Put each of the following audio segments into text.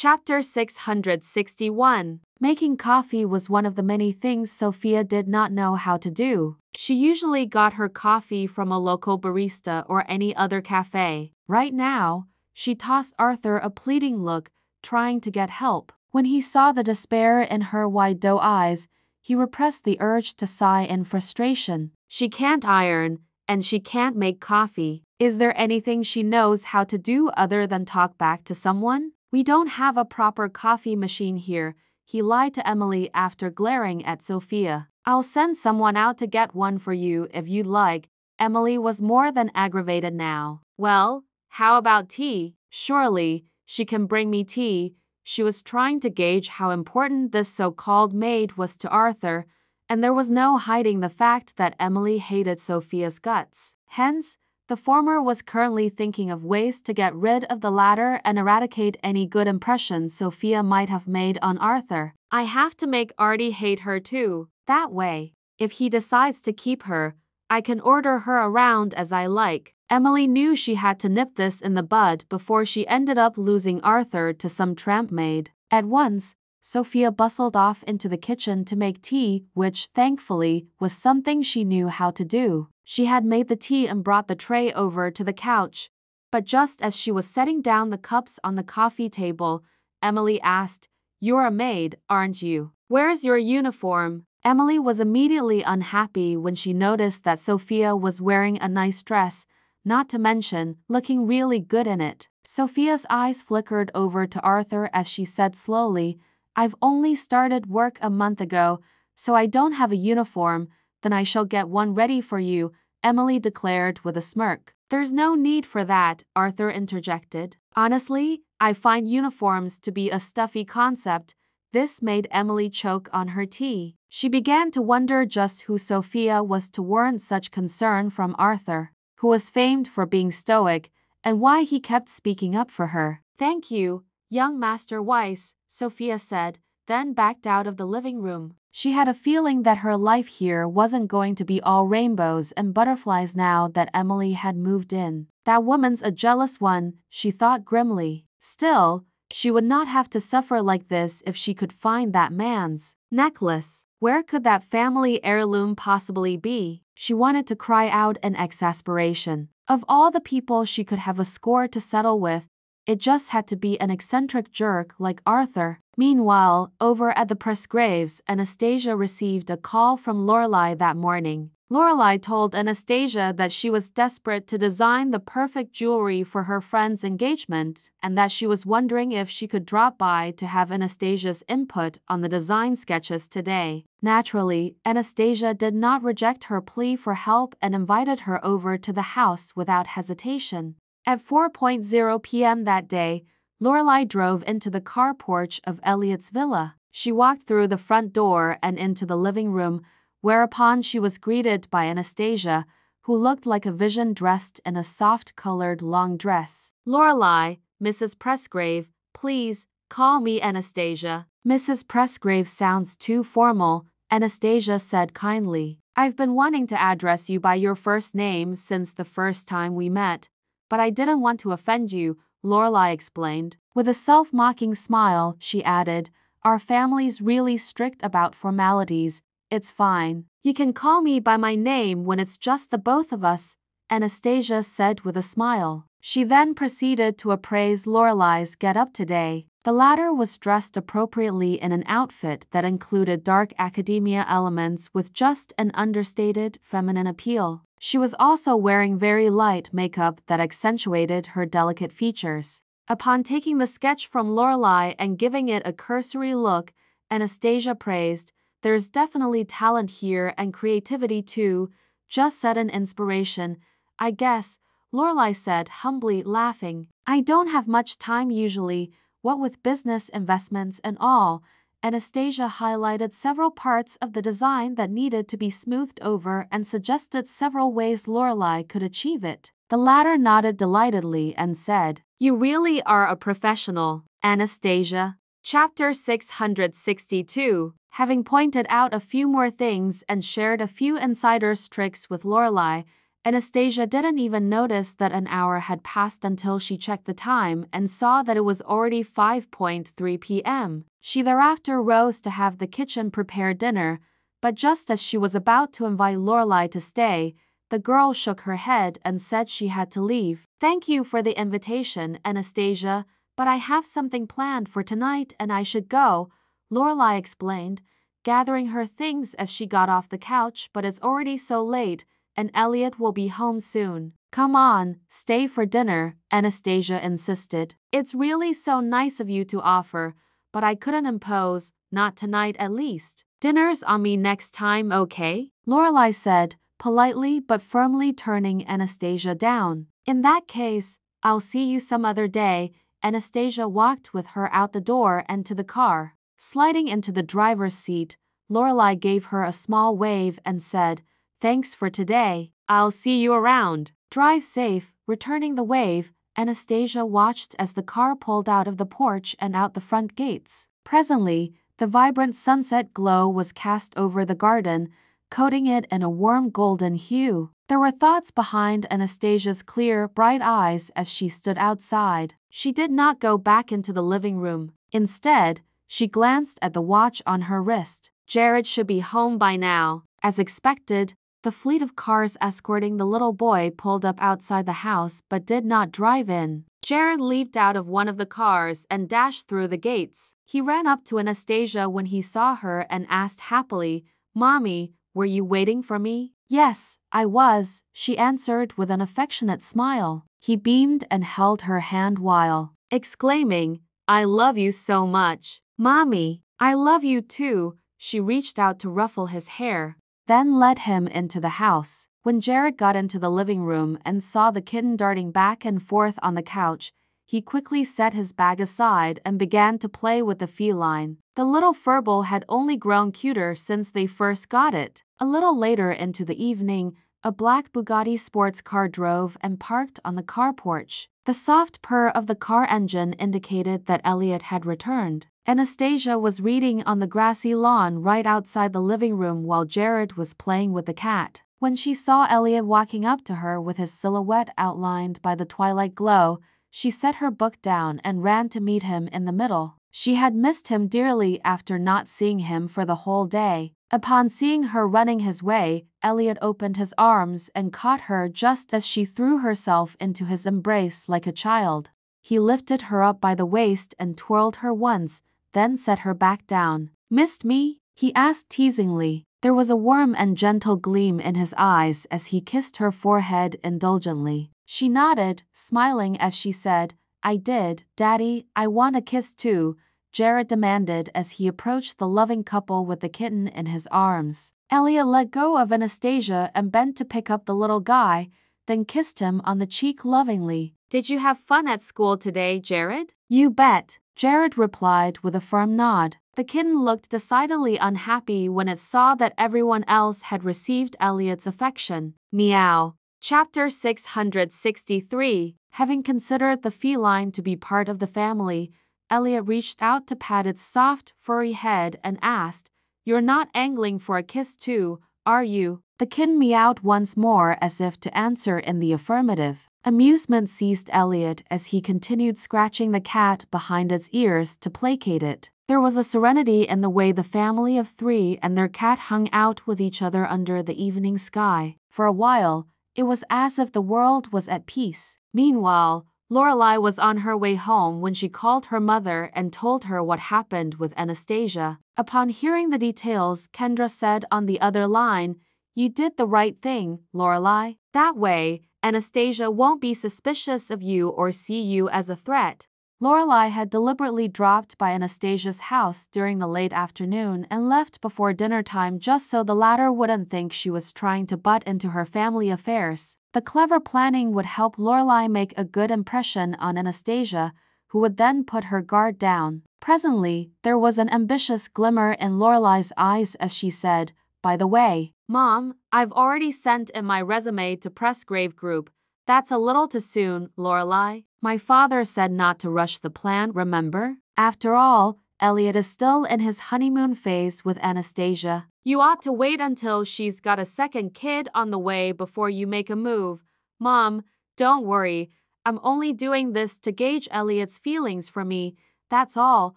Chapter 661 Making coffee was one of the many things Sophia did not know how to do. She usually got her coffee from a local barista or any other cafe. Right now, she tossed Arthur a pleading look, trying to get help. When he saw the despair in her wide doe eyes, he repressed the urge to sigh in frustration. She can't iron, and she can't make coffee. Is there anything she knows how to do other than talk back to someone? We don't have a proper coffee machine here, he lied to Emily after glaring at Sophia. I'll send someone out to get one for you if you'd like. Emily was more than aggravated now. Well, how about tea? Surely, she can bring me tea. She was trying to gauge how important this so called maid was to Arthur, and there was no hiding the fact that Emily hated Sophia's guts. Hence, the former was currently thinking of ways to get rid of the latter and eradicate any good impression Sophia might have made on Arthur. I have to make Artie hate her too. That way, if he decides to keep her, I can order her around as I like. Emily knew she had to nip this in the bud before she ended up losing Arthur to some tramp maid. At once, Sophia bustled off into the kitchen to make tea, which, thankfully, was something she knew how to do. She had made the tea and brought the tray over to the couch. But just as she was setting down the cups on the coffee table, Emily asked, You're a maid, aren't you? Where's your uniform? Emily was immediately unhappy when she noticed that Sophia was wearing a nice dress, not to mention looking really good in it. Sophia's eyes flickered over to Arthur as she said slowly, I've only started work a month ago, so I don't have a uniform, then I shall get one ready for you, Emily declared with a smirk. There's no need for that, Arthur interjected. Honestly, I find uniforms to be a stuffy concept. This made Emily choke on her tea. She began to wonder just who Sophia was to warrant such concern from Arthur, who was famed for being stoic, and why he kept speaking up for her. Thank you, young Master Weiss, Sophia said, then backed out of the living room. She had a feeling that her life here wasn't going to be all rainbows and butterflies now that Emily had moved in. That woman's a jealous one, she thought grimly. Still, she would not have to suffer like this if she could find that man's necklace. Where could that family heirloom possibly be? She wanted to cry out in exasperation. Of all the people she could have a score to settle with, it just had to be an eccentric jerk like Arthur. Meanwhile, over at the Presgraves, Anastasia received a call from Lorelai that morning. Lorelai told Anastasia that she was desperate to design the perfect jewelry for her friend's engagement and that she was wondering if she could drop by to have Anastasia's input on the design sketches today. Naturally, Anastasia did not reject her plea for help and invited her over to the house without hesitation. At 4.0 p.m. that day, Lorelai drove into the car porch of Elliot's villa. She walked through the front door and into the living room, whereupon she was greeted by Anastasia, who looked like a vision dressed in a soft-colored long dress. Lorelai, Mrs. Presgrave, please, call me Anastasia. Mrs. Presgrave sounds too formal, Anastasia said kindly. I've been wanting to address you by your first name since the first time we met, but I didn't want to offend you, Lorelai explained. With a self-mocking smile, she added, Our family's really strict about formalities. It's fine. You can call me by my name when it's just the both of us, Anastasia said with a smile. She then proceeded to appraise Lorelai's get-up today. The latter was dressed appropriately in an outfit that included dark academia elements with just an understated feminine appeal. She was also wearing very light makeup that accentuated her delicate features. Upon taking the sketch from Lorelai and giving it a cursory look, Anastasia praised, There's definitely talent here and creativity too, just said an inspiration. I guess, Lorelai said humbly, laughing. I don't have much time usually, what with business investments and all, Anastasia highlighted several parts of the design that needed to be smoothed over and suggested several ways Lorelai could achieve it. The latter nodded delightedly and said, You really are a professional, Anastasia. Chapter 662 Having pointed out a few more things and shared a few insider's tricks with Lorelai, Anastasia didn't even notice that an hour had passed until she checked the time and saw that it was already 5.3 p.m. She thereafter rose to have the kitchen prepare dinner, but just as she was about to invite Lorelai to stay, the girl shook her head and said she had to leave. Thank you for the invitation, Anastasia, but I have something planned for tonight and I should go, Lorelai explained, gathering her things as she got off the couch but it's already so late and Elliot will be home soon. Come on, stay for dinner, Anastasia insisted. It's really so nice of you to offer, but I couldn't impose, not tonight at least. Dinner's on me next time, okay? Lorelai said, politely but firmly turning Anastasia down. In that case, I'll see you some other day. Anastasia walked with her out the door and to the car. Sliding into the driver's seat, Lorelai gave her a small wave and said, Thanks for today. I'll see you around. Drive safe, returning the wave, Anastasia watched as the car pulled out of the porch and out the front gates. Presently, the vibrant sunset glow was cast over the garden, coating it in a warm golden hue. There were thoughts behind Anastasia's clear, bright eyes as she stood outside. She did not go back into the living room. Instead, she glanced at the watch on her wrist. Jared should be home by now. As expected, the fleet of cars escorting the little boy pulled up outside the house but did not drive in. Jared leaped out of one of the cars and dashed through the gates. He ran up to Anastasia when he saw her and asked happily, Mommy, were you waiting for me? Yes, I was, she answered with an affectionate smile. He beamed and held her hand while, exclaiming, I love you so much. Mommy, I love you too. She reached out to ruffle his hair, then led him into the house. When Jared got into the living room and saw the kitten darting back and forth on the couch, he quickly set his bag aside and began to play with the feline. The little furball had only grown cuter since they first got it. A little later into the evening, a black Bugatti sports car drove and parked on the car porch. The soft purr of the car engine indicated that Elliot had returned. Anastasia was reading on the grassy lawn right outside the living room while Jared was playing with the cat. When she saw Elliot walking up to her with his silhouette outlined by the twilight glow, she set her book down and ran to meet him in the middle. She had missed him dearly after not seeing him for the whole day. Upon seeing her running his way, Elliot opened his arms and caught her just as she threw herself into his embrace like a child. He lifted her up by the waist and twirled her once, then set her back down. Missed me? He asked teasingly. There was a warm and gentle gleam in his eyes as he kissed her forehead indulgently. She nodded, smiling as she said, I did, Daddy, I want a kiss too, Jared demanded as he approached the loving couple with the kitten in his arms. Elliot let go of Anastasia and bent to pick up the little guy, then kissed him on the cheek lovingly. Did you have fun at school today, Jared? You bet, Jared replied with a firm nod. The kitten looked decidedly unhappy when it saw that everyone else had received Elliot's affection. Meow. Chapter 663 Having considered the feline to be part of the family, Elliot reached out to pat its soft, furry head and asked, You're not angling for a kiss too, are you? The kitten meowed once more as if to answer in the affirmative. Amusement seized Elliot as he continued scratching the cat behind its ears to placate it. There was a serenity in the way the family of three and their cat hung out with each other under the evening sky. For a while, it was as if the world was at peace. Meanwhile, Lorelai was on her way home when she called her mother and told her what happened with Anastasia. Upon hearing the details, Kendra said on the other line, You did the right thing, Lorelai. That way, Anastasia won't be suspicious of you or see you as a threat. Lorelai had deliberately dropped by Anastasia's house during the late afternoon and left before dinner time just so the latter wouldn't think she was trying to butt into her family affairs. The clever planning would help Lorelai make a good impression on Anastasia, who would then put her guard down. Presently, there was an ambitious glimmer in Lorelai's eyes as she said, By the way, Mom, I've already sent in my resume to Presgrave Group. That's a little too soon, Lorelai. My father said not to rush the plan, remember? After all, Elliot is still in his honeymoon phase with Anastasia. You ought to wait until she's got a second kid on the way before you make a move. Mom, don't worry. I'm only doing this to gauge Elliot's feelings for me. That's all,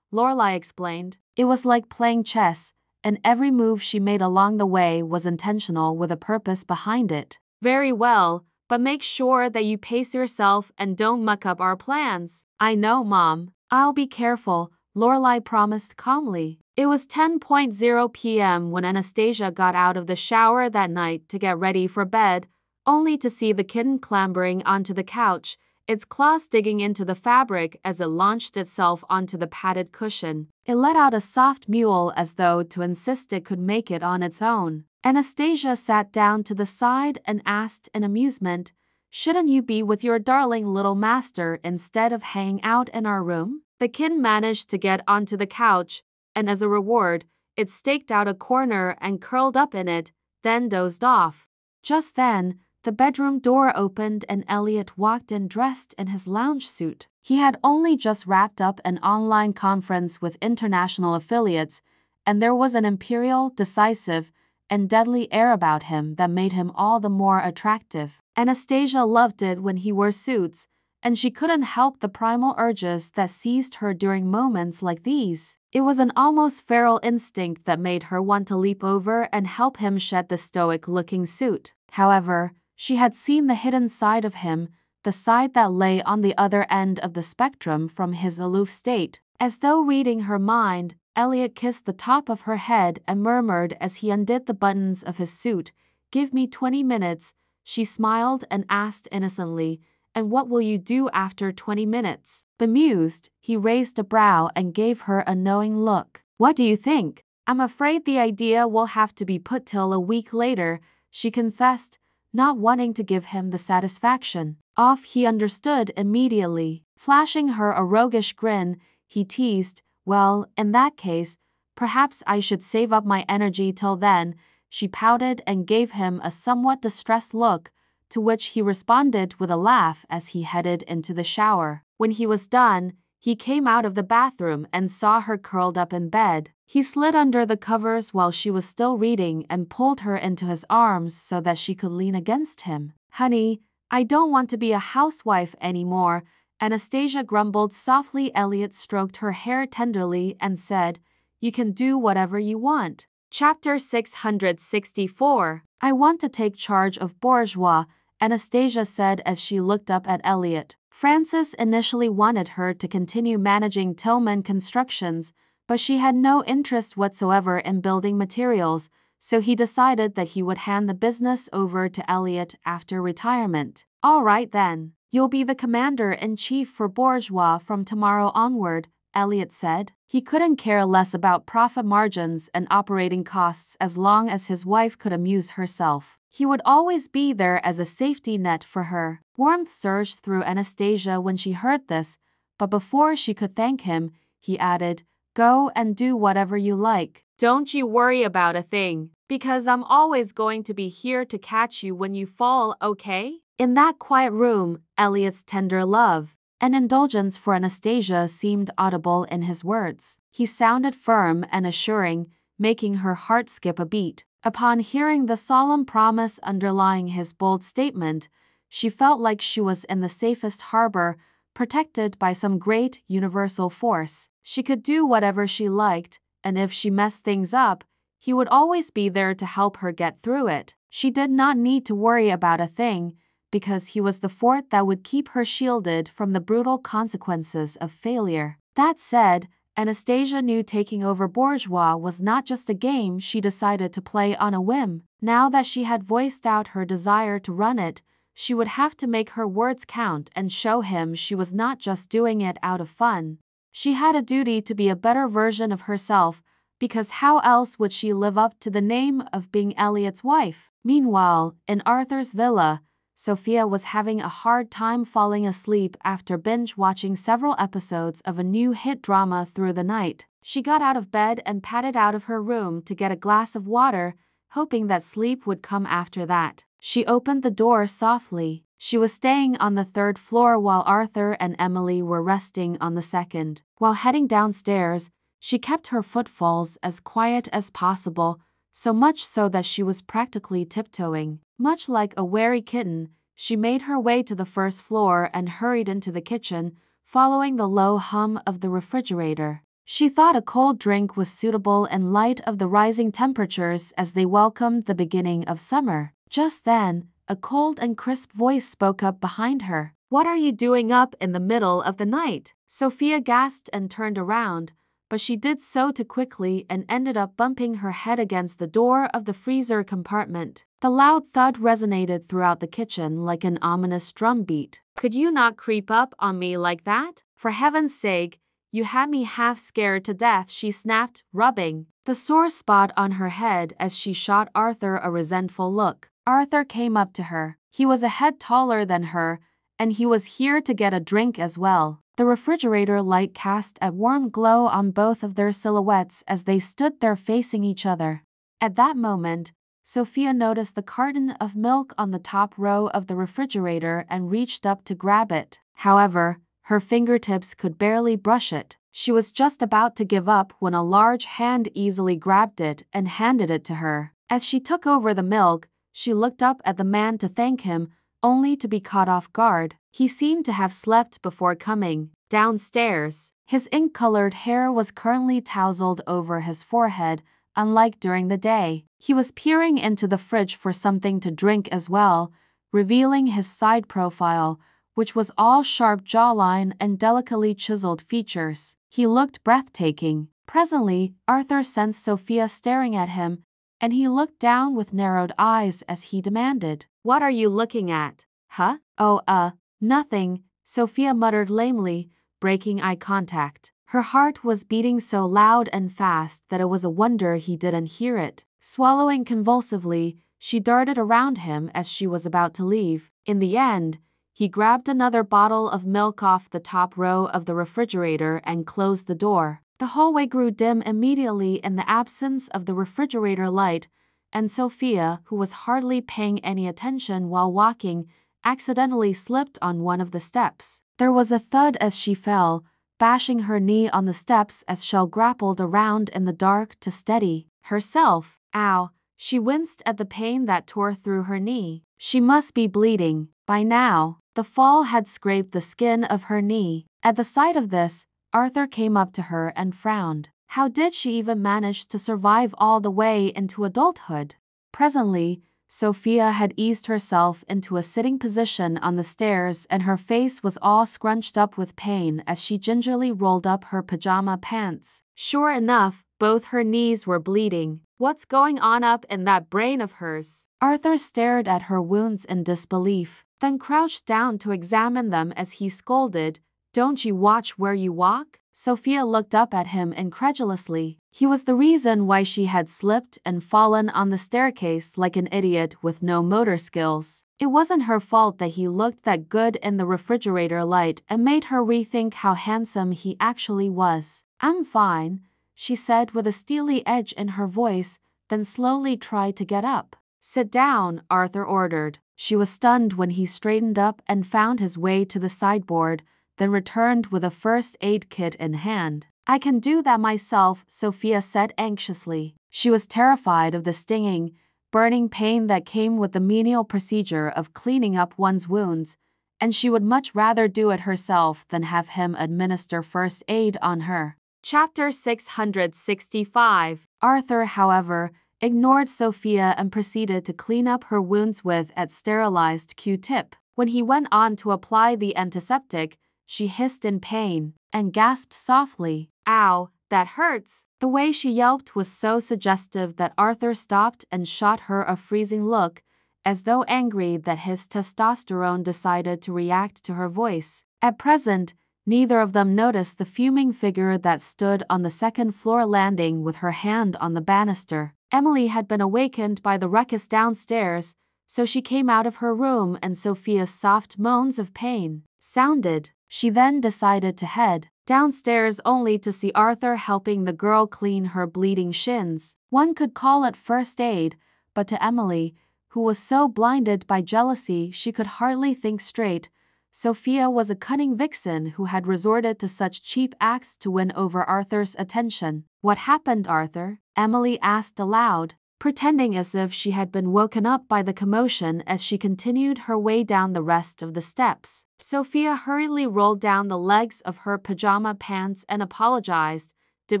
Lorelai explained. It was like playing chess, and every move she made along the way was intentional with a purpose behind it. Very well, but make sure that you pace yourself and don't muck up our plans. I know, Mom. I'll be careful, Lorelai promised calmly. It was 10.0 p.m. when Anastasia got out of the shower that night to get ready for bed, only to see the kitten clambering onto the couch, its claws digging into the fabric as it launched itself onto the padded cushion. It let out a soft mewl as though to insist it could make it on its own. Anastasia sat down to the side and asked in amusement, Shouldn't you be with your darling little master instead of hanging out in our room? The kitten managed to get onto the couch, and as a reward, it staked out a corner and curled up in it, then dozed off. Just then, the bedroom door opened and Elliot walked in dressed in his lounge suit. He had only just wrapped up an online conference with international affiliates, and there was an imperial, decisive, and deadly air about him that made him all the more attractive. Anastasia loved it when he wore suits, and she couldn't help the primal urges that seized her during moments like these. It was an almost feral instinct that made her want to leap over and help him shed the stoic looking suit. However, she had seen the hidden side of him, the side that lay on the other end of the spectrum from his aloof state. As though reading her mind, Elliot kissed the top of her head and murmured as he undid the buttons of his suit, Give me 20 minutes. She smiled and asked innocently, And what will you do after 20 minutes? Bemused, he raised a brow and gave her a knowing look. What do you think? I'm afraid the idea will have to be put till a week later, she confessed, not wanting to give him the satisfaction. Off he understood immediately. Flashing her a roguish grin, he teased, Well, in that case, perhaps I should save up my energy till then. She pouted and gave him a somewhat distressed look, to which he responded with a laugh as he headed into the shower. When he was done, he came out of the bathroom and saw her curled up in bed. He slid under the covers while she was still reading and pulled her into his arms so that she could lean against him. Honey, I don't want to be a housewife anymore. Anastasia grumbled softly. Elliot stroked her hair tenderly and said, You can do whatever you want. Chapter 664 I want to take charge of Bourgeois, Anastasia said as she looked up at Elliot. Francis initially wanted her to continue managing Tillman Constructions, but she had no interest whatsoever in building materials, so he decided that he would hand the business over to Elliot after retirement. All right then, you'll be the commander-in-chief for Bourgeois from tomorrow onward, Elliot said. He couldn't care less about profit margins and operating costs as long as his wife could amuse herself. He would always be there as a safety net for her. Warmth surged through Anastasia when she heard this, but before she could thank him, he added, Go and do whatever you like. Don't you worry about a thing, because I'm always going to be here to catch you when you fall, okay? In that quiet room, Elliot's tender love and indulgence for Anastasia seemed audible in his words. He sounded firm and assuring, making her heart skip a beat. Upon hearing the solemn promise underlying his bold statement, she felt like she was in the safest harbor, protected by some great universal force. She could do whatever she liked, and if she messed things up, he would always be there to help her get through it. She did not need to worry about a thing, because he was the fort that would keep her shielded from the brutal consequences of failure. That said, Anastasia knew taking over Bourgeois was not just a game she decided to play on a whim. Now that she had voiced out her desire to run it, she would have to make her words count and show him she was not just doing it out of fun. She had a duty to be a better version of herself, because how else would she live up to the name of being Elliot's wife? Meanwhile, in Arthur's villa, Sophia was having a hard time falling asleep after binge watching several episodes of a new hit drama through the night. She got out of bed and padded out of her room to get a glass of water, hoping that sleep would come after that. She opened the door softly. She was staying on the third floor while Arthur and Emily were resting on the second. While heading downstairs, she kept her footfalls as quiet as possible, so much so that she was practically tiptoeing. Much like a wary kitten, she made her way to the first floor and hurried into the kitchen, following the low hum of the refrigerator. She thought a cold drink was suitable in light of the rising temperatures as they welcomed the beginning of summer. Just then, a cold and crisp voice spoke up behind her. What are you doing up in the middle of the night? Sophia gasped and turned around, but she did so too quickly and ended up bumping her head against the door of the freezer compartment. The loud thud resonated throughout the kitchen like an ominous drum beat. Could you not creep up on me like that? For heaven's sake, you had me half scared to death, she snapped, rubbing the sore spot on her head as she shot Arthur a resentful look. Arthur came up to her. He was a head taller than her, and he was here to get a drink as well. The refrigerator light cast a warm glow on both of their silhouettes as they stood there facing each other. At that moment, Sophia noticed the carton of milk on the top row of the refrigerator and reached up to grab it. However, her fingertips could barely brush it. She was just about to give up when a large hand easily grabbed it and handed it to her. As she took over the milk, she looked up at the man to thank him, only to be caught off guard. He seemed to have slept before coming downstairs. His ink colored hair was currently tousled over his forehead, unlike during the day. He was peering into the fridge for something to drink as well, revealing his side profile which was all sharp jawline and delicately chiseled features. He looked breathtaking. Presently, Arthur sensed Sophia staring at him, and he looked down with narrowed eyes as he demanded, What are you looking at? Huh? Oh, uh, nothing, Sophia muttered lamely, breaking eye contact. Her heart was beating so loud and fast that it was a wonder he didn't hear it. Swallowing convulsively, she darted around him as she was about to leave. In the end, he grabbed another bottle of milk off the top row of the refrigerator and closed the door. The hallway grew dim immediately in the absence of the refrigerator light, and Sophia, who was hardly paying any attention while walking, accidentally slipped on one of the steps. There was a thud as she fell, bashing her knee on the steps as Shell grappled around in the dark to steady herself. Ow! She winced at the pain that tore through her knee. She must be bleeding. By now, the fall had scraped the skin of her knee. At the sight of this, Arthur came up to her and frowned. How did she even manage to survive all the way into adulthood? Presently, Sophia had eased herself into a sitting position on the stairs and her face was all scrunched up with pain as she gingerly rolled up her pajama pants. Sure enough, both her knees were bleeding. What's going on up in that brain of hers? Arthur stared at her wounds in disbelief then crouched down to examine them as he scolded, Don't you watch where you walk? Sophia looked up at him incredulously. He was the reason why she had slipped and fallen on the staircase like an idiot with no motor skills. It wasn't her fault that he looked that good in the refrigerator light and made her rethink how handsome he actually was. I'm fine, she said with a steely edge in her voice, then slowly tried to get up. Sit down, Arthur ordered. She was stunned when he straightened up and found his way to the sideboard, then returned with a first aid kit in hand. I can do that myself, Sophia said anxiously. She was terrified of the stinging, burning pain that came with the menial procedure of cleaning up one's wounds, and she would much rather do it herself than have him administer first aid on her. Chapter 665 Arthur, however, ignored Sophia and proceeded to clean up her wounds with a sterilized Q-tip. When he went on to apply the antiseptic, she hissed in pain and gasped softly, Ow, that hurts. The way she yelped was so suggestive that Arthur stopped and shot her a freezing look, as though angry that his testosterone decided to react to her voice. At present, neither of them noticed the fuming figure that stood on the second floor landing with her hand on the banister. Emily had been awakened by the ruckus downstairs, so she came out of her room and Sophia's soft moans of pain sounded. She then decided to head downstairs only to see Arthur helping the girl clean her bleeding shins. One could call it first aid, but to Emily, who was so blinded by jealousy she could hardly think straight, Sophia was a cunning vixen who had resorted to such cheap acts to win over Arthur's attention. What happened, Arthur? Emily asked aloud. Pretending as if she had been woken up by the commotion as she continued her way down the rest of the steps. Sophia hurriedly rolled down the legs of her pajama pants and apologized. Did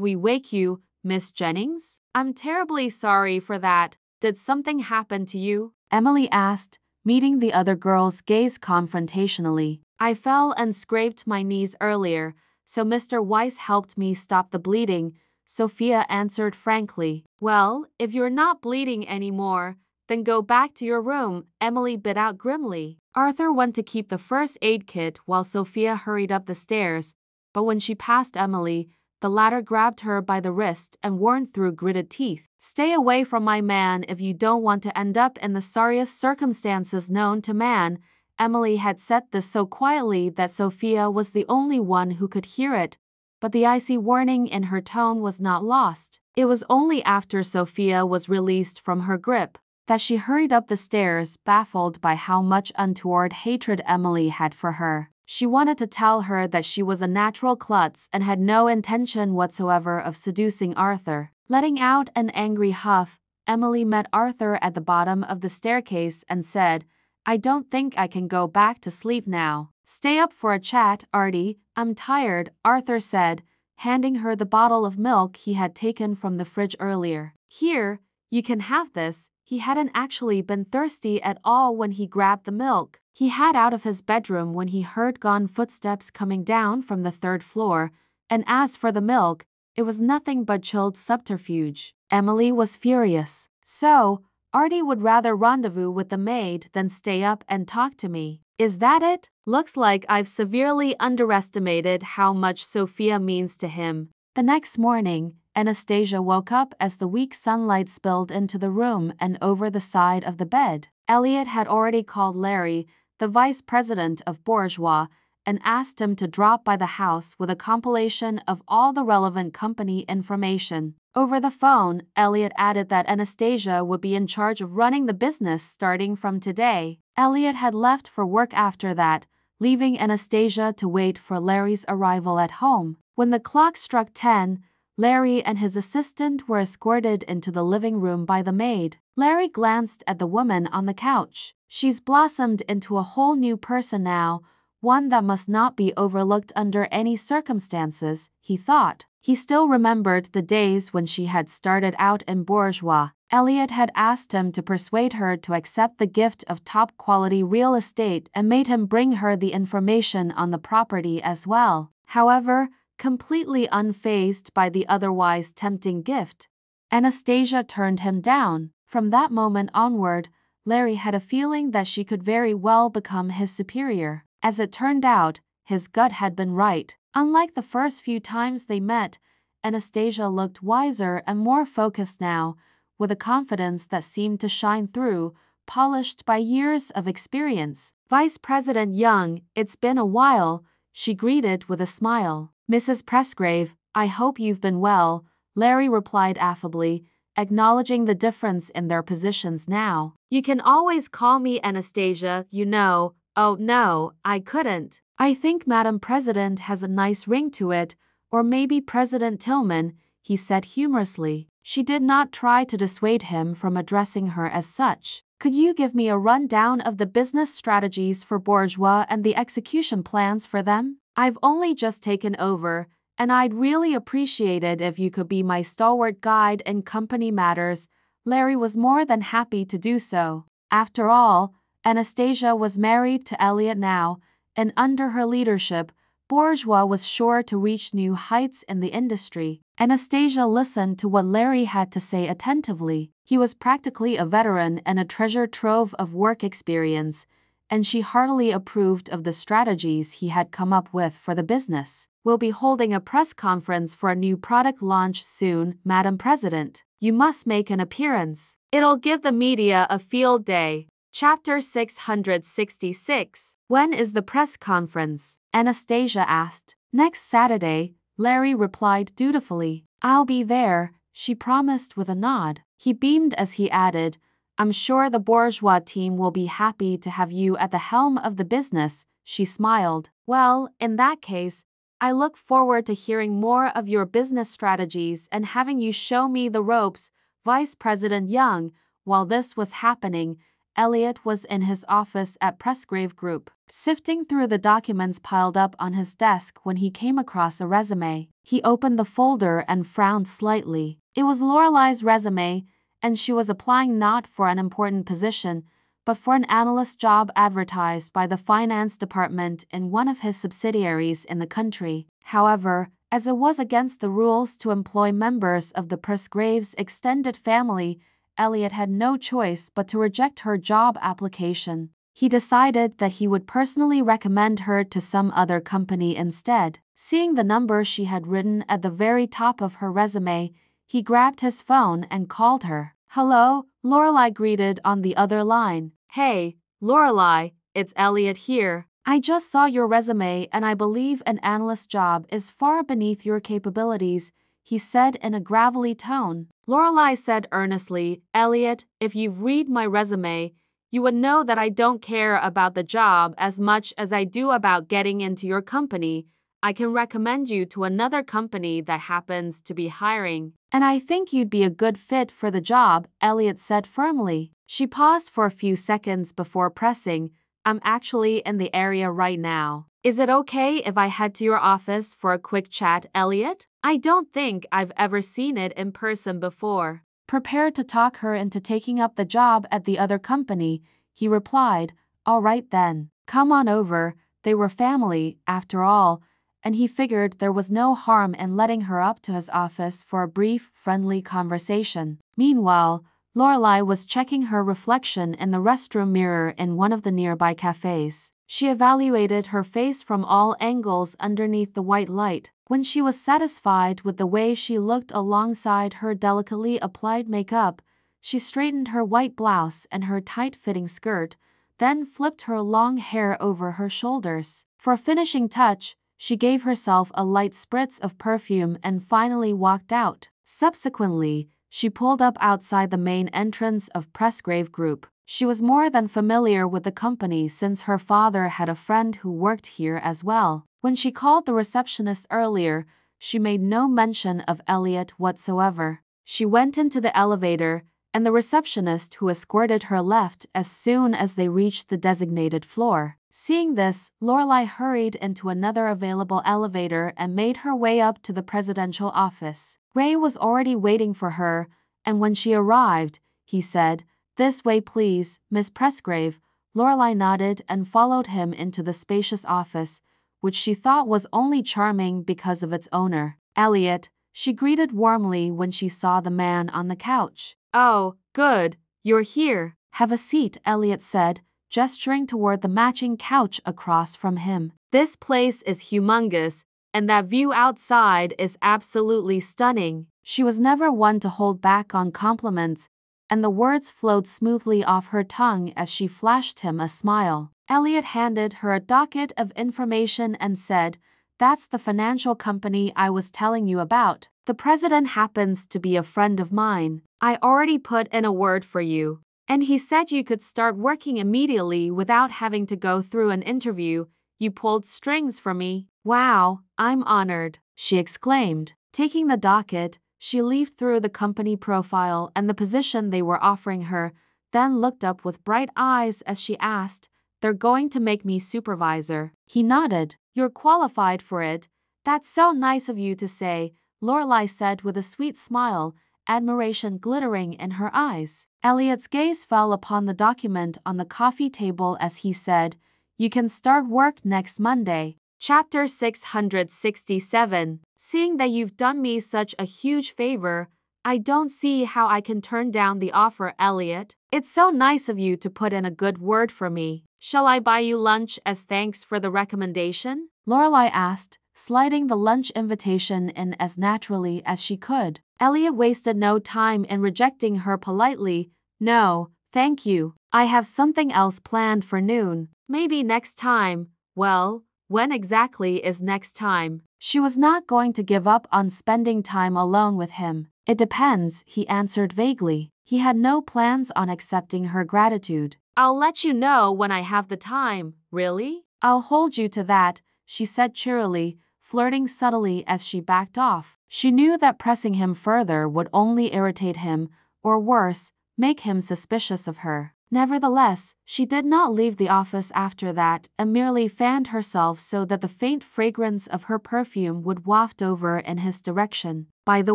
we wake you, Miss Jennings? I'm terribly sorry for that. Did something happen to you? Emily asked, meeting the other girl's gaze confrontationally. I fell and scraped my knees earlier, so Mr. Weiss helped me stop the bleeding, Sophia answered frankly. Well, if you're not bleeding anymore, then go back to your room, Emily bit out grimly. Arthur went to keep the first aid kit while Sophia hurried up the stairs, but when she passed Emily, the latter grabbed her by the wrist and warned through gritted teeth. Stay away from my man if you don't want to end up in the sorriest circumstances known to man. Emily had said this so quietly that Sophia was the only one who could hear it, but the icy warning in her tone was not lost. It was only after Sophia was released from her grip that she hurried up the stairs, baffled by how much untoward hatred Emily had for her. She wanted to tell her that she was a natural klutz and had no intention whatsoever of seducing Arthur. Letting out an angry huff, Emily met Arthur at the bottom of the staircase and said, I don't think I can go back to sleep now. Stay up for a chat, Artie. I'm tired, Arthur said, handing her the bottle of milk he had taken from the fridge earlier. Here, you can have this. He hadn't actually been thirsty at all when he grabbed the milk. He had out of his bedroom when he heard gone footsteps coming down from the third floor, and as for the milk, it was nothing but chilled subterfuge. Emily was furious. So, Artie would rather rendezvous with the maid than stay up and talk to me. Is that it? Looks like I've severely underestimated how much Sophia means to him. The next morning, Anastasia woke up as the weak sunlight spilled into the room and over the side of the bed. Elliot had already called Larry, the vice president of Bourgeois, and asked him to drop by the house with a compilation of all the relevant company information. Over the phone, Elliot added that Anastasia would be in charge of running the business starting from today. Elliot had left for work after that, leaving Anastasia to wait for Larry's arrival at home. When the clock struck 10, Larry and his assistant were escorted into the living room by the maid. Larry glanced at the woman on the couch. She's blossomed into a whole new person now, one that must not be overlooked under any circumstances, he thought. He still remembered the days when she had started out in bourgeois. Elliot had asked him to persuade her to accept the gift of top quality real estate and made him bring her the information on the property as well. However, completely unfazed by the otherwise tempting gift. Anastasia turned him down. From that moment onward, Larry had a feeling that she could very well become his superior. As it turned out, his gut had been right. Unlike the first few times they met, Anastasia looked wiser and more focused now, with a confidence that seemed to shine through, polished by years of experience. Vice President Young, it's been a while, she greeted with a smile. Mrs. Presgrave, I hope you've been well, Larry replied affably, acknowledging the difference in their positions now. You can always call me Anastasia, you know. Oh no, I couldn't. I think Madam President has a nice ring to it, or maybe President Tillman, he said humorously. She did not try to dissuade him from addressing her as such. Could you give me a rundown of the business strategies for Bourgeois and the execution plans for them? I've only just taken over, and I'd really appreciate it if you could be my stalwart guide in company matters. Larry was more than happy to do so. After all, Anastasia was married to Elliot now, and under her leadership, Bourgeois was sure to reach new heights in the industry. Anastasia listened to what Larry had to say attentively. He was practically a veteran and a treasure trove of work experience, and she heartily approved of the strategies he had come up with for the business. We'll be holding a press conference for a new product launch soon, Madam President. You must make an appearance. It'll give the media a field day. Chapter 666 When is the press conference? Anastasia asked. Next Saturday, Larry replied dutifully. I'll be there, she promised with a nod. He beamed as he added, I'm sure the bourgeois team will be happy to have you at the helm of the business. She smiled. Well, in that case, I look forward to hearing more of your business strategies and having you show me the ropes. Vice President Young. While this was happening, Elliot was in his office at Presgrave Group, sifting through the documents piled up on his desk when he came across a resume. He opened the folder and frowned slightly. It was Lorelai's resume, and she was applying not for an important position, but for an analyst job advertised by the finance department in one of his subsidiaries in the country. However, as it was against the rules to employ members of the Presgraves extended family, Elliot had no choice but to reject her job application. He decided that he would personally recommend her to some other company instead. Seeing the number she had written at the very top of her resume, he grabbed his phone and called her. Hello, Lorelai greeted on the other line. Hey, Lorelai, it's Elliot here. I just saw your resume and I believe an analyst job is far beneath your capabilities he said in a gravelly tone. Lorelai said earnestly, Elliot, if you read my resume, you would know that I don't care about the job as much as I do about getting into your company. I can recommend you to another company that happens to be hiring. And I think you'd be a good fit for the job, Elliot said firmly. She paused for a few seconds before pressing, I'm actually in the area right now. Is it okay if I head to your office for a quick chat, Elliot? I don't think I've ever seen it in person before. Prepared to talk her into taking up the job at the other company, he replied, All right then, come on over. They were family, after all, and he figured there was no harm in letting her up to his office for a brief, friendly conversation. Meanwhile, Lorelai was checking her reflection in the restroom mirror in one of the nearby cafes. She evaluated her face from all angles underneath the white light. When she was satisfied with the way she looked alongside her delicately applied makeup, she straightened her white blouse and her tight-fitting skirt, then flipped her long hair over her shoulders. For a finishing touch, she gave herself a light spritz of perfume and finally walked out. Subsequently, she pulled up outside the main entrance of Presgrave Group. She was more than familiar with the company since her father had a friend who worked here as well. When she called the receptionist earlier, she made no mention of Elliot whatsoever. She went into the elevator, and the receptionist who escorted her left as soon as they reached the designated floor. Seeing this, Lorelai hurried into another available elevator and made her way up to the presidential office. Ray was already waiting for her, and when she arrived, he said, this way, please, Miss Presgrave. Lorelai nodded and followed him into the spacious office, which she thought was only charming because of its owner, Elliot. She greeted warmly when she saw the man on the couch. Oh, good, you're here. Have a seat, Elliot said, gesturing toward the matching couch across from him. This place is humongous, and that view outside is absolutely stunning. She was never one to hold back on compliments, and the words flowed smoothly off her tongue as she flashed him a smile. Elliot handed her a docket of information and said, That's the financial company I was telling you about. The president happens to be a friend of mine. I already put in a word for you. And he said you could start working immediately without having to go through an interview. You pulled strings for me. Wow, I'm honored, she exclaimed. Taking the docket, she leafed through the company profile and the position they were offering her, then looked up with bright eyes as she asked, They're going to make me supervisor. He nodded. You're qualified for it. That's so nice of you to say, Lorelai said with a sweet smile, admiration glittering in her eyes. Elliot's gaze fell upon the document on the coffee table as he said, You can start work next Monday. Chapter 667 Seeing that you've done me such a huge favor, I don't see how I can turn down the offer, Elliot. It's so nice of you to put in a good word for me. Shall I buy you lunch as thanks for the recommendation? Lorelai asked, sliding the lunch invitation in as naturally as she could. Elliot wasted no time in rejecting her politely. No, thank you. I have something else planned for noon. Maybe next time. Well, when exactly is next time? She was not going to give up on spending time alone with him. It depends, he answered vaguely. He had no plans on accepting her gratitude. I'll let you know when I have the time, really? I'll hold you to that, she said cheerily, flirting subtly as she backed off. She knew that pressing him further would only irritate him, or worse, make him suspicious of her. Nevertheless, she did not leave the office after that and merely fanned herself so that the faint fragrance of her perfume would waft over in his direction. By the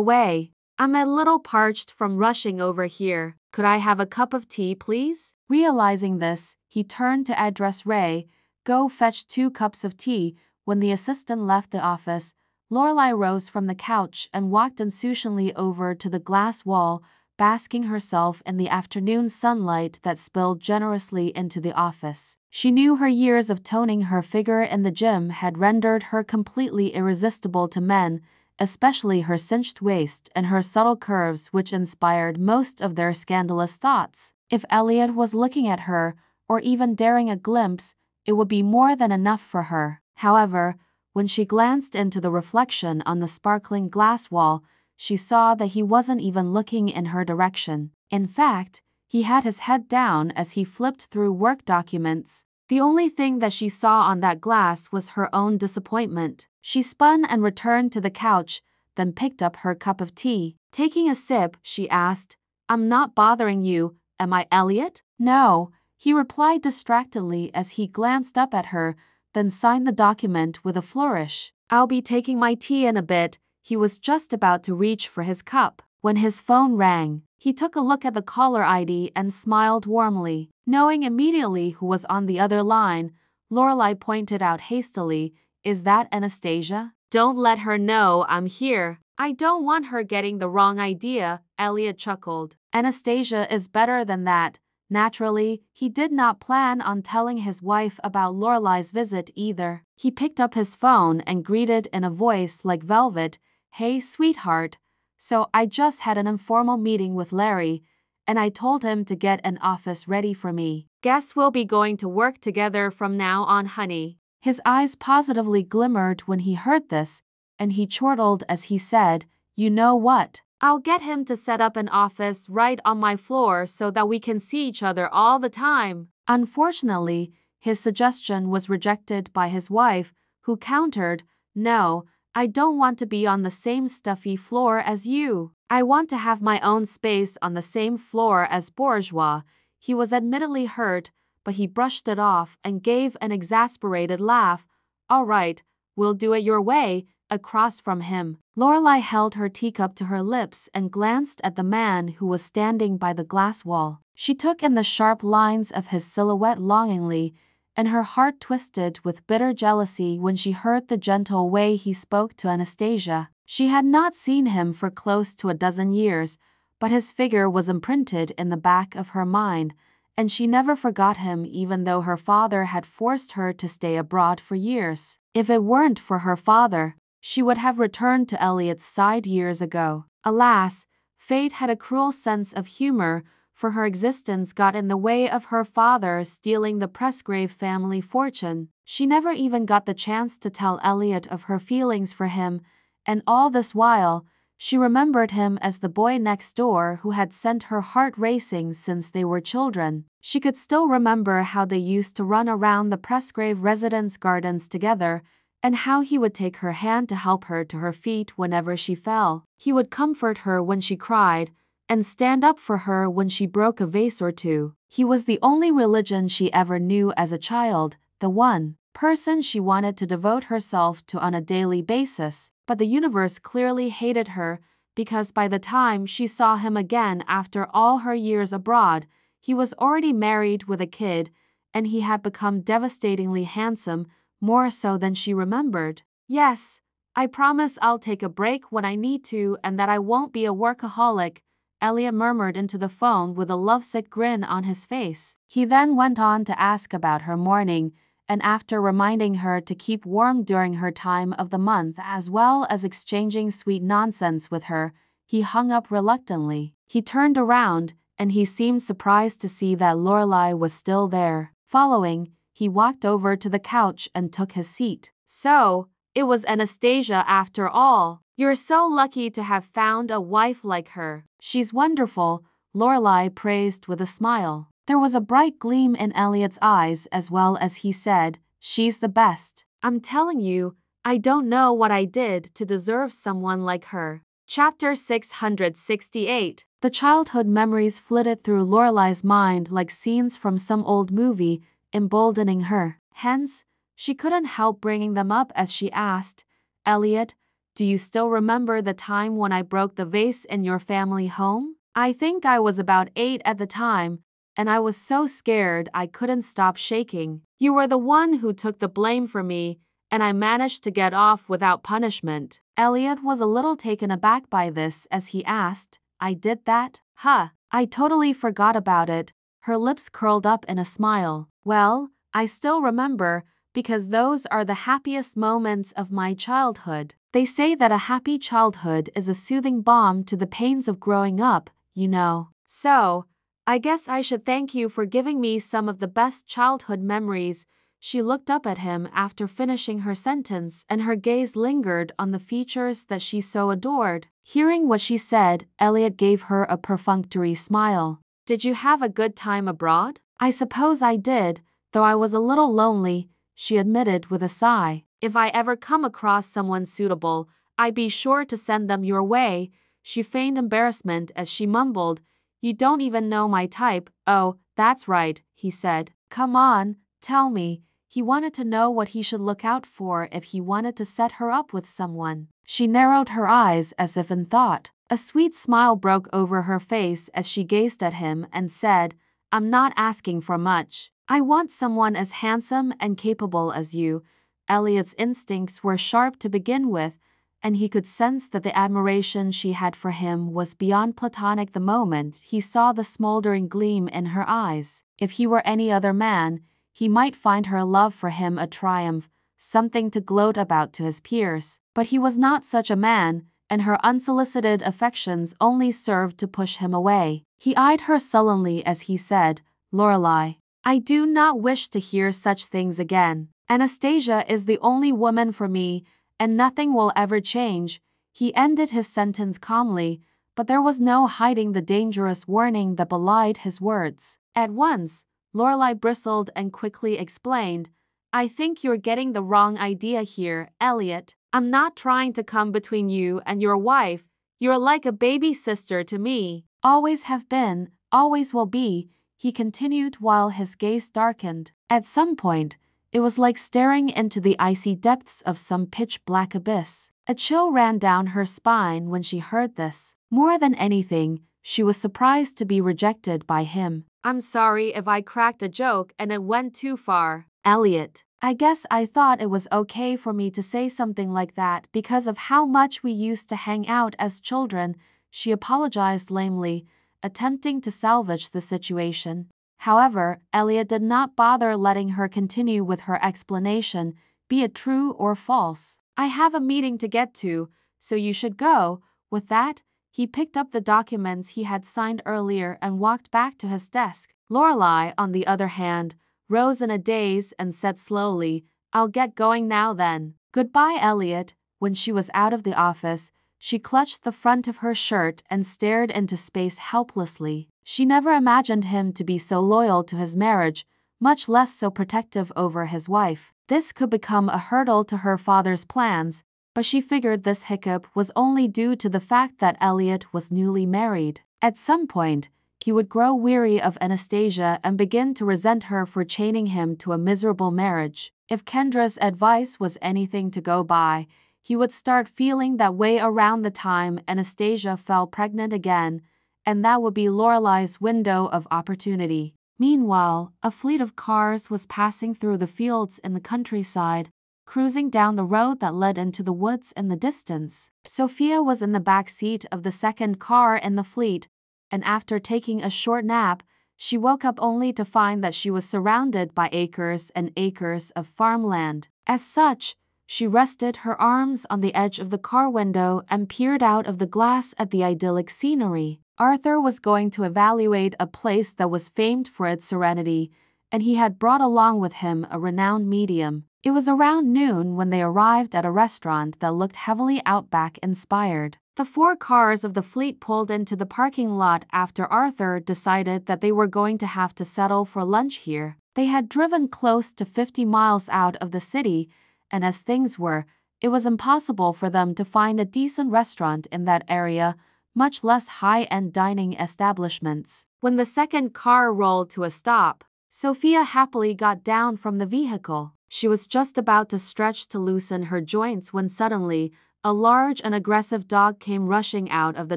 way, I'm a little parched from rushing over here. Could I have a cup of tea, please? Realizing this, he turned to address Ray, Go fetch two cups of tea. When the assistant left the office, Lorelai rose from the couch and walked insouciantly over to the glass wall, basking herself in the afternoon sunlight that spilled generously into the office. She knew her years of toning her figure in the gym had rendered her completely irresistible to men, especially her cinched waist and her subtle curves which inspired most of their scandalous thoughts. If Elliot was looking at her, or even daring a glimpse, it would be more than enough for her. However, when she glanced into the reflection on the sparkling glass wall, she saw that he wasn't even looking in her direction. In fact, he had his head down as he flipped through work documents. The only thing that she saw on that glass was her own disappointment. She spun and returned to the couch, then picked up her cup of tea. Taking a sip, she asked, I'm not bothering you, am I Elliot? No, he replied distractedly as he glanced up at her, then signed the document with a flourish. I'll be taking my tea in a bit, he was just about to reach for his cup. When his phone rang, he took a look at the caller ID and smiled warmly. Knowing immediately who was on the other line, Lorelai pointed out hastily, Is that Anastasia? Don't let her know I'm here. I don't want her getting the wrong idea, Elliot chuckled. Anastasia is better than that. Naturally, he did not plan on telling his wife about Lorelai's visit either. He picked up his phone and greeted in a voice like velvet, Hey, sweetheart. So I just had an informal meeting with Larry, and I told him to get an office ready for me. Guess we'll be going to work together from now on, honey. His eyes positively glimmered when he heard this, and he chortled as he said, You know what? I'll get him to set up an office right on my floor so that we can see each other all the time. Unfortunately, his suggestion was rejected by his wife, who countered, No, I don't want to be on the same stuffy floor as you. I want to have my own space on the same floor as Bourgeois. He was admittedly hurt, but he brushed it off and gave an exasperated laugh. All right, we'll do it your way, across from him. Lorelai held her teacup to her lips and glanced at the man who was standing by the glass wall. She took in the sharp lines of his silhouette longingly and her heart twisted with bitter jealousy when she heard the gentle way he spoke to Anastasia. She had not seen him for close to a dozen years, but his figure was imprinted in the back of her mind, and she never forgot him even though her father had forced her to stay abroad for years. If it weren't for her father, she would have returned to Elliot's side years ago. Alas, fate had a cruel sense of humor for her existence got in the way of her father stealing the Presgrave family fortune. She never even got the chance to tell Elliot of her feelings for him, and all this while, she remembered him as the boy next door who had sent her heart racing since they were children. She could still remember how they used to run around the Presgrave residence gardens together and how he would take her hand to help her to her feet whenever she fell. He would comfort her when she cried, and stand up for her when she broke a vase or two. He was the only religion she ever knew as a child, the one person she wanted to devote herself to on a daily basis. But the universe clearly hated her because by the time she saw him again after all her years abroad, he was already married with a kid and he had become devastatingly handsome, more so than she remembered. Yes, I promise I'll take a break when I need to and that I won't be a workaholic, Elliot murmured into the phone with a lovesick grin on his face. He then went on to ask about her morning, and after reminding her to keep warm during her time of the month as well as exchanging sweet nonsense with her, he hung up reluctantly. He turned around, and he seemed surprised to see that Lorelai was still there. Following, he walked over to the couch and took his seat. So, it was Anastasia after all. You're so lucky to have found a wife like her. She's wonderful, Lorelai praised with a smile. There was a bright gleam in Elliot's eyes as well as he said, She's the best. I'm telling you, I don't know what I did to deserve someone like her. Chapter 668 The childhood memories flitted through Lorelai's mind like scenes from some old movie, emboldening her. Hence, she couldn't help bringing them up as she asked, Elliot, do you still remember the time when I broke the vase in your family home? I think I was about eight at the time, and I was so scared I couldn't stop shaking. You were the one who took the blame for me, and I managed to get off without punishment. Elliot was a little taken aback by this as he asked, I did that? Huh, I totally forgot about it. Her lips curled up in a smile. Well, I still remember, because those are the happiest moments of my childhood. They say that a happy childhood is a soothing balm to the pains of growing up, you know. So, I guess I should thank you for giving me some of the best childhood memories she looked up at him after finishing her sentence and her gaze lingered on the features that she so adored. Hearing what she said, Elliot gave her a perfunctory smile. Did you have a good time abroad? I suppose I did, though I was a little lonely, she admitted with a sigh. If I ever come across someone suitable, I'd be sure to send them your way. She feigned embarrassment as she mumbled, You don't even know my type. Oh, that's right, he said. Come on, tell me, he wanted to know what he should look out for if he wanted to set her up with someone. She narrowed her eyes as if in thought. A sweet smile broke over her face as she gazed at him and said, I'm not asking for much. I want someone as handsome and capable as you. Elliot's instincts were sharp to begin with, and he could sense that the admiration she had for him was beyond platonic the moment he saw the smoldering gleam in her eyes. If he were any other man, he might find her love for him a triumph, something to gloat about to his peers. But he was not such a man, and her unsolicited affections only served to push him away. He eyed her sullenly as he said, Lorelai, I do not wish to hear such things again. Anastasia is the only woman for me, and nothing will ever change. He ended his sentence calmly, but there was no hiding the dangerous warning that belied his words. At once, Lorelai bristled and quickly explained, I think you're getting the wrong idea here, Elliot. I'm not trying to come between you and your wife. You're like a baby sister to me. Always have been, always will be, he continued while his gaze darkened. At some point, it was like staring into the icy depths of some pitch black abyss. A chill ran down her spine when she heard this. More than anything, she was surprised to be rejected by him. I'm sorry if I cracked a joke and it went too far. Elliot, I guess I thought it was okay for me to say something like that because of how much we used to hang out as children, she apologized lamely, attempting to salvage the situation. However, Elliot did not bother letting her continue with her explanation, be it true or false. I have a meeting to get to, so you should go. With that, he picked up the documents he had signed earlier and walked back to his desk. Lorelai, on the other hand, rose in a daze and said slowly, I'll get going now then. Goodbye, Elliot. When she was out of the office, she clutched the front of her shirt and stared into space helplessly. She never imagined him to be so loyal to his marriage, much less so protective over his wife. This could become a hurdle to her father's plans, but she figured this hiccup was only due to the fact that Elliot was newly married. At some point, he would grow weary of Anastasia and begin to resent her for chaining him to a miserable marriage. If Kendra's advice was anything to go by, he would start feeling that way around the time Anastasia fell pregnant again, and that would be Lorelai's window of opportunity. Meanwhile, a fleet of cars was passing through the fields in the countryside, cruising down the road that led into the woods in the distance. Sophia was in the back seat of the second car in the fleet, and after taking a short nap, she woke up only to find that she was surrounded by acres and acres of farmland. As such, she rested her arms on the edge of the car window and peered out of the glass at the idyllic scenery. Arthur was going to evaluate a place that was famed for its serenity, and he had brought along with him a renowned medium. It was around noon when they arrived at a restaurant that looked heavily outback inspired. The four cars of the fleet pulled into the parking lot after Arthur decided that they were going to have to settle for lunch here. They had driven close to 50 miles out of the city, and as things were, it was impossible for them to find a decent restaurant in that area, much less high-end dining establishments. When the second car rolled to a stop, Sophia happily got down from the vehicle. She was just about to stretch to loosen her joints when suddenly, a large and aggressive dog came rushing out of the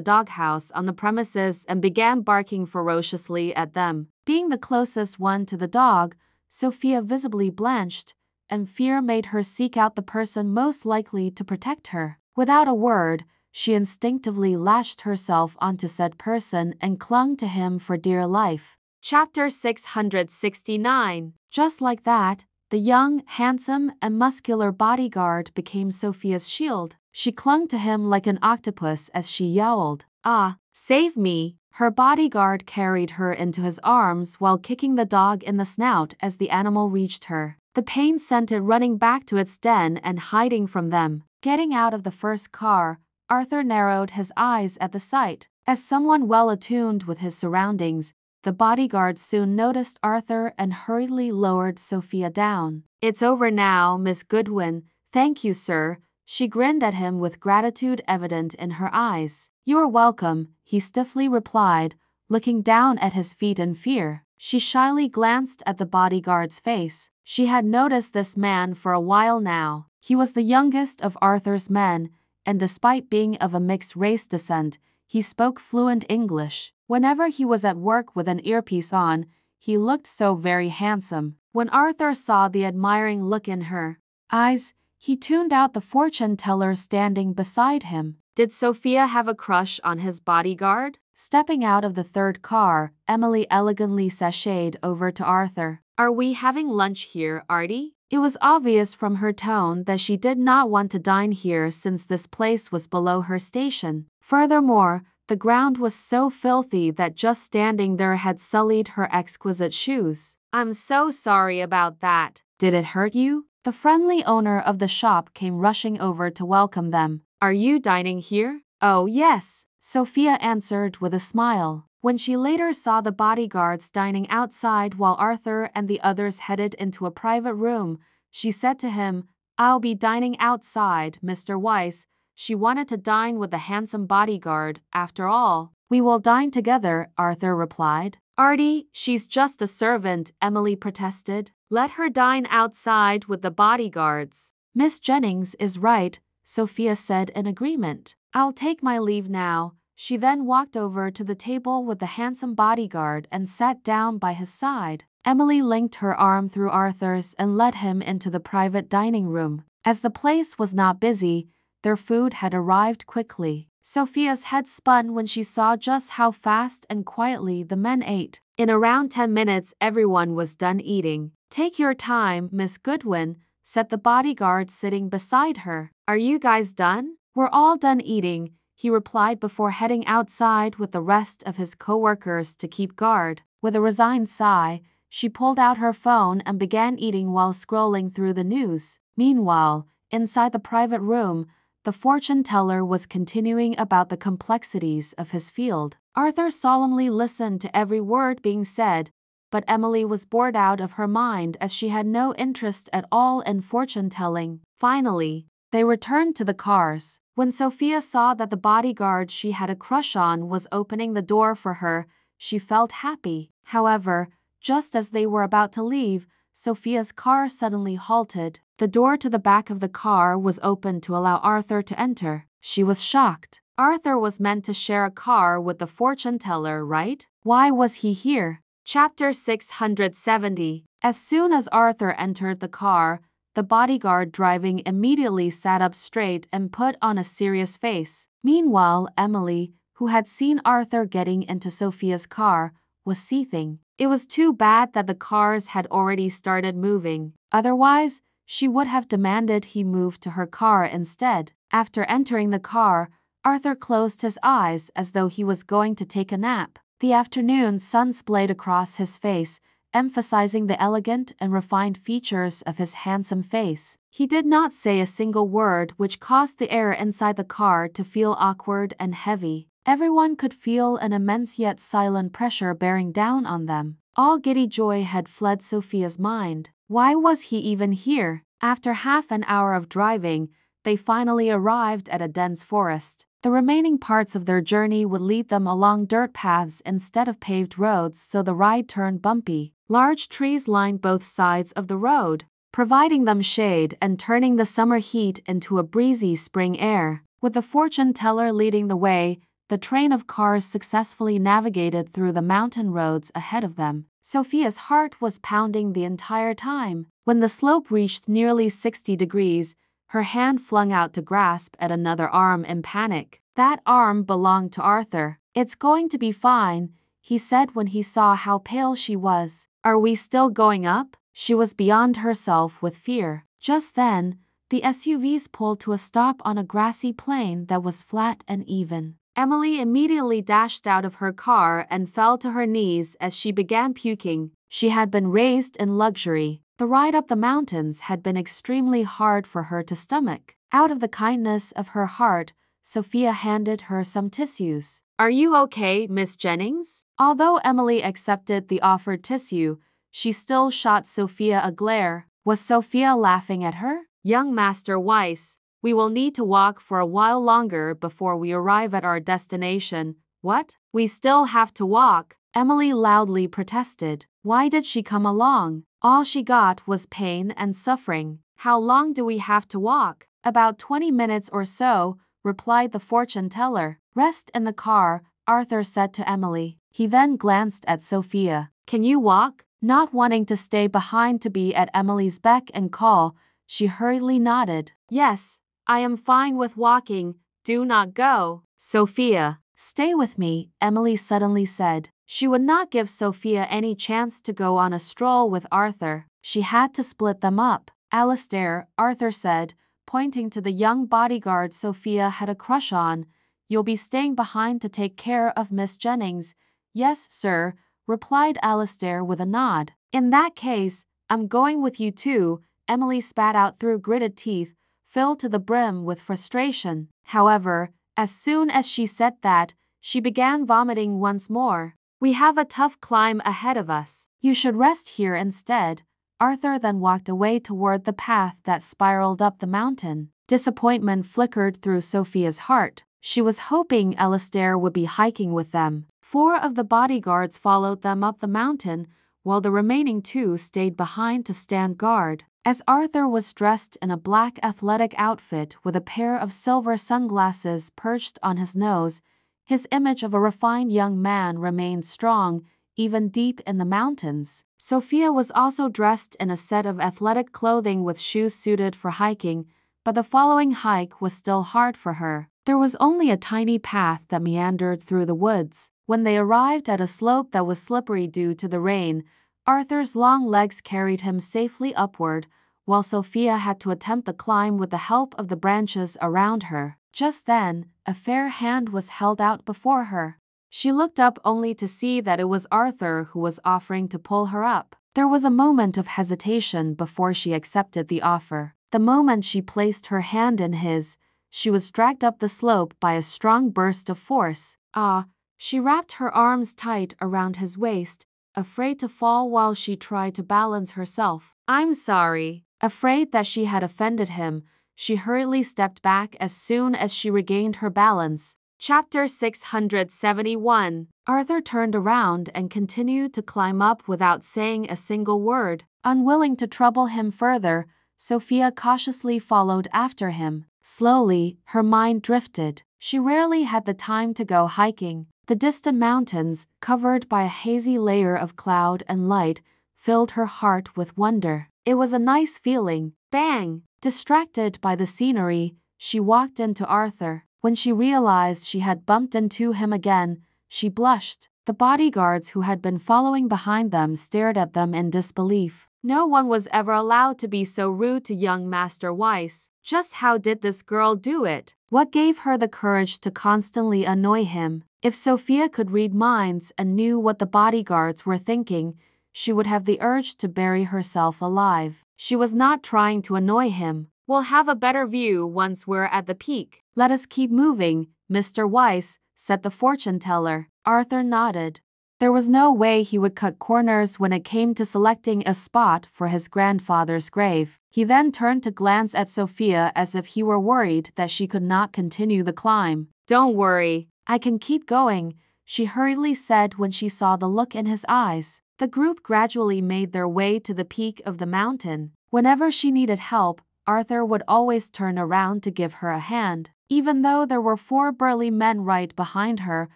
doghouse on the premises and began barking ferociously at them. Being the closest one to the dog, Sophia visibly blanched, and fear made her seek out the person most likely to protect her. Without a word, she instinctively lashed herself onto said person and clung to him for dear life. Chapter 669 Just like that, the young, handsome, and muscular bodyguard became Sophia's shield. She clung to him like an octopus as she yowled, Ah, save me! Her bodyguard carried her into his arms while kicking the dog in the snout as the animal reached her. The pain sent it running back to its den and hiding from them. Getting out of the first car, Arthur narrowed his eyes at the sight. As someone well attuned with his surroundings, the bodyguard soon noticed Arthur and hurriedly lowered Sophia down. It's over now, Miss Goodwin. Thank you, sir. She grinned at him with gratitude evident in her eyes. You're welcome, he stiffly replied, looking down at his feet in fear. She shyly glanced at the bodyguard's face. She had noticed this man for a while now. He was the youngest of Arthur's men, and despite being of a mixed race descent, he spoke fluent English. Whenever he was at work with an earpiece on, he looked so very handsome. When Arthur saw the admiring look in her eyes, he tuned out the fortune teller standing beside him. Did Sophia have a crush on his bodyguard? Stepping out of the third car, Emily elegantly sashayed over to Arthur. Are we having lunch here, Artie? It was obvious from her tone that she did not want to dine here since this place was below her station. Furthermore, the ground was so filthy that just standing there had sullied her exquisite shoes. I'm so sorry about that. Did it hurt you? The friendly owner of the shop came rushing over to welcome them. Are you dining here? Oh, yes, Sophia answered with a smile. When she later saw the bodyguards dining outside while Arthur and the others headed into a private room, she said to him, I'll be dining outside, Mr. Weiss, she wanted to dine with the handsome bodyguard, after all. We will dine together, Arthur replied. Artie, she's just a servant, Emily protested. Let her dine outside with the bodyguards. Miss Jennings is right, Sophia said in agreement. I'll take my leave now. She then walked over to the table with the handsome bodyguard and sat down by his side. Emily linked her arm through Arthur's and led him into the private dining room. As the place was not busy, their food had arrived quickly. Sophia's head spun when she saw just how fast and quietly the men ate. In around 10 minutes, everyone was done eating. Take your time, Miss Goodwin, said the bodyguard sitting beside her. Are you guys done? We're all done eating, he replied before heading outside with the rest of his co-workers to keep guard. With a resigned sigh, she pulled out her phone and began eating while scrolling through the news. Meanwhile, inside the private room, the fortune teller was continuing about the complexities of his field. Arthur solemnly listened to every word being said, but Emily was bored out of her mind as she had no interest at all in fortune telling. Finally, they returned to the cars. When Sophia saw that the bodyguard she had a crush on was opening the door for her, she felt happy. However, just as they were about to leave, Sophia's car suddenly halted. The door to the back of the car was opened to allow Arthur to enter. She was shocked. Arthur was meant to share a car with the fortune teller, right? Why was he here? Chapter 670 As soon as Arthur entered the car, the bodyguard driving immediately sat up straight and put on a serious face. Meanwhile, Emily, who had seen Arthur getting into Sophia's car, was seething. It was too bad that the cars had already started moving. Otherwise, she would have demanded he move to her car instead. After entering the car, Arthur closed his eyes as though he was going to take a nap. The afternoon sun splayed across his face, emphasizing the elegant and refined features of his handsome face. He did not say a single word, which caused the air inside the car to feel awkward and heavy. Everyone could feel an immense yet silent pressure bearing down on them. All giddy joy had fled Sophia's mind. Why was he even here? After half an hour of driving, they finally arrived at a dense forest. The remaining parts of their journey would lead them along dirt paths instead of paved roads, so the ride turned bumpy. Large trees lined both sides of the road, providing them shade and turning the summer heat into a breezy spring air. With the fortune teller leading the way, the train of cars successfully navigated through the mountain roads ahead of them. Sophia's heart was pounding the entire time. When the slope reached nearly 60 degrees, her hand flung out to grasp at another arm in panic. That arm belonged to Arthur. It's going to be fine, he said when he saw how pale she was. Are we still going up? She was beyond herself with fear. Just then, the SUVs pulled to a stop on a grassy plain that was flat and even. Emily immediately dashed out of her car and fell to her knees as she began puking. She had been raised in luxury. The ride up the mountains had been extremely hard for her to stomach. Out of the kindness of her heart, Sophia handed her some tissues. Are you okay, Miss Jennings? Although Emily accepted the offered tissue, she still shot Sophia a glare. Was Sophia laughing at her? Young Master Weiss, we will need to walk for a while longer before we arrive at our destination. What? We still have to walk? Emily loudly protested. Why did she come along? All she got was pain and suffering. How long do we have to walk? About 20 minutes or so, replied the fortune teller. Rest in the car, Arthur said to Emily. He then glanced at Sophia. Can you walk? Not wanting to stay behind to be at Emily's beck and call, she hurriedly nodded. Yes, I am fine with walking, do not go. Sophia, stay with me, Emily suddenly said. She would not give Sophia any chance to go on a stroll with Arthur. She had to split them up. Alastair, Arthur said, pointing to the young bodyguard Sophia had a crush on. You'll be staying behind to take care of Miss Jennings. Yes, sir, replied Alastair with a nod. In that case, I'm going with you too, Emily spat out through gritted teeth, filled to the brim with frustration. However, as soon as she said that, she began vomiting once more. We have a tough climb ahead of us. You should rest here instead. Arthur then walked away toward the path that spiraled up the mountain. Disappointment flickered through Sophia's heart. She was hoping Alastair would be hiking with them. Four of the bodyguards followed them up the mountain, while the remaining two stayed behind to stand guard. As Arthur was dressed in a black athletic outfit with a pair of silver sunglasses perched on his nose, his image of a refined young man remained strong, even deep in the mountains. Sophia was also dressed in a set of athletic clothing with shoes suited for hiking, but the following hike was still hard for her. There was only a tiny path that meandered through the woods. When they arrived at a slope that was slippery due to the rain, Arthur's long legs carried him safely upward, while Sophia had to attempt the climb with the help of the branches around her. Just then, a fair hand was held out before her. She looked up only to see that it was Arthur who was offering to pull her up. There was a moment of hesitation before she accepted the offer. The moment she placed her hand in his, she was dragged up the slope by a strong burst of force. Ah, she wrapped her arms tight around his waist afraid to fall while she tried to balance herself. I'm sorry. Afraid that she had offended him, she hurriedly stepped back as soon as she regained her balance. Chapter 671 Arthur turned around and continued to climb up without saying a single word. Unwilling to trouble him further, Sophia cautiously followed after him. Slowly, her mind drifted. She rarely had the time to go hiking, the distant mountains, covered by a hazy layer of cloud and light, filled her heart with wonder. It was a nice feeling. Bang! Distracted by the scenery, she walked into Arthur. When she realized she had bumped into him again, she blushed. The bodyguards who had been following behind them stared at them in disbelief. No one was ever allowed to be so rude to young Master Weiss. Just how did this girl do it? What gave her the courage to constantly annoy him? If Sophia could read minds and knew what the bodyguards were thinking, she would have the urge to bury herself alive. She was not trying to annoy him. We'll have a better view once we're at the peak. Let us keep moving, Mr. Weiss, said the fortune teller. Arthur nodded. There was no way he would cut corners when it came to selecting a spot for his grandfather's grave. He then turned to glance at Sophia as if he were worried that she could not continue the climb. Don't worry, I can keep going, she hurriedly said when she saw the look in his eyes. The group gradually made their way to the peak of the mountain. Whenever she needed help, Arthur would always turn around to give her a hand. Even though there were four burly men right behind her,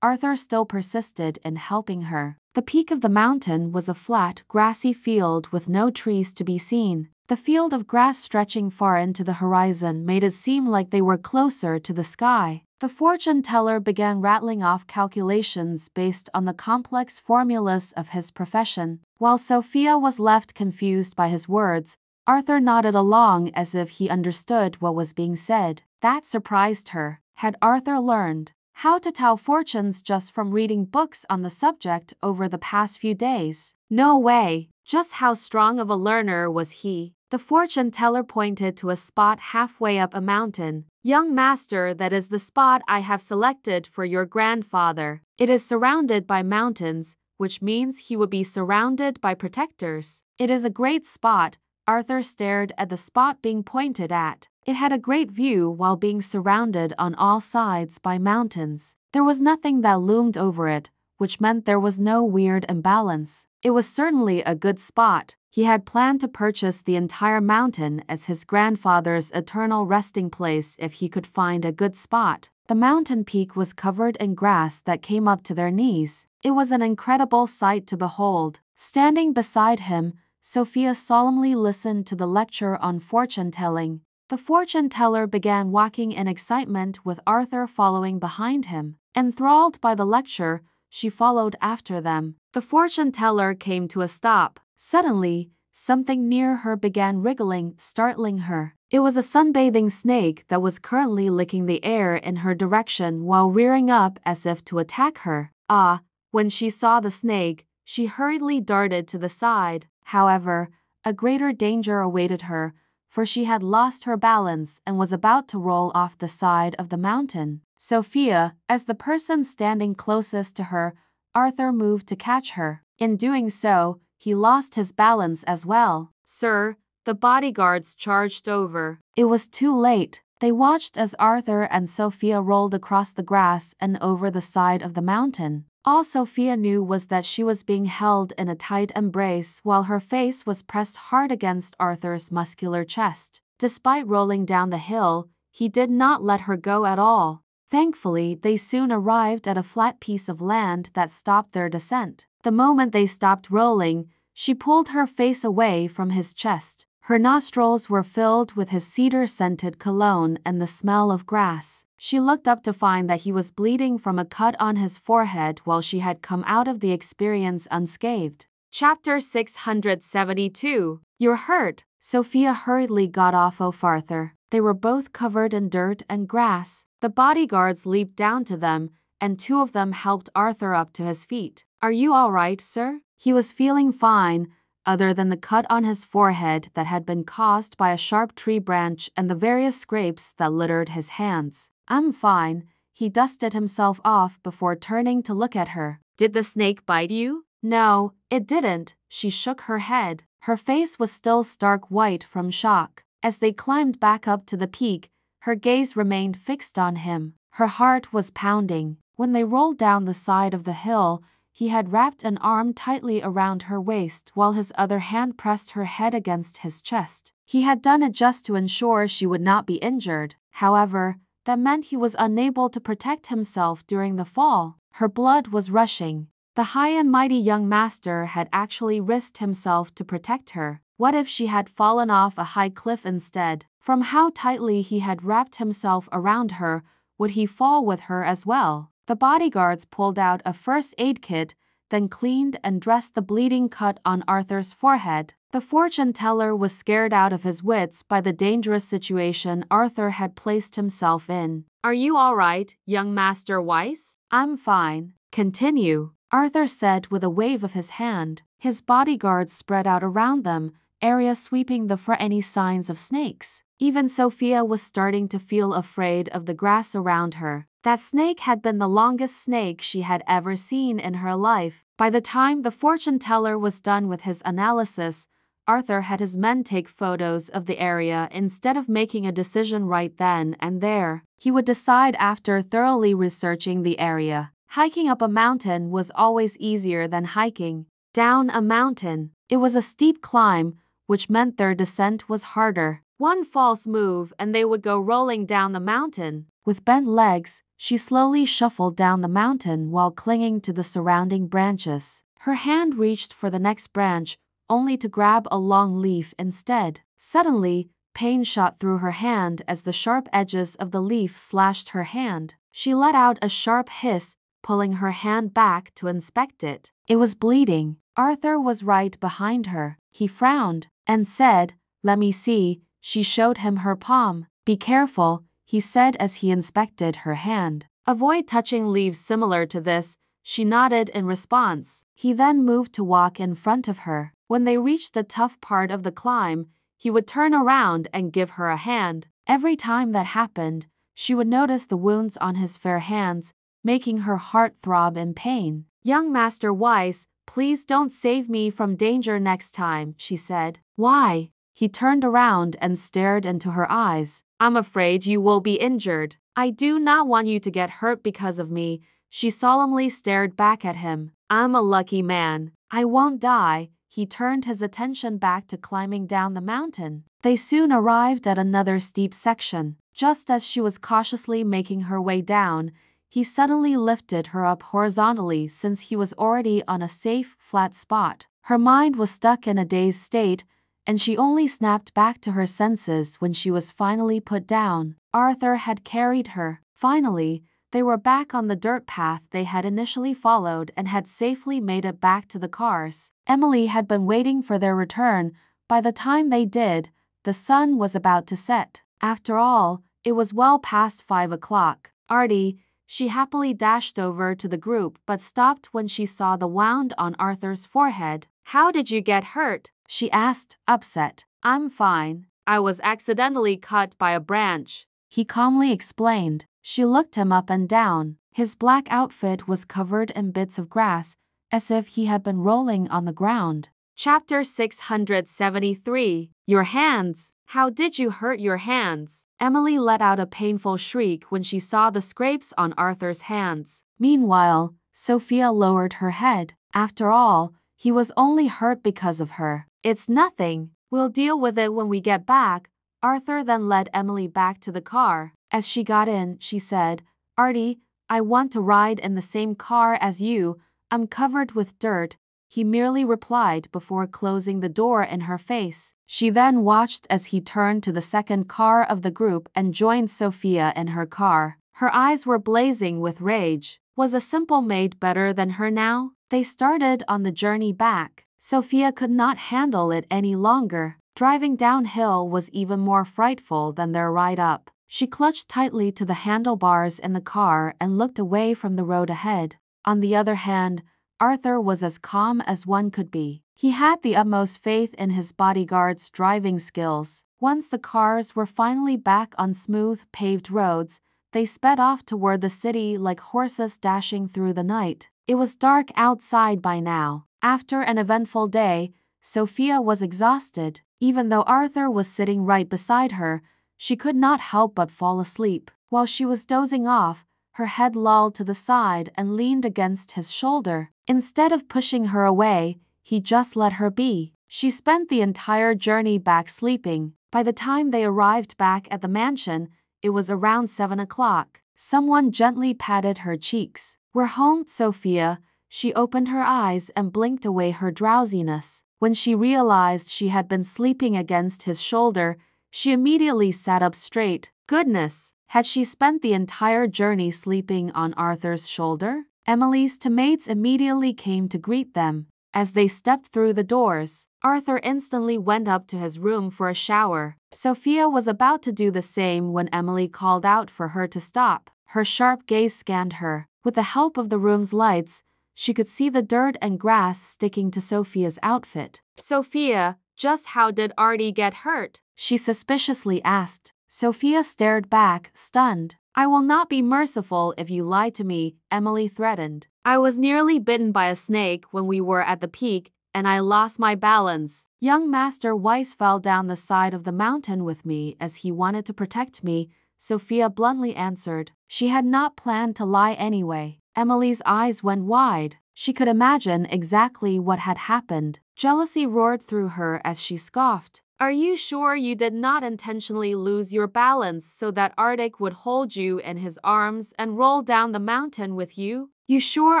Arthur still persisted in helping her. The peak of the mountain was a flat, grassy field with no trees to be seen. The field of grass stretching far into the horizon made it seem like they were closer to the sky. The fortune teller began rattling off calculations based on the complex formulas of his profession. While Sophia was left confused by his words, Arthur nodded along as if he understood what was being said. That surprised her. Had Arthur learned how to tell fortunes just from reading books on the subject over the past few days? No way. Just how strong of a learner was he? The fortune teller pointed to a spot halfway up a mountain. Young master, that is the spot I have selected for your grandfather. It is surrounded by mountains, which means he would be surrounded by protectors. It is a great spot. Arthur stared at the spot being pointed at. It had a great view while being surrounded on all sides by mountains. There was nothing that loomed over it, which meant there was no weird imbalance. It was certainly a good spot. He had planned to purchase the entire mountain as his grandfather's eternal resting place if he could find a good spot. The mountain peak was covered in grass that came up to their knees. It was an incredible sight to behold. Standing beside him, Sophia solemnly listened to the lecture on fortune telling. The fortune teller began walking in excitement with Arthur following behind him. Enthralled by the lecture, she followed after them. The fortune teller came to a stop. Suddenly, something near her began wriggling, startling her. It was a sunbathing snake that was currently licking the air in her direction while rearing up as if to attack her. Ah, when she saw the snake, she hurriedly darted to the side. However, a greater danger awaited her, for she had lost her balance and was about to roll off the side of the mountain. Sophia, as the person standing closest to her, Arthur moved to catch her. In doing so, he lost his balance as well. Sir, the bodyguards charged over. It was too late. They watched as Arthur and Sophia rolled across the grass and over the side of the mountain. All Sophia knew was that she was being held in a tight embrace while her face was pressed hard against Arthur's muscular chest. Despite rolling down the hill, he did not let her go at all. Thankfully, they soon arrived at a flat piece of land that stopped their descent. The moment they stopped rolling, she pulled her face away from his chest. Her nostrils were filled with his cedar scented cologne and the smell of grass. She looked up to find that he was bleeding from a cut on his forehead while she had come out of the experience unscathed. Chapter 672 You're hurt. Sophia hurriedly got off of Arthur. They were both covered in dirt and grass. The bodyguards leaped down to them, and two of them helped Arthur up to his feet. Are you all right, sir? He was feeling fine, other than the cut on his forehead that had been caused by a sharp tree branch and the various scrapes that littered his hands. I'm fine. He dusted himself off before turning to look at her. Did the snake bite you? No, it didn't. She shook her head. Her face was still stark white from shock. As they climbed back up to the peak, her gaze remained fixed on him. Her heart was pounding. When they rolled down the side of the hill, he had wrapped an arm tightly around her waist while his other hand pressed her head against his chest. He had done it just to ensure she would not be injured. However, that meant he was unable to protect himself during the fall. Her blood was rushing. The high and mighty young master had actually risked himself to protect her. What if she had fallen off a high cliff instead? From how tightly he had wrapped himself around her, would he fall with her as well? The bodyguards pulled out a first aid kit, then cleaned and dressed the bleeding cut on Arthur's forehead. The fortune teller was scared out of his wits by the dangerous situation Arthur had placed himself in. Are you all right, young Master Weiss? I'm fine. Continue, Arthur said with a wave of his hand. His bodyguards spread out around them, area sweeping the for any signs of snakes. Even Sophia was starting to feel afraid of the grass around her. That snake had been the longest snake she had ever seen in her life. By the time the fortune teller was done with his analysis, Arthur had his men take photos of the area instead of making a decision right then and there. He would decide after thoroughly researching the area. Hiking up a mountain was always easier than hiking down a mountain. It was a steep climb, which meant their descent was harder. One false move and they would go rolling down the mountain. With bent legs, she slowly shuffled down the mountain while clinging to the surrounding branches. Her hand reached for the next branch, only to grab a long leaf instead. Suddenly, pain shot through her hand as the sharp edges of the leaf slashed her hand. She let out a sharp hiss, pulling her hand back to inspect it. It was bleeding. Arthur was right behind her. He frowned and said, Let me see. She showed him her palm. Be careful, he said as he inspected her hand. Avoid touching leaves similar to this, she nodded in response. He then moved to walk in front of her. When they reached a tough part of the climb, he would turn around and give her a hand. Every time that happened, she would notice the wounds on his fair hands, making her heart throb in pain. Young Master Weiss, please don't save me from danger next time, she said. Why? He turned around and stared into her eyes. I'm afraid you will be injured. I do not want you to get hurt because of me. She solemnly stared back at him. I'm a lucky man. I won't die. He turned his attention back to climbing down the mountain. They soon arrived at another steep section. Just as she was cautiously making her way down, he suddenly lifted her up horizontally since he was already on a safe, flat spot. Her mind was stuck in a dazed state, and she only snapped back to her senses when she was finally put down. Arthur had carried her. Finally, they were back on the dirt path they had initially followed and had safely made it back to the cars. Emily had been waiting for their return. By the time they did, the sun was about to set. After all, it was well past five o'clock. Artie, she happily dashed over to the group but stopped when she saw the wound on Arthur's forehead. How did you get hurt? She asked, upset. I'm fine. I was accidentally cut by a branch. He calmly explained. She looked him up and down. His black outfit was covered in bits of grass, as if he had been rolling on the ground. Chapter 673 Your Hands. How did you hurt your hands? Emily let out a painful shriek when she saw the scrapes on Arthur's hands. Meanwhile, Sophia lowered her head. After all, he was only hurt because of her. It's nothing. We'll deal with it when we get back. Arthur then led Emily back to the car. As she got in, she said, Artie, I want to ride in the same car as you. I'm covered with dirt. He merely replied before closing the door in her face. She then watched as he turned to the second car of the group and joined Sophia in her car. Her eyes were blazing with rage. Was a simple maid better than her now? They started on the journey back. Sophia could not handle it any longer. Driving downhill was even more frightful than their ride up. She clutched tightly to the handlebars in the car and looked away from the road ahead. On the other hand, Arthur was as calm as one could be. He had the utmost faith in his bodyguard's driving skills. Once the cars were finally back on smooth, paved roads, they sped off toward the city like horses dashing through the night. It was dark outside by now. After an eventful day, Sophia was exhausted. Even though Arthur was sitting right beside her, she could not help but fall asleep. While she was dozing off, her head lolled to the side and leaned against his shoulder. Instead of pushing her away, he just let her be. She spent the entire journey back sleeping. By the time they arrived back at the mansion, it was around seven o'clock. Someone gently patted her cheeks. We're home, Sophia. She opened her eyes and blinked away her drowsiness. When she realized she had been sleeping against his shoulder, she immediately sat up straight. Goodness, had she spent the entire journey sleeping on Arthur's shoulder? Emily's maids immediately came to greet them. As they stepped through the doors, Arthur instantly went up to his room for a shower. Sophia was about to do the same when Emily called out for her to stop. Her sharp gaze scanned her. With the help of the room's lights, she could see the dirt and grass sticking to Sophia's outfit. Sophia, just how did Artie get hurt? She suspiciously asked. Sophia stared back, stunned. I will not be merciful if you lie to me, Emily threatened. I was nearly bitten by a snake when we were at the peak, and I lost my balance. Young Master Weiss fell down the side of the mountain with me as he wanted to protect me, Sophia bluntly answered. She had not planned to lie anyway. Emily's eyes went wide. She could imagine exactly what had happened. Jealousy roared through her as she scoffed. Are you sure you did not intentionally lose your balance so that Artie would hold you in his arms and roll down the mountain with you? You sure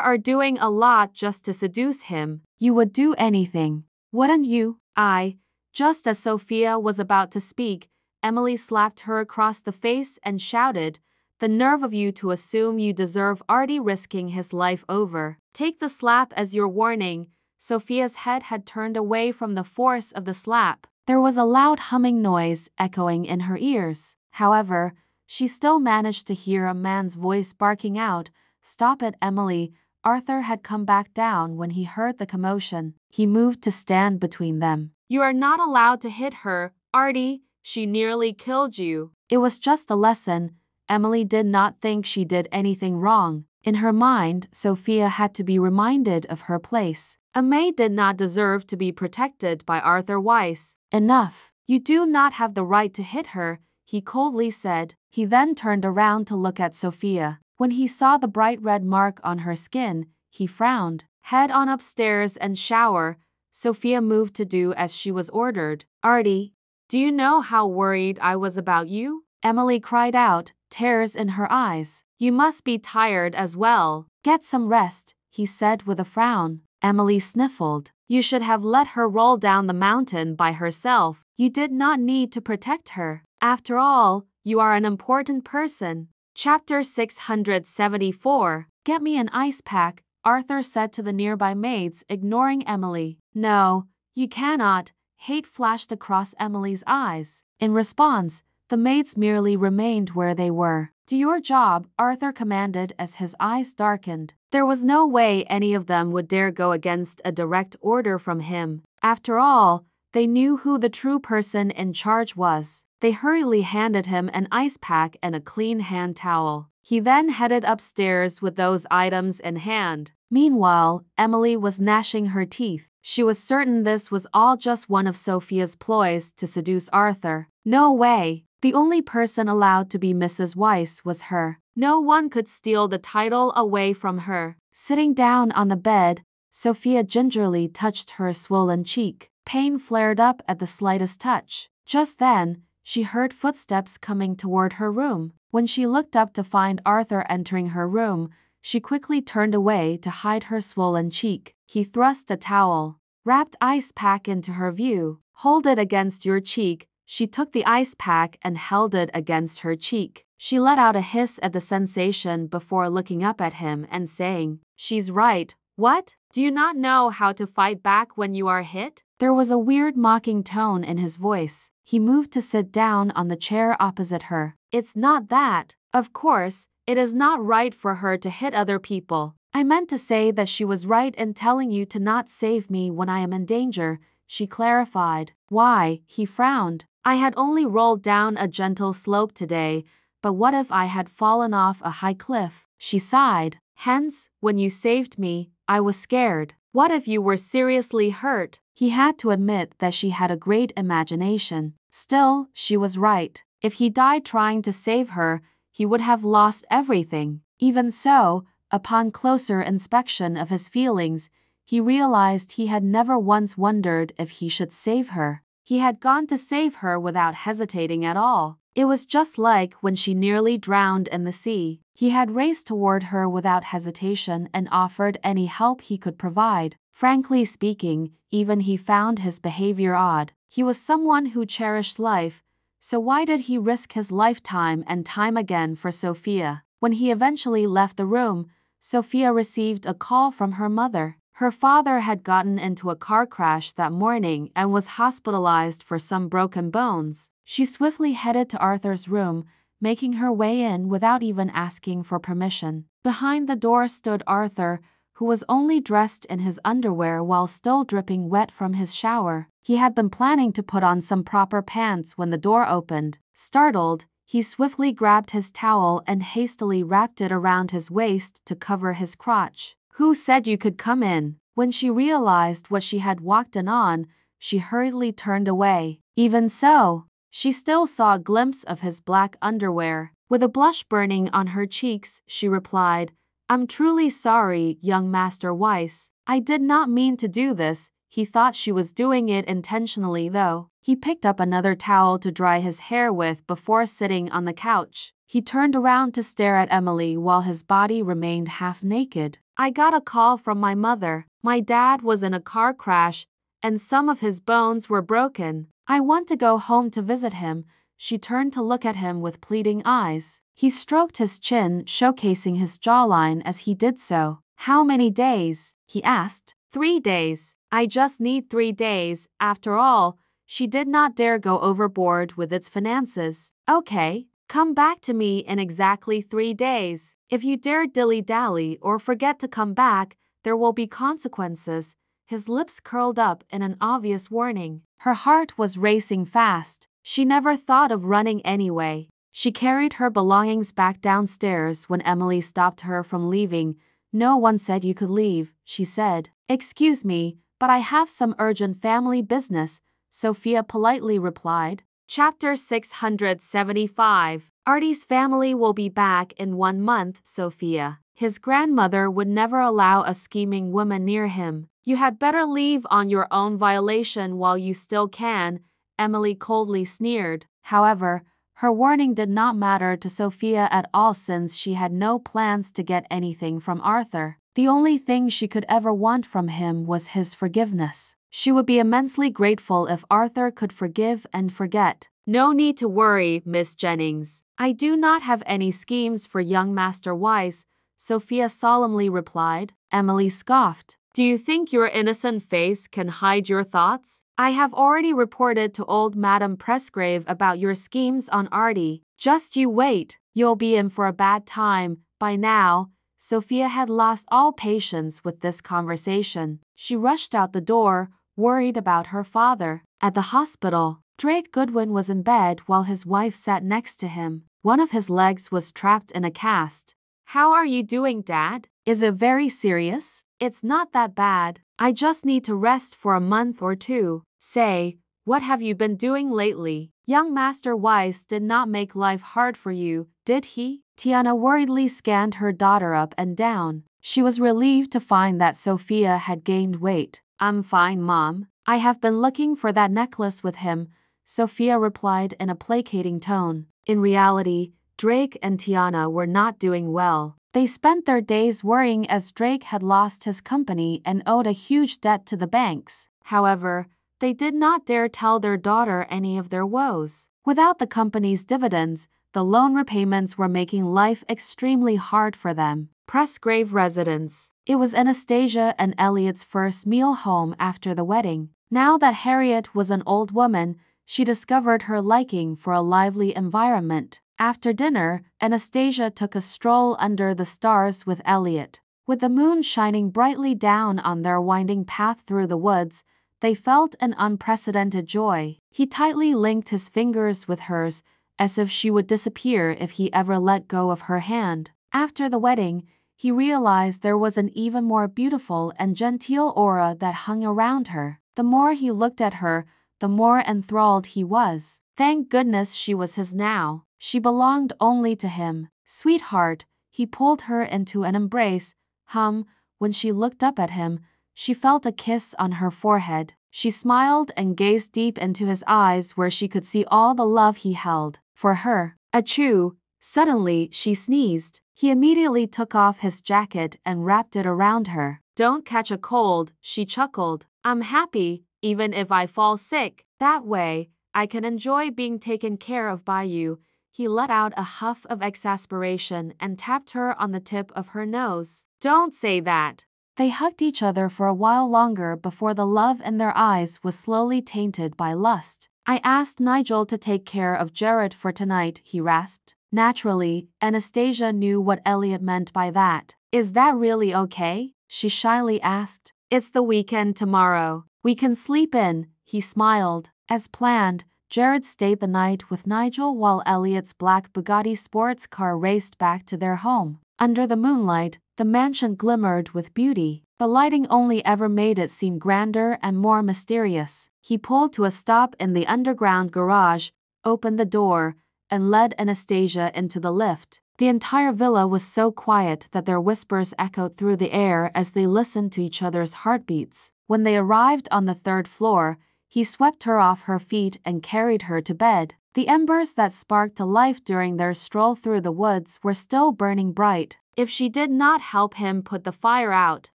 are doing a lot just to seduce him. You would do anything, wouldn't you? I. Just as Sophia was about to speak, Emily slapped her across the face and shouted, The nerve of you to assume you deserve Artie risking his life over. Take the slap as your warning. Sophia's head had turned away from the force of the slap. There was a loud humming noise echoing in her ears. However, she still managed to hear a man's voice barking out, Stop it, Emily. Arthur had come back down when he heard the commotion. He moved to stand between them. You are not allowed to hit her, Artie. She nearly killed you. It was just a lesson. Emily did not think she did anything wrong. In her mind, Sophia had to be reminded of her place. A maid did not deserve to be protected by Arthur Weiss. Enough. You do not have the right to hit her, he coldly said. He then turned around to look at Sophia. When he saw the bright red mark on her skin, he frowned. Head on upstairs and shower. Sophia moved to do as she was ordered. Artie, do you know how worried I was about you? Emily cried out, tears in her eyes. You must be tired as well. Get some rest, he said with a frown. Emily sniffled. You should have let her roll down the mountain by herself. You did not need to protect her. After all, you are an important person. Chapter 674 Get me an ice pack, Arthur said to the nearby maids, ignoring Emily. No, you cannot, Hate flashed across Emily's eyes. In response, the maids merely remained where they were. Do your job, Arthur commanded as his eyes darkened. There was no way any of them would dare go against a direct order from him. After all, they knew who the true person in charge was. They hurriedly handed him an ice pack and a clean hand towel. He then headed upstairs with those items in hand. Meanwhile, Emily was gnashing her teeth. She was certain this was all just one of Sophia's ploys to seduce Arthur. No way. The only person allowed to be Mrs. Weiss was her. No one could steal the title away from her. Sitting down on the bed, Sophia gingerly touched her swollen cheek. Pain flared up at the slightest touch. Just then, she heard footsteps coming toward her room. When she looked up to find Arthur entering her room, she quickly turned away to hide her swollen cheek. He thrust a towel, wrapped ice pack into her view. Hold it against your cheek. She took the ice pack and held it against her cheek. She let out a hiss at the sensation before looking up at him and saying, She's right. What? Do you not know how to fight back when you are hit? There was a weird mocking tone in his voice. He moved to sit down on the chair opposite her. It's not that. Of course, it is not right for her to hit other people. I meant to say that she was right in telling you to not save me when I am in danger, she clarified. Why? He frowned. I had only rolled down a gentle slope today, but what if I had fallen off a high cliff? She sighed. Hence, when you saved me, I was scared. What if you were seriously hurt? He had to admit that she had a great imagination. Still, she was right. If he died trying to save her, he would have lost everything. Even so, upon closer inspection of his feelings, he realized he had never once wondered if he should save her. He had gone to save her without hesitating at all. It was just like when she nearly drowned in the sea. He had raced toward her without hesitation and offered any help he could provide. Frankly speaking, even he found his behavior odd. He was someone who cherished life, so why did he risk his lifetime and time again for Sophia? When he eventually left the room, Sophia received a call from her mother. Her father had gotten into a car crash that morning and was hospitalized for some broken bones. She swiftly headed to Arthur's room, making her way in without even asking for permission. Behind the door stood Arthur, who was only dressed in his underwear while still dripping wet from his shower. He had been planning to put on some proper pants when the door opened. Startled, he swiftly grabbed his towel and hastily wrapped it around his waist to cover his crotch. Who said you could come in? When she realized what she had walked in on, she hurriedly turned away. Even so, she still saw a glimpse of his black underwear. With a blush burning on her cheeks, she replied, I'm truly sorry, young Master Weiss. I did not mean to do this. He thought she was doing it intentionally, though. He picked up another towel to dry his hair with before sitting on the couch. He turned around to stare at Emily while his body remained half naked. I got a call from my mother. My dad was in a car crash, and some of his bones were broken. I want to go home to visit him. She turned to look at him with pleading eyes. He stroked his chin, showcasing his jawline as he did so. How many days? he asked. Three days. I just need three days. After all, she did not dare go overboard with its finances. Okay, come back to me in exactly three days. If you dare dilly dally or forget to come back, there will be consequences. His lips curled up in an obvious warning. Her heart was racing fast. She never thought of running anyway. She carried her belongings back downstairs when Emily stopped her from leaving. No one said you could leave, she said. Excuse me, but I have some urgent family business, Sophia politely replied. Chapter 675 Artie's family will be back in one month, Sophia. His grandmother would never allow a scheming woman near him. You had better leave on your own violation while you still can, Emily coldly sneered. However, her warning did not matter to Sophia at all since she had no plans to get anything from Arthur. The only thing she could ever want from him was his forgiveness. She would be immensely grateful if Arthur could forgive and forget. No need to worry, Miss Jennings. I do not have any schemes for young Master Weiss, Sophia solemnly replied. Emily scoffed. Do you think your innocent face can hide your thoughts? I have already reported to old Madame Presgrave about your schemes on Artie. Just you wait, you'll be in for a bad time. By now, Sophia had lost all patience with this conversation. She rushed out the door, worried about her father. At the hospital, Drake Goodwin was in bed while his wife sat next to him. One of his legs was trapped in a cast. How are you doing, Dad? Is it very serious? It's not that bad. I just need to rest for a month or two. Say, what have you been doing lately? Young Master Weiss did not make life hard for you, did he? Tiana worriedly scanned her daughter up and down. She was relieved to find that Sophia had gained weight. I'm fine, Mom. I have been looking for that necklace with him, Sophia replied in a placating tone. In reality, Drake and Tiana were not doing well. They spent their days worrying as Drake had lost his company and owed a huge debt to the banks. However, they did not dare tell their daughter any of their woes. Without the company's dividends, the loan repayments were making life extremely hard for them. Presgrave residence. It was Anastasia and Elliot's first meal home after the wedding. Now that Harriet was an old woman, she discovered her liking for a lively environment. After dinner, Anastasia took a stroll under the stars with Elliot. With the moon shining brightly down on their winding path through the woods, they felt an unprecedented joy. He tightly linked his fingers with hers, as if she would disappear if he ever let go of her hand. After the wedding, he realized there was an even more beautiful and genteel aura that hung around her. The more he looked at her, the more enthralled he was. Thank goodness she was his now. She belonged only to him. Sweetheart, he pulled her into an embrace. Hum, when she looked up at him, she felt a kiss on her forehead. She smiled and gazed deep into his eyes where she could see all the love he held for her. Achoo! Suddenly, she sneezed. He immediately took off his jacket and wrapped it around her. Don't catch a cold, she chuckled. I'm happy, even if I fall sick. That way, I can enjoy being taken care of by you. He let out a huff of exasperation and tapped her on the tip of her nose. Don't say that. They hugged each other for a while longer before the love in their eyes was slowly tainted by lust. I asked Nigel to take care of Jared for tonight, he rasped. Naturally, Anastasia knew what Elliot meant by that. Is that really okay? She shyly asked. It's the weekend tomorrow. We can sleep in, he smiled. As planned, Jared stayed the night with Nigel while Elliot's black Bugatti sports car raced back to their home. Under the moonlight, the mansion glimmered with beauty. The lighting only ever made it seem grander and more mysterious. He pulled to a stop in the underground garage, opened the door, and led Anastasia into the lift. The entire villa was so quiet that their whispers echoed through the air as they listened to each other's heartbeats. When they arrived on the third floor, he swept her off her feet and carried her to bed. The embers that sparked to life during their stroll through the woods were still burning bright. If she did not help him put the fire out,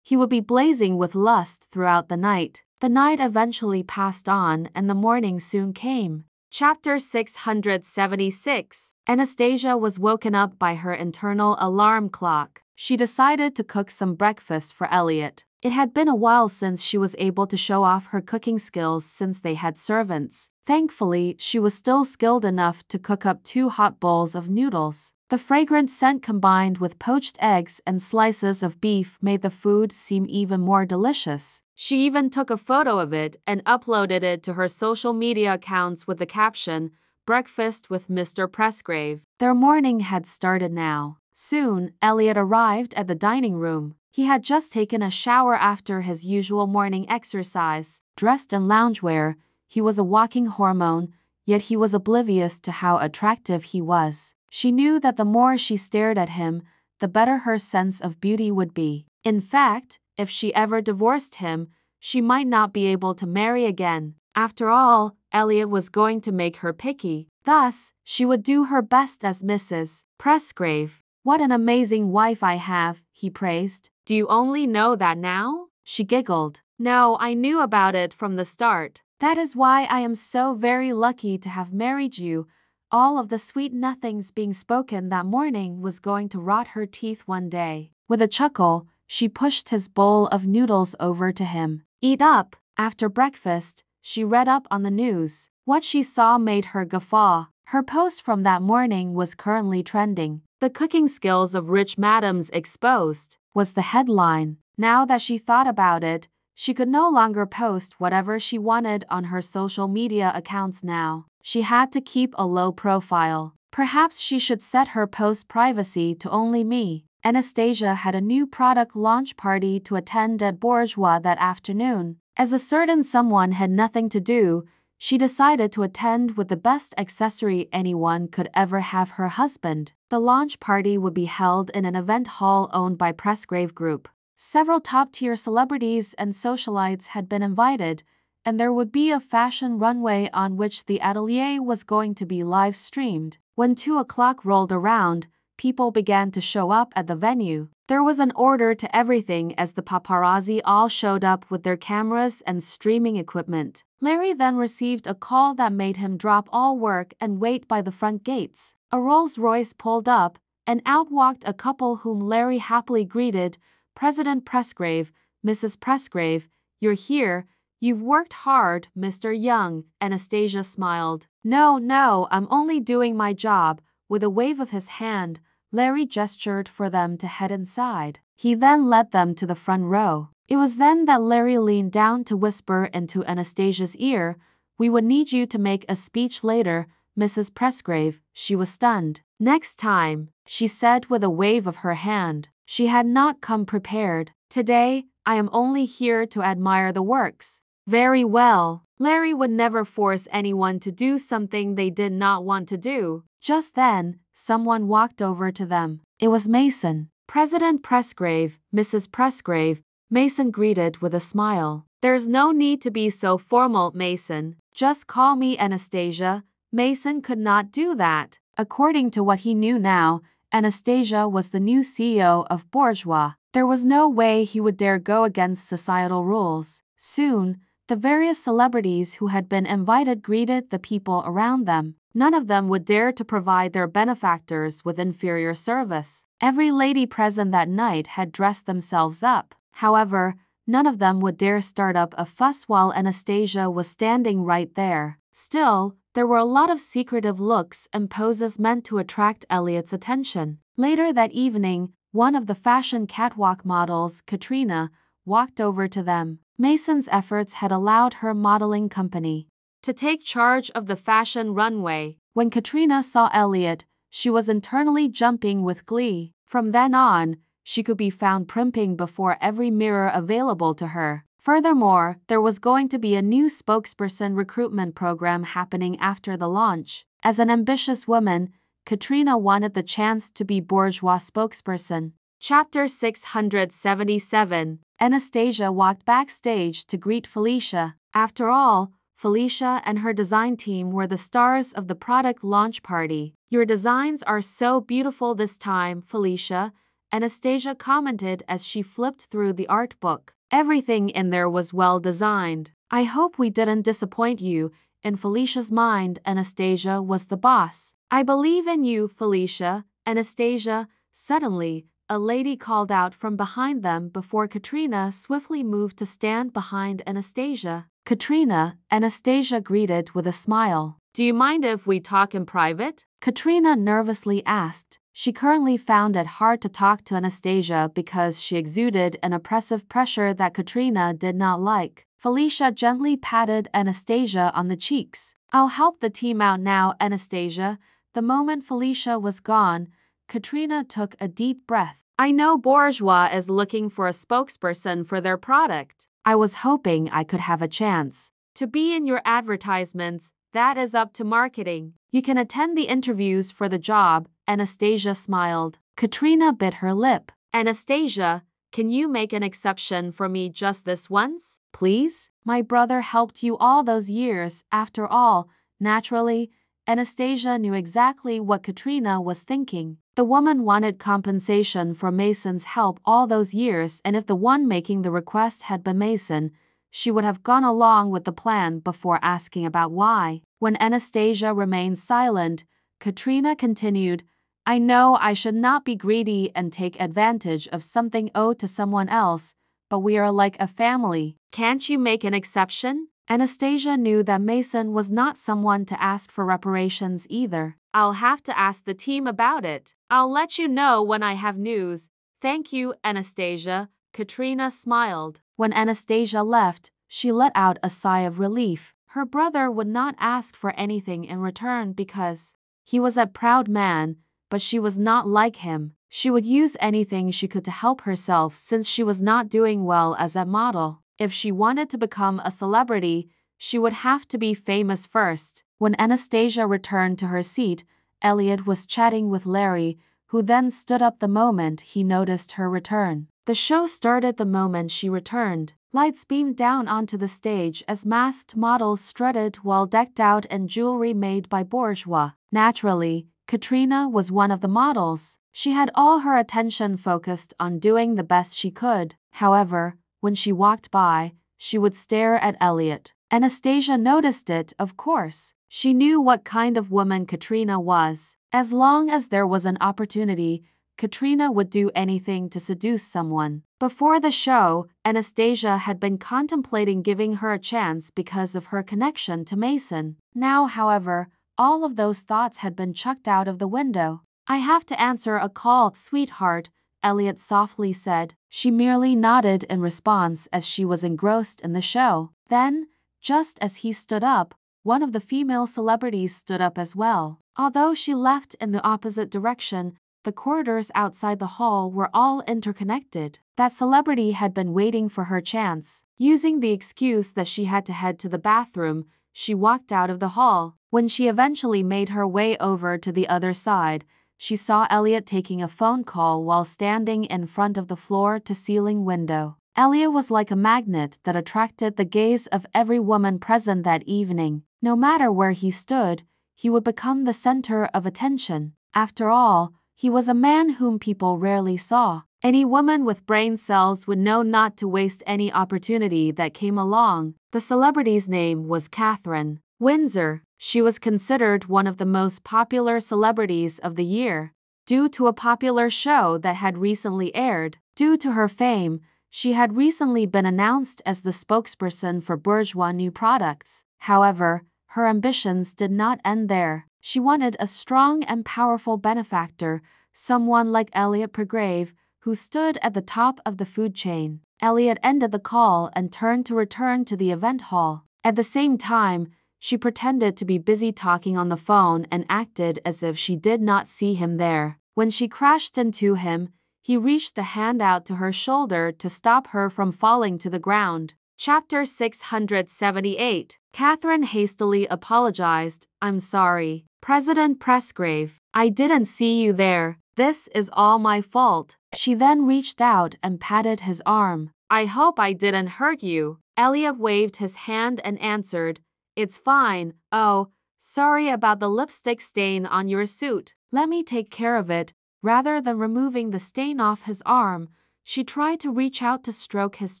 he would be blazing with lust throughout the night. The night eventually passed on and the morning soon came. Chapter 676 Anastasia was woken up by her internal alarm clock. She decided to cook some breakfast for Elliot. It had been a while since she was able to show off her cooking skills since they had servants. Thankfully, she was still skilled enough to cook up two hot bowls of noodles. The fragrant scent combined with poached eggs and slices of beef made the food seem even more delicious. She even took a photo of it and uploaded it to her social media accounts with the caption, Breakfast with Mr. Presgrave. Their morning had started now. Soon, Elliot arrived at the dining room. He had just taken a shower after his usual morning exercise. Dressed in loungewear, he was a walking hormone, yet he was oblivious to how attractive he was. She knew that the more she stared at him, the better her sense of beauty would be. In fact, if she ever divorced him, she might not be able to marry again. After all, Elliot was going to make her picky. Thus, she would do her best as Mrs. Presgrave. What an amazing wife I have, he praised. Do you only know that now? She giggled. No, I knew about it from the start. That is why I am so very lucky to have married you. All of the sweet nothings being spoken that morning was going to rot her teeth one day. With a chuckle, she pushed his bowl of noodles over to him. Eat up. After breakfast, she read up on the news. What she saw made her guffaw. Her post from that morning was currently trending. The cooking skills of rich madams exposed was the headline. Now that she thought about it, she could no longer post whatever she wanted on her social media accounts now. She had to keep a low profile. Perhaps she should set her post privacy to only me. Anastasia had a new product launch party to attend at Bourgeois that afternoon. As a certain someone had nothing to do, she decided to attend with the best accessory anyone could ever have her husband. The launch party would be held in an event hall owned by Presgrave Group. Several top tier celebrities and socialites had been invited, and there would be a fashion runway on which the atelier was going to be live streamed. When 2 o'clock rolled around, people began to show up at the venue. There was an order to everything as the paparazzi all showed up with their cameras and streaming equipment. Larry then received a call that made him drop all work and wait by the front gates. A Rolls Royce pulled up, and out walked a couple whom Larry happily greeted President Presgrave, Mrs. Presgrave, you're here. You've worked hard, Mr. Young, Anastasia smiled. No, no, I'm only doing my job. With a wave of his hand, Larry gestured for them to head inside. He then led them to the front row. It was then that Larry leaned down to whisper into Anastasia's ear, We would need you to make a speech later, Mrs. Presgrave. She was stunned. Next time, she said with a wave of her hand. She had not come prepared. Today, I am only here to admire the works. Very well. Larry would never force anyone to do something they did not want to do. Just then, someone walked over to them. It was Mason. President Presgrave, Mrs. Presgrave, Mason greeted with a smile. There's no need to be so formal, Mason. Just call me Anastasia. Mason could not do that. According to what he knew now, Anastasia was the new CEO of Bourgeois. There was no way he would dare go against societal rules. Soon, the various celebrities who had been invited greeted the people around them. None of them would dare to provide their benefactors with inferior service. Every lady present that night had dressed themselves up. However, none of them would dare start up a fuss while Anastasia was standing right there. Still, there were a lot of secretive looks and poses meant to attract Elliot's attention. Later that evening, one of the fashion catwalk models, Katrina, walked over to them. Mason's efforts had allowed her modeling company to take charge of the fashion runway. When Katrina saw Elliot, she was internally jumping with glee. From then on, she could be found primping before every mirror available to her. Furthermore, there was going to be a new spokesperson recruitment program happening after the launch. As an ambitious woman, Katrina wanted the chance to be bourgeois spokesperson. Chapter 677 Anastasia walked backstage to greet Felicia. After all, Felicia and her design team were the stars of the product launch party. Your designs are so beautiful this time, Felicia, Anastasia commented as she flipped through the art book. Everything in there was well designed. I hope we didn't disappoint you. In Felicia's mind, Anastasia was the boss. I believe in you, Felicia. Anastasia, suddenly, a lady called out from behind them before Katrina swiftly moved to stand behind Anastasia. Katrina, Anastasia greeted with a smile. Do you mind if we talk in private? Katrina nervously asked. She currently found it hard to talk to Anastasia because she exuded an oppressive pressure that Katrina did not like. Felicia gently patted Anastasia on the cheeks. I'll help the team out now, Anastasia. The moment Felicia was gone, Katrina took a deep breath. I know Bourgeois is looking for a spokesperson for their product. I was hoping I could have a chance to be in your advertisements. That is up to marketing. You can attend the interviews for the job, Anastasia smiled. Katrina bit her lip. Anastasia, can you make an exception for me just this once, please? My brother helped you all those years. After all, naturally, Anastasia knew exactly what Katrina was thinking. The woman wanted compensation for Mason's help all those years, and if the one making the request had been Mason, she would have gone along with the plan before asking about why. When Anastasia remained silent, Katrina continued, I know I should not be greedy and take advantage of something owed to someone else, but we are like a family. Can't you make an exception? Anastasia knew that Mason was not someone to ask for reparations either. I'll have to ask the team about it. I'll let you know when I have news. Thank you, Anastasia. Katrina smiled. When Anastasia left, she let out a sigh of relief. Her brother would not ask for anything in return because he was a proud man but she was not like him. She would use anything she could to help herself since she was not doing well as a model. If she wanted to become a celebrity, she would have to be famous first. When Anastasia returned to her seat, Elliot was chatting with Larry, who then stood up the moment he noticed her return. The show started the moment she returned. Lights beamed down onto the stage as masked models strutted while decked out in jewelry made by bourgeois. Naturally, Katrina was one of the models. She had all her attention focused on doing the best she could. However, when she walked by, she would stare at Elliot. Anastasia noticed it, of course. She knew what kind of woman Katrina was. As long as there was an opportunity, Katrina would do anything to seduce someone. Before the show, Anastasia had been contemplating giving her a chance because of her connection to Mason. Now, however, all of those thoughts had been chucked out of the window. I have to answer a call, sweetheart, Elliot softly said. She merely nodded in response as she was engrossed in the show. Then, just as he stood up, one of the female celebrities stood up as well. Although she left in the opposite direction, the corridors outside the hall were all interconnected. That celebrity had been waiting for her chance. Using the excuse that she had to head to the bathroom, she walked out of the hall. When she eventually made her way over to the other side, she saw Elliot taking a phone call while standing in front of the floor to ceiling window. Elliot was like a magnet that attracted the gaze of every woman present that evening. No matter where he stood, he would become the center of attention. After all, he was a man whom people rarely saw. Any woman with brain cells would know not to waste any opportunity that came along. The celebrity's name was Catherine Windsor. She was considered one of the most popular celebrities of the year. Due to a popular show that had recently aired, due to her fame, she had recently been announced as the spokesperson for Bourgeois New Products. However, her ambitions did not end there. She wanted a strong and powerful benefactor, someone like Elliot Presgrave, who stood at the top of the food chain. Elliot ended the call and turned to return to the event hall. At the same time, she pretended to be busy talking on the phone and acted as if she did not see him there. When she crashed into him, he reached a hand out to her shoulder to stop her from falling to the ground. Chapter 678 Catherine hastily apologized. I'm sorry. President Presgrave, I didn't see you there. This is all my fault. She then reached out and patted his arm. I hope I didn't hurt you. Elliot waved his hand and answered, It's fine. Oh, sorry about the lipstick stain on your suit. Let me take care of it. Rather than removing the stain off his arm, she tried to reach out to stroke his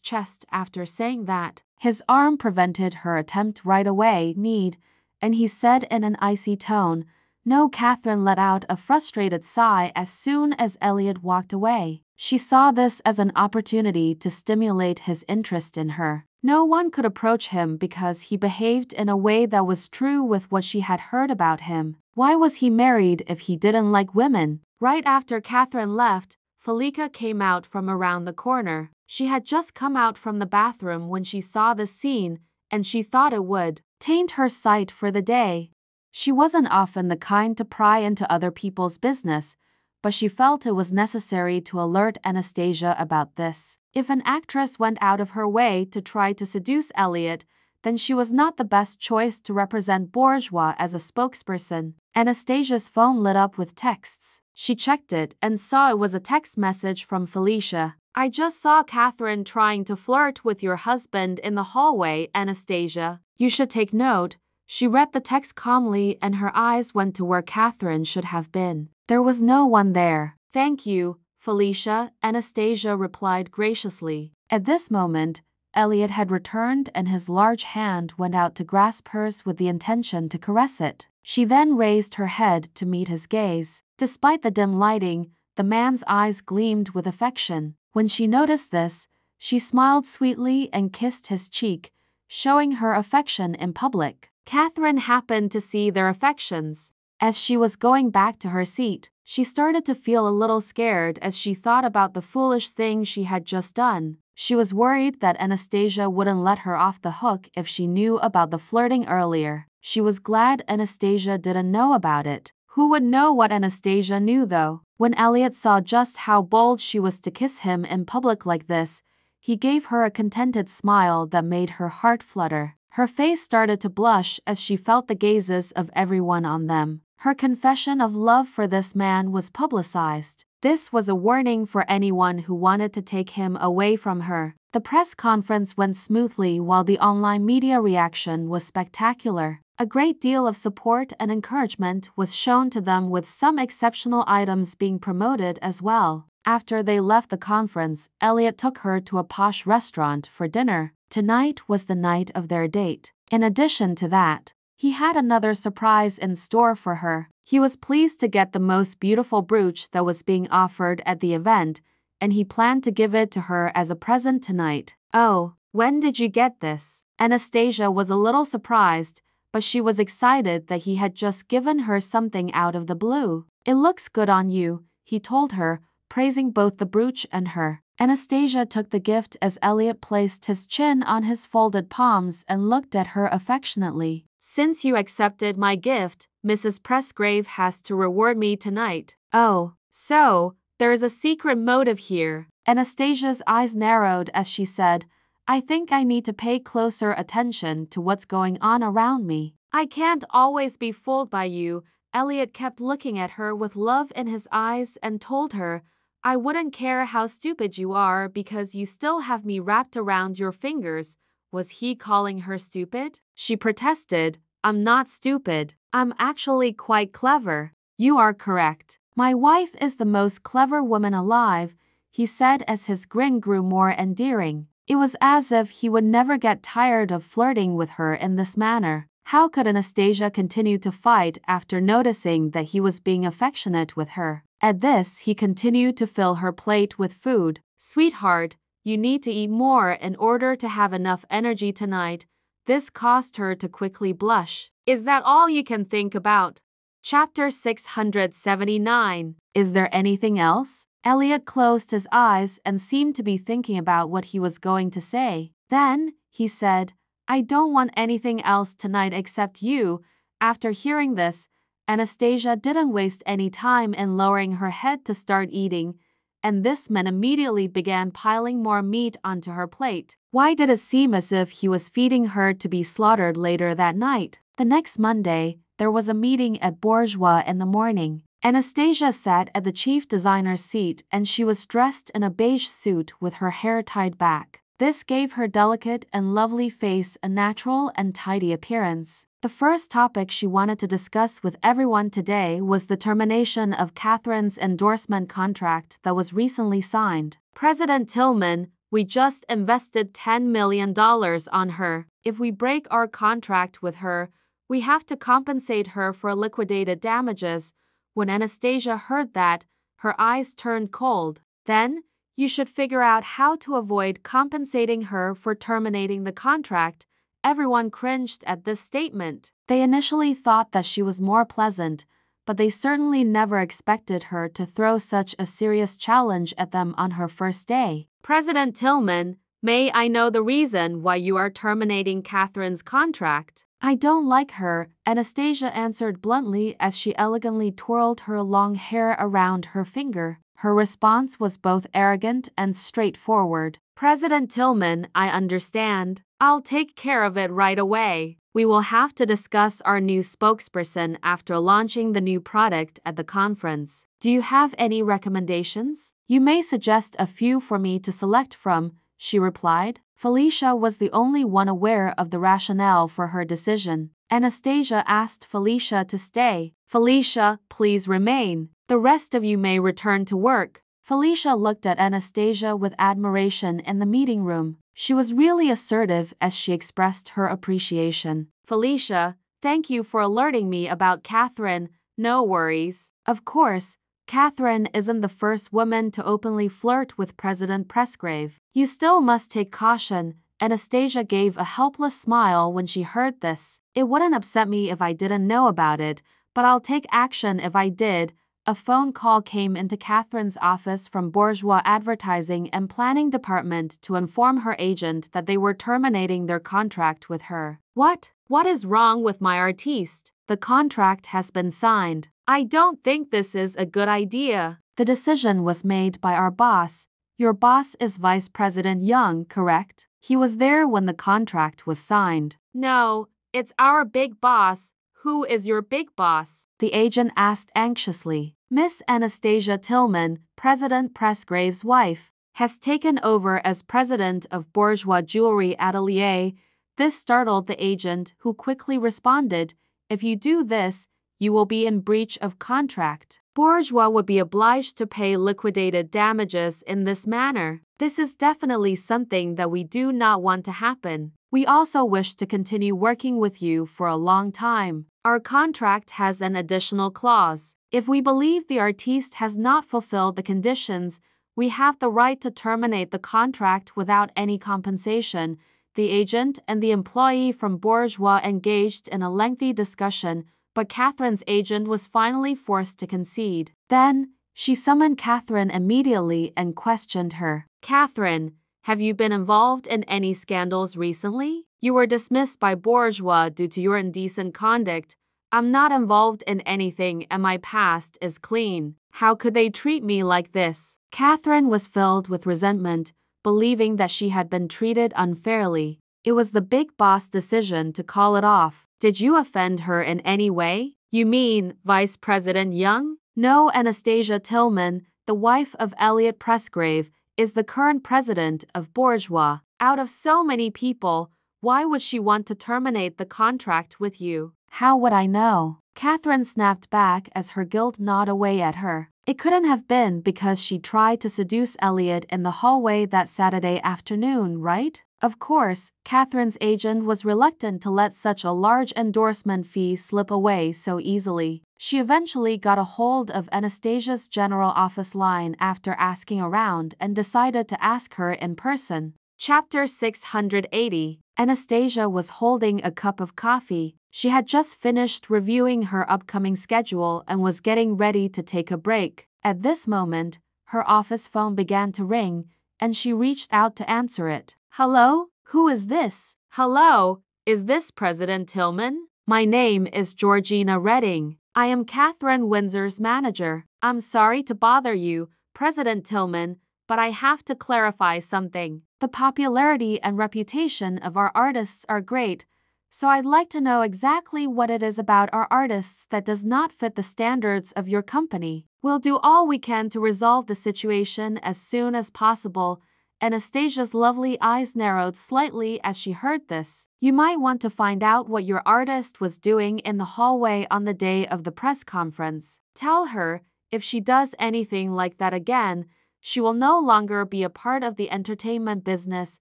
chest after saying that. His arm prevented her attempt right away, need, and he said in an icy tone, No, Catherine let out a frustrated sigh as soon as Elliot walked away. She saw this as an opportunity to stimulate his interest in her. No one could approach him because he behaved in a way that was true with what she had heard about him. Why was he married if he didn't like women? Right after Catherine left, Felicia came out from around the corner. She had just come out from the bathroom when she saw the scene, and she thought it would taint her sight for the day. She wasn't often the kind to pry into other people's business, but she felt it was necessary to alert Anastasia about this. If an actress went out of her way to try to seduce Elliot, then she was not the best choice to represent Bourgeois as a spokesperson. Anastasia's phone lit up with texts. She checked it and saw it was a text message from Felicia. I just saw Catherine trying to flirt with your husband in the hallway, Anastasia. You should take note. She read the text calmly and her eyes went to where Catherine should have been. There was no one there. Thank you, Felicia, Anastasia replied graciously. At this moment, Elliot had returned and his large hand went out to grasp hers with the intention to caress it. She then raised her head to meet his gaze. Despite the dim lighting, the man's eyes gleamed with affection. When she noticed this, she smiled sweetly and kissed his cheek, showing her affection in public. Catherine happened to see their affections. As she was going back to her seat, she started to feel a little scared as she thought about the foolish thing she had just done. She was worried that Anastasia wouldn't let her off the hook if she knew about the flirting earlier. She was glad Anastasia didn't know about it. Who would know what Anastasia knew though? When Elliot saw just how bold she was to kiss him in public like this, he gave her a contented smile that made her heart flutter. Her face started to blush as she felt the gazes of everyone on them. Her confession of love for this man was publicized. This was a warning for anyone who wanted to take him away from her. The press conference went smoothly while the online media reaction was spectacular. A great deal of support and encouragement was shown to them with some exceptional items being promoted as well. After they left the conference, Elliot took her to a posh restaurant for dinner. Tonight was the night of their date. In addition to that, he had another surprise in store for her. He was pleased to get the most beautiful brooch that was being offered at the event, and he planned to give it to her as a present tonight. Oh, when did you get this? Anastasia was a little surprised, but she was excited that he had just given her something out of the blue. It looks good on you, he told her, praising both the brooch and her. Anastasia took the gift as Elliot placed his chin on his folded palms and looked at her affectionately. Since you accepted my gift, Mrs. Presgrave has to reward me tonight. Oh, so, there is a secret motive here. Anastasia's eyes narrowed as she said, I think I need to pay closer attention to what's going on around me. I can't always be fooled by you. Elliot kept looking at her with love in his eyes and told her, I wouldn't care how stupid you are because you still have me wrapped around your fingers. Was he calling her stupid? She protested, I'm not stupid. I'm actually quite clever. You are correct. My wife is the most clever woman alive, he said as his grin grew more endearing. It was as if he would never get tired of flirting with her in this manner. How could Anastasia continue to fight after noticing that he was being affectionate with her? At this, he continued to fill her plate with food. Sweetheart, you need to eat more in order to have enough energy tonight. This caused her to quickly blush. Is that all you can think about? Chapter 679 Is there anything else? Elliot closed his eyes and seemed to be thinking about what he was going to say. Then, he said, I don't want anything else tonight except you. After hearing this, Anastasia didn't waste any time in lowering her head to start eating, and this man immediately began piling more meat onto her plate. Why did it seem as if he was feeding her to be slaughtered later that night? The next Monday, there was a meeting at Bourgeois in the morning. Anastasia sat at the chief designer's seat and she was dressed in a beige suit with her hair tied back. This gave her delicate and lovely face a natural and tidy appearance. The first topic she wanted to discuss with everyone today was the termination of Catherine's endorsement contract that was recently signed. President Tillman, we just invested $10 million on her. If we break our contract with her, we have to compensate her for liquidated damages. When Anastasia heard that, her eyes turned cold. Then, you should figure out how to avoid compensating her for terminating the contract. Everyone cringed at this statement. They initially thought that she was more pleasant, but they certainly never expected her to throw such a serious challenge at them on her first day. President Tillman, may I know the reason why you are terminating Catherine's contract? I don't like her, Anastasia answered bluntly as she elegantly twirled her long hair around her finger. Her response was both arrogant and straightforward. President Tillman, I understand. I'll take care of it right away. We will have to discuss our new spokesperson after launching the new product at the conference. Do you have any recommendations? You may suggest a few for me to select from, she replied. Felicia was the only one aware of the rationale for her decision. Anastasia asked Felicia to stay. Felicia, please remain. The rest of you may return to work. Felicia looked at Anastasia with admiration in the meeting room. She was really assertive as she expressed her appreciation. Felicia, thank you for alerting me about Catherine. No worries. Of course, Catherine isn't the first woman to openly flirt with President Presgrave. You still must take caution. Anastasia gave a helpless smile when she heard this. It wouldn't upset me if I didn't know about it, but I'll take action if I did. A phone call came into Catherine's office from Bourgeois Advertising and Planning Department to inform her agent that they were terminating their contract with her. What? What is wrong with my artiste? The contract has been signed. I don't think this is a good idea. The decision was made by our boss. Your boss is Vice President Young, correct? He was there when the contract was signed. No, it's our big boss. Who is your big boss? The agent asked anxiously. Miss Anastasia Tillman, President Presgrave's wife, has taken over as president of Bourgeois Jewelry Atelier. This startled the agent, who quickly responded, If you do this, you will be in breach of contract. Bourgeois would be obliged to pay liquidated damages in this manner. This is definitely something that we do not want to happen. We also wish to continue working with you for a long time. Our contract has an additional clause. If we believe the artiste has not fulfilled the conditions, we have the right to terminate the contract without any compensation. The agent and the employee from Bourgeois engaged in a lengthy discussion but Catherine's agent was finally forced to concede. Then, she summoned Catherine immediately and questioned her. Catherine, have you been involved in any scandals recently? You were dismissed by Bourgeois due to your indecent conduct. I'm not involved in anything and my past is clean. How could they treat me like this? Catherine was filled with resentment, believing that she had been treated unfairly. It was the big boss decision to call it off. Did you offend her in any way? You mean Vice President Young? No, Anastasia Tillman, the wife of Elliot Presgrave, is the current president of Bourgeois. Out of so many people, why would she want to terminate the contract with you? How would I know? Catherine snapped back as her guilt gnawed away at her. It couldn't have been because she tried to seduce Elliot in the hallway that Saturday afternoon, right? Of course, Catherine's agent was reluctant to let such a large endorsement fee slip away so easily. She eventually got a hold of Anastasia's general office line after asking around and decided to ask her in person. Chapter 680 Anastasia was holding a cup of coffee. She had just finished reviewing her upcoming schedule and was getting ready to take a break. At this moment, her office phone began to ring, and she reached out to answer it. Hello? Who is this? Hello, is this President Tillman? My name is Georgina Redding. I am Catherine Windsor's manager. I'm sorry to bother you, President Tillman, but I have to clarify something. The popularity and reputation of our artists are great, so I'd like to know exactly what it is about our artists that does not fit the standards of your company. We'll do all we can to resolve the situation as soon as possible. Anastasia's lovely eyes narrowed slightly as she heard this. You might want to find out what your artist was doing in the hallway on the day of the press conference. Tell her, if she does anything like that again, she will no longer be a part of the entertainment business.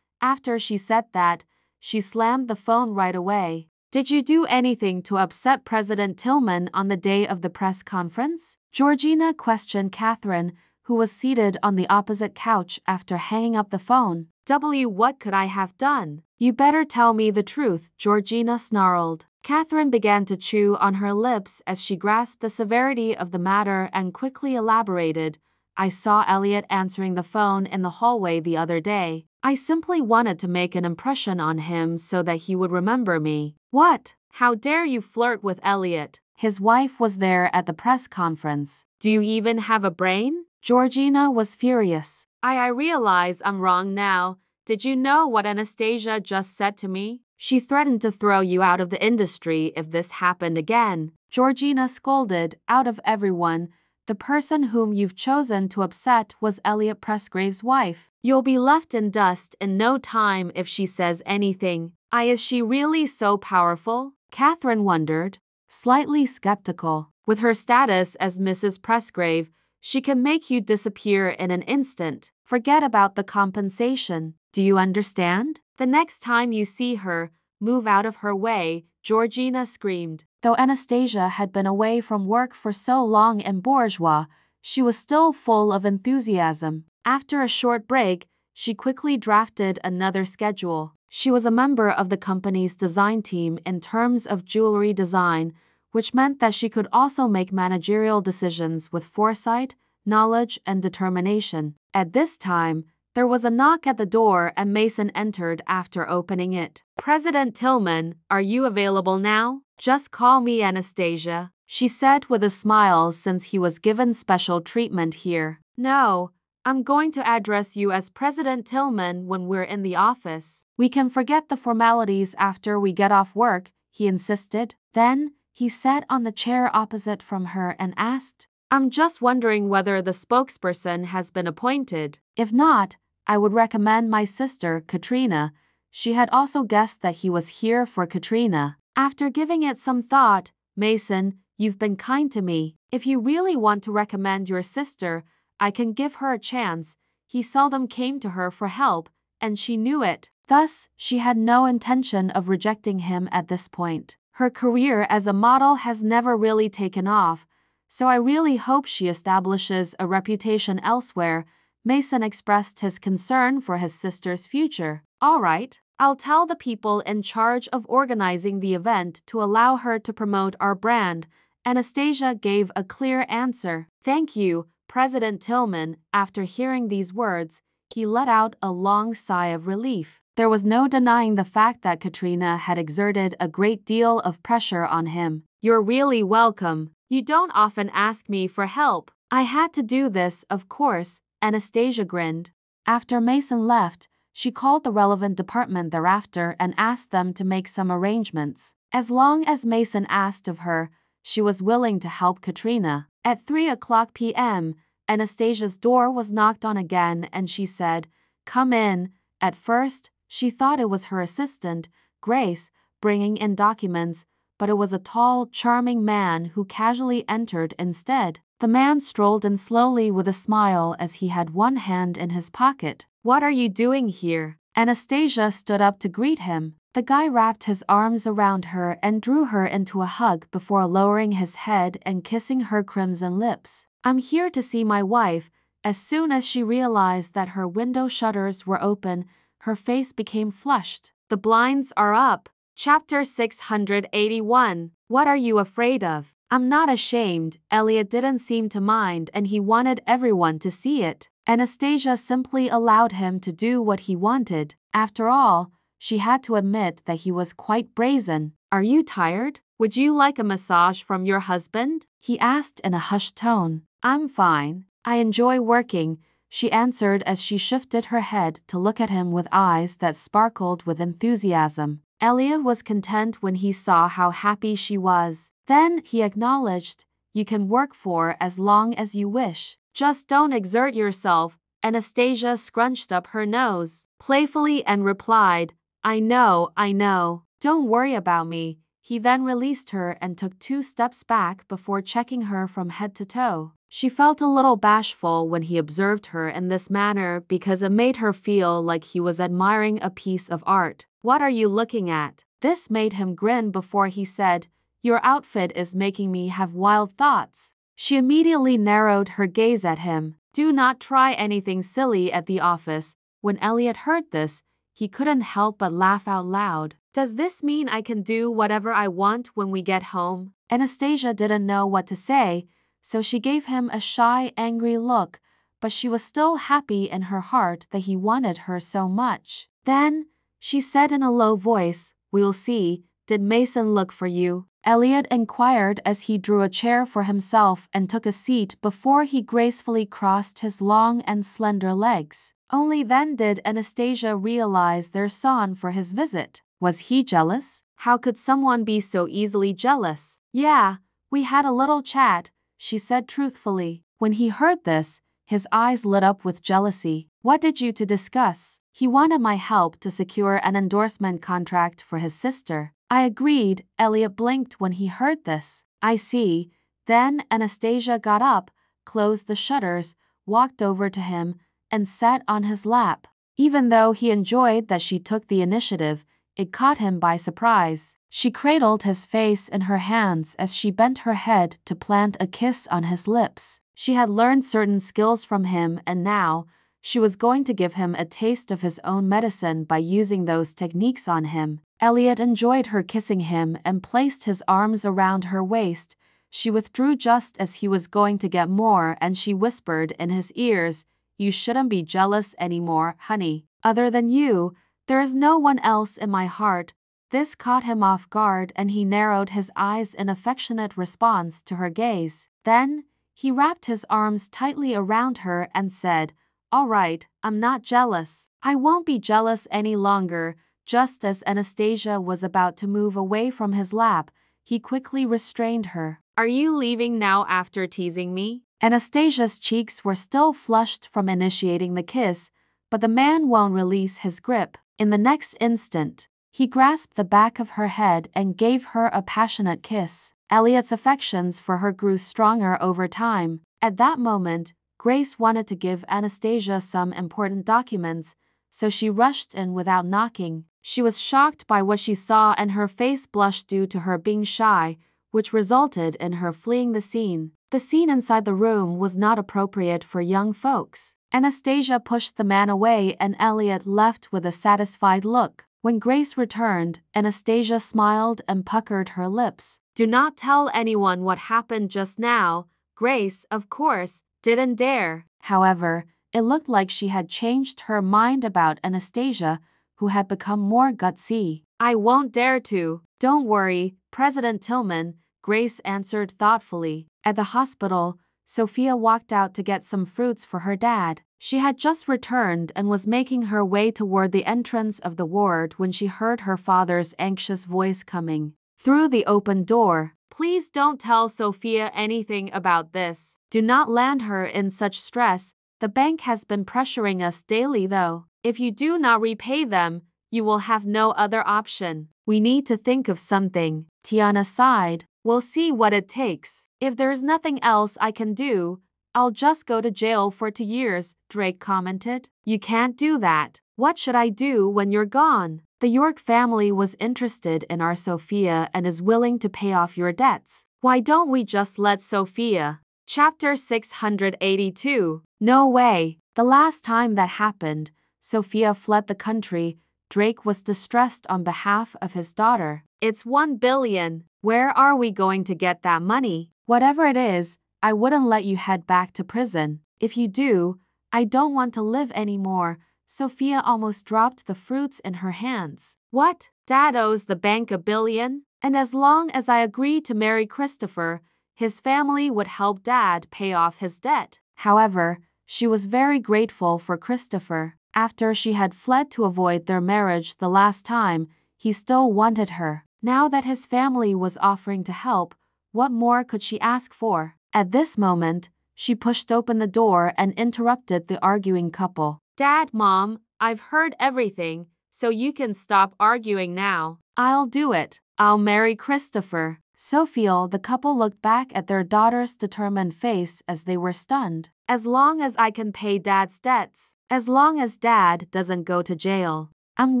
After she said that, she slammed the phone right away. Did you do anything to upset President Tillman on the day of the press conference? Georgina questioned Catherine, who was seated on the opposite couch after hanging up the phone. W. What could I have done? You better tell me the truth, Georgina snarled. Catherine began to chew on her lips as she grasped the severity of the matter and quickly elaborated. I saw Elliot answering the phone in the hallway the other day. I simply wanted to make an impression on him so that he would remember me. What? How dare you flirt with Elliot? His wife was there at the press conference. Do you even have a brain? Georgina was furious. I, I realize I'm wrong now. Did you know what Anastasia just said to me? She threatened to throw you out of the industry if this happened again. Georgina scolded, out of everyone, the person whom you've chosen to upset was Elliot Presgrave's wife. You'll be left in dust in no time if she says anything. I is she really so powerful? Catherine wondered, slightly skeptical. With her status as Mrs. Presgrave, she can make you disappear in an instant. Forget about the compensation. Do you understand? The next time you see her, move out of her way, Georgina screamed. Though Anastasia had been away from work for so long in Bourgeois, she was still full of enthusiasm. After a short break, she quickly drafted another schedule. She was a member of the company's design team in terms of jewelry design, which meant that she could also make managerial decisions with foresight, knowledge, and determination. At this time, there was a knock at the door and Mason entered after opening it. President Tillman, are you available now? Just call me Anastasia, she said with a smile since he was given special treatment here. No, I'm going to address you as President Tillman when we're in the office. We can forget the formalities after we get off work, he insisted. Then, he sat on the chair opposite from her and asked, I'm just wondering whether the spokesperson has been appointed. If not, I would recommend my sister, Katrina. She had also guessed that he was here for Katrina. After giving it some thought, Mason, you've been kind to me. If you really want to recommend your sister, I can give her a chance. He seldom came to her for help, and she knew it. Thus, she had no intention of rejecting him at this point. Her career as a model has never really taken off, so I really hope she establishes a reputation elsewhere Mason expressed his concern for his sister's future. All right, I'll tell the people in charge of organizing the event to allow her to promote our brand. Anastasia gave a clear answer. Thank you, President Tillman. After hearing these words, he let out a long sigh of relief. There was no denying the fact that Katrina had exerted a great deal of pressure on him. You're really welcome. You don't often ask me for help. I had to do this, of course, Anastasia grinned. After Mason left, she called the relevant department thereafter and asked them to make some arrangements. As long as Mason asked of her, she was willing to help Katrina. At 3 o'clock p.m., Anastasia's door was knocked on again and she said, Come in. At first, she thought it was her assistant, Grace, bringing in documents, but it was a tall, charming man who casually entered instead. The man strolled in slowly with a smile as he had one hand in his pocket. What are you doing here? Anastasia stood up to greet him. The guy wrapped his arms around her and drew her into a hug before lowering his head and kissing her crimson lips. I'm here to see my wife. As soon as she realized that her window shutters were open, her face became flushed. The blinds are up. Chapter 681 What are you afraid of? I'm not ashamed, Elliot didn't seem to mind and he wanted everyone to see it. Anastasia simply allowed him to do what he wanted. After all, she had to admit that he was quite brazen. Are you tired? Would you like a massage from your husband? He asked in a hushed tone. I'm fine. I enjoy working, she answered as she shifted her head to look at him with eyes that sparkled with enthusiasm. Elliot was content when he saw how happy she was. Then he acknowledged, You can work for as long as you wish. Just don't exert yourself. Anastasia scrunched up her nose playfully and replied, I know, I know. Don't worry about me. He then released her and took two steps back before checking her from head to toe. She felt a little bashful when he observed her in this manner because it made her feel like he was admiring a piece of art. What are you looking at? This made him grin before he said, Your outfit is making me have wild thoughts. She immediately narrowed her gaze at him. Do not try anything silly at the office. When Elliot heard this, he couldn't help but laugh out loud. Does this mean I can do whatever I want when we get home? Anastasia didn't know what to say, so she gave him a shy, angry look, but she was still happy in her heart that he wanted her so much. Then, she said in a low voice, We'll see, did Mason look for you? Elliot inquired as he drew a chair for himself and took a seat before he gracefully crossed his long and slender legs. Only then did Anastasia realize their son for his visit. Was he jealous? How could someone be so easily jealous? Yeah, we had a little chat, she said truthfully. When he heard this, his eyes lit up with jealousy. What did you to discuss? He wanted my help to secure an endorsement contract for his sister. I agreed, Elliot blinked when he heard this. I see. Then Anastasia got up, closed the shutters, walked over to him, and sat on his lap. Even though he enjoyed that she took the initiative, it caught him by surprise. She cradled his face in her hands as she bent her head to plant a kiss on his lips. She had learned certain skills from him and now, she was going to give him a taste of his own medicine by using those techniques on him. Elliot enjoyed her kissing him and placed his arms around her waist. She withdrew just as he was going to get more and she whispered in his ears, You shouldn't be jealous anymore, honey. Other than you, there is no one else in my heart. This caught him off guard and he narrowed his eyes in affectionate response to her gaze. Then, he wrapped his arms tightly around her and said, All right, I'm not jealous. I won't be jealous any longer. Just as Anastasia was about to move away from his lap, he quickly restrained her. Are you leaving now after teasing me? Anastasia's cheeks were still flushed from initiating the kiss, but the man won't release his grip. In the next instant, he grasped the back of her head and gave her a passionate kiss. Elliot's affections for her grew stronger over time. At that moment, Grace wanted to give Anastasia some important documents, so she rushed in without knocking. She was shocked by what she saw and her face blushed due to her being shy, which resulted in her fleeing the scene. The scene inside the room was not appropriate for young folks. Anastasia pushed the man away and Elliot left with a satisfied look. When Grace returned, Anastasia smiled and puckered her lips. Do not tell anyone what happened just now. Grace, of course, didn't dare. However, it looked like she had changed her mind about Anastasia, who had become more gutsy. I won't dare to. Don't worry, President Tillman, Grace answered thoughtfully. At the hospital, Sophia walked out to get some fruits for her dad. She had just returned and was making her way toward the entrance of the ward when she heard her father's anxious voice coming through the open door. Please don't tell Sophia anything about this. Do not land her in such stress. The bank has been pressuring us daily, though. If you do not repay them, you will have no other option. We need to think of something. Tiana sighed. We'll see what it takes. If there's nothing else I can do, I'll just go to jail for two years, Drake commented. You can't do that. What should I do when you're gone? The York family was interested in our Sophia and is willing to pay off your debts. Why don't we just let Sophia? Chapter 682 No way. The last time that happened, Sophia fled the country. Drake was distressed on behalf of his daughter. It's one billion. Where are we going to get that money? Whatever it is, I wouldn't let you head back to prison. If you do, I don't want to live anymore, Sophia almost dropped the fruits in her hands. What? Dad owes the bank a billion? And as long as I agree to marry Christopher, his family would help Dad pay off his debt. However, she was very grateful for Christopher. After she had fled to avoid their marriage the last time, he still wanted her. Now that his family was offering to help, what more could she ask for? At this moment, she pushed open the door and interrupted the arguing couple. Dad, Mom, I've heard everything, so you can stop arguing now. I'll do it. I'll marry Christopher. Sophia, the couple looked back at their daughter's determined face as they were stunned. As long as I can pay Dad's debts, as long as Dad doesn't go to jail, I'm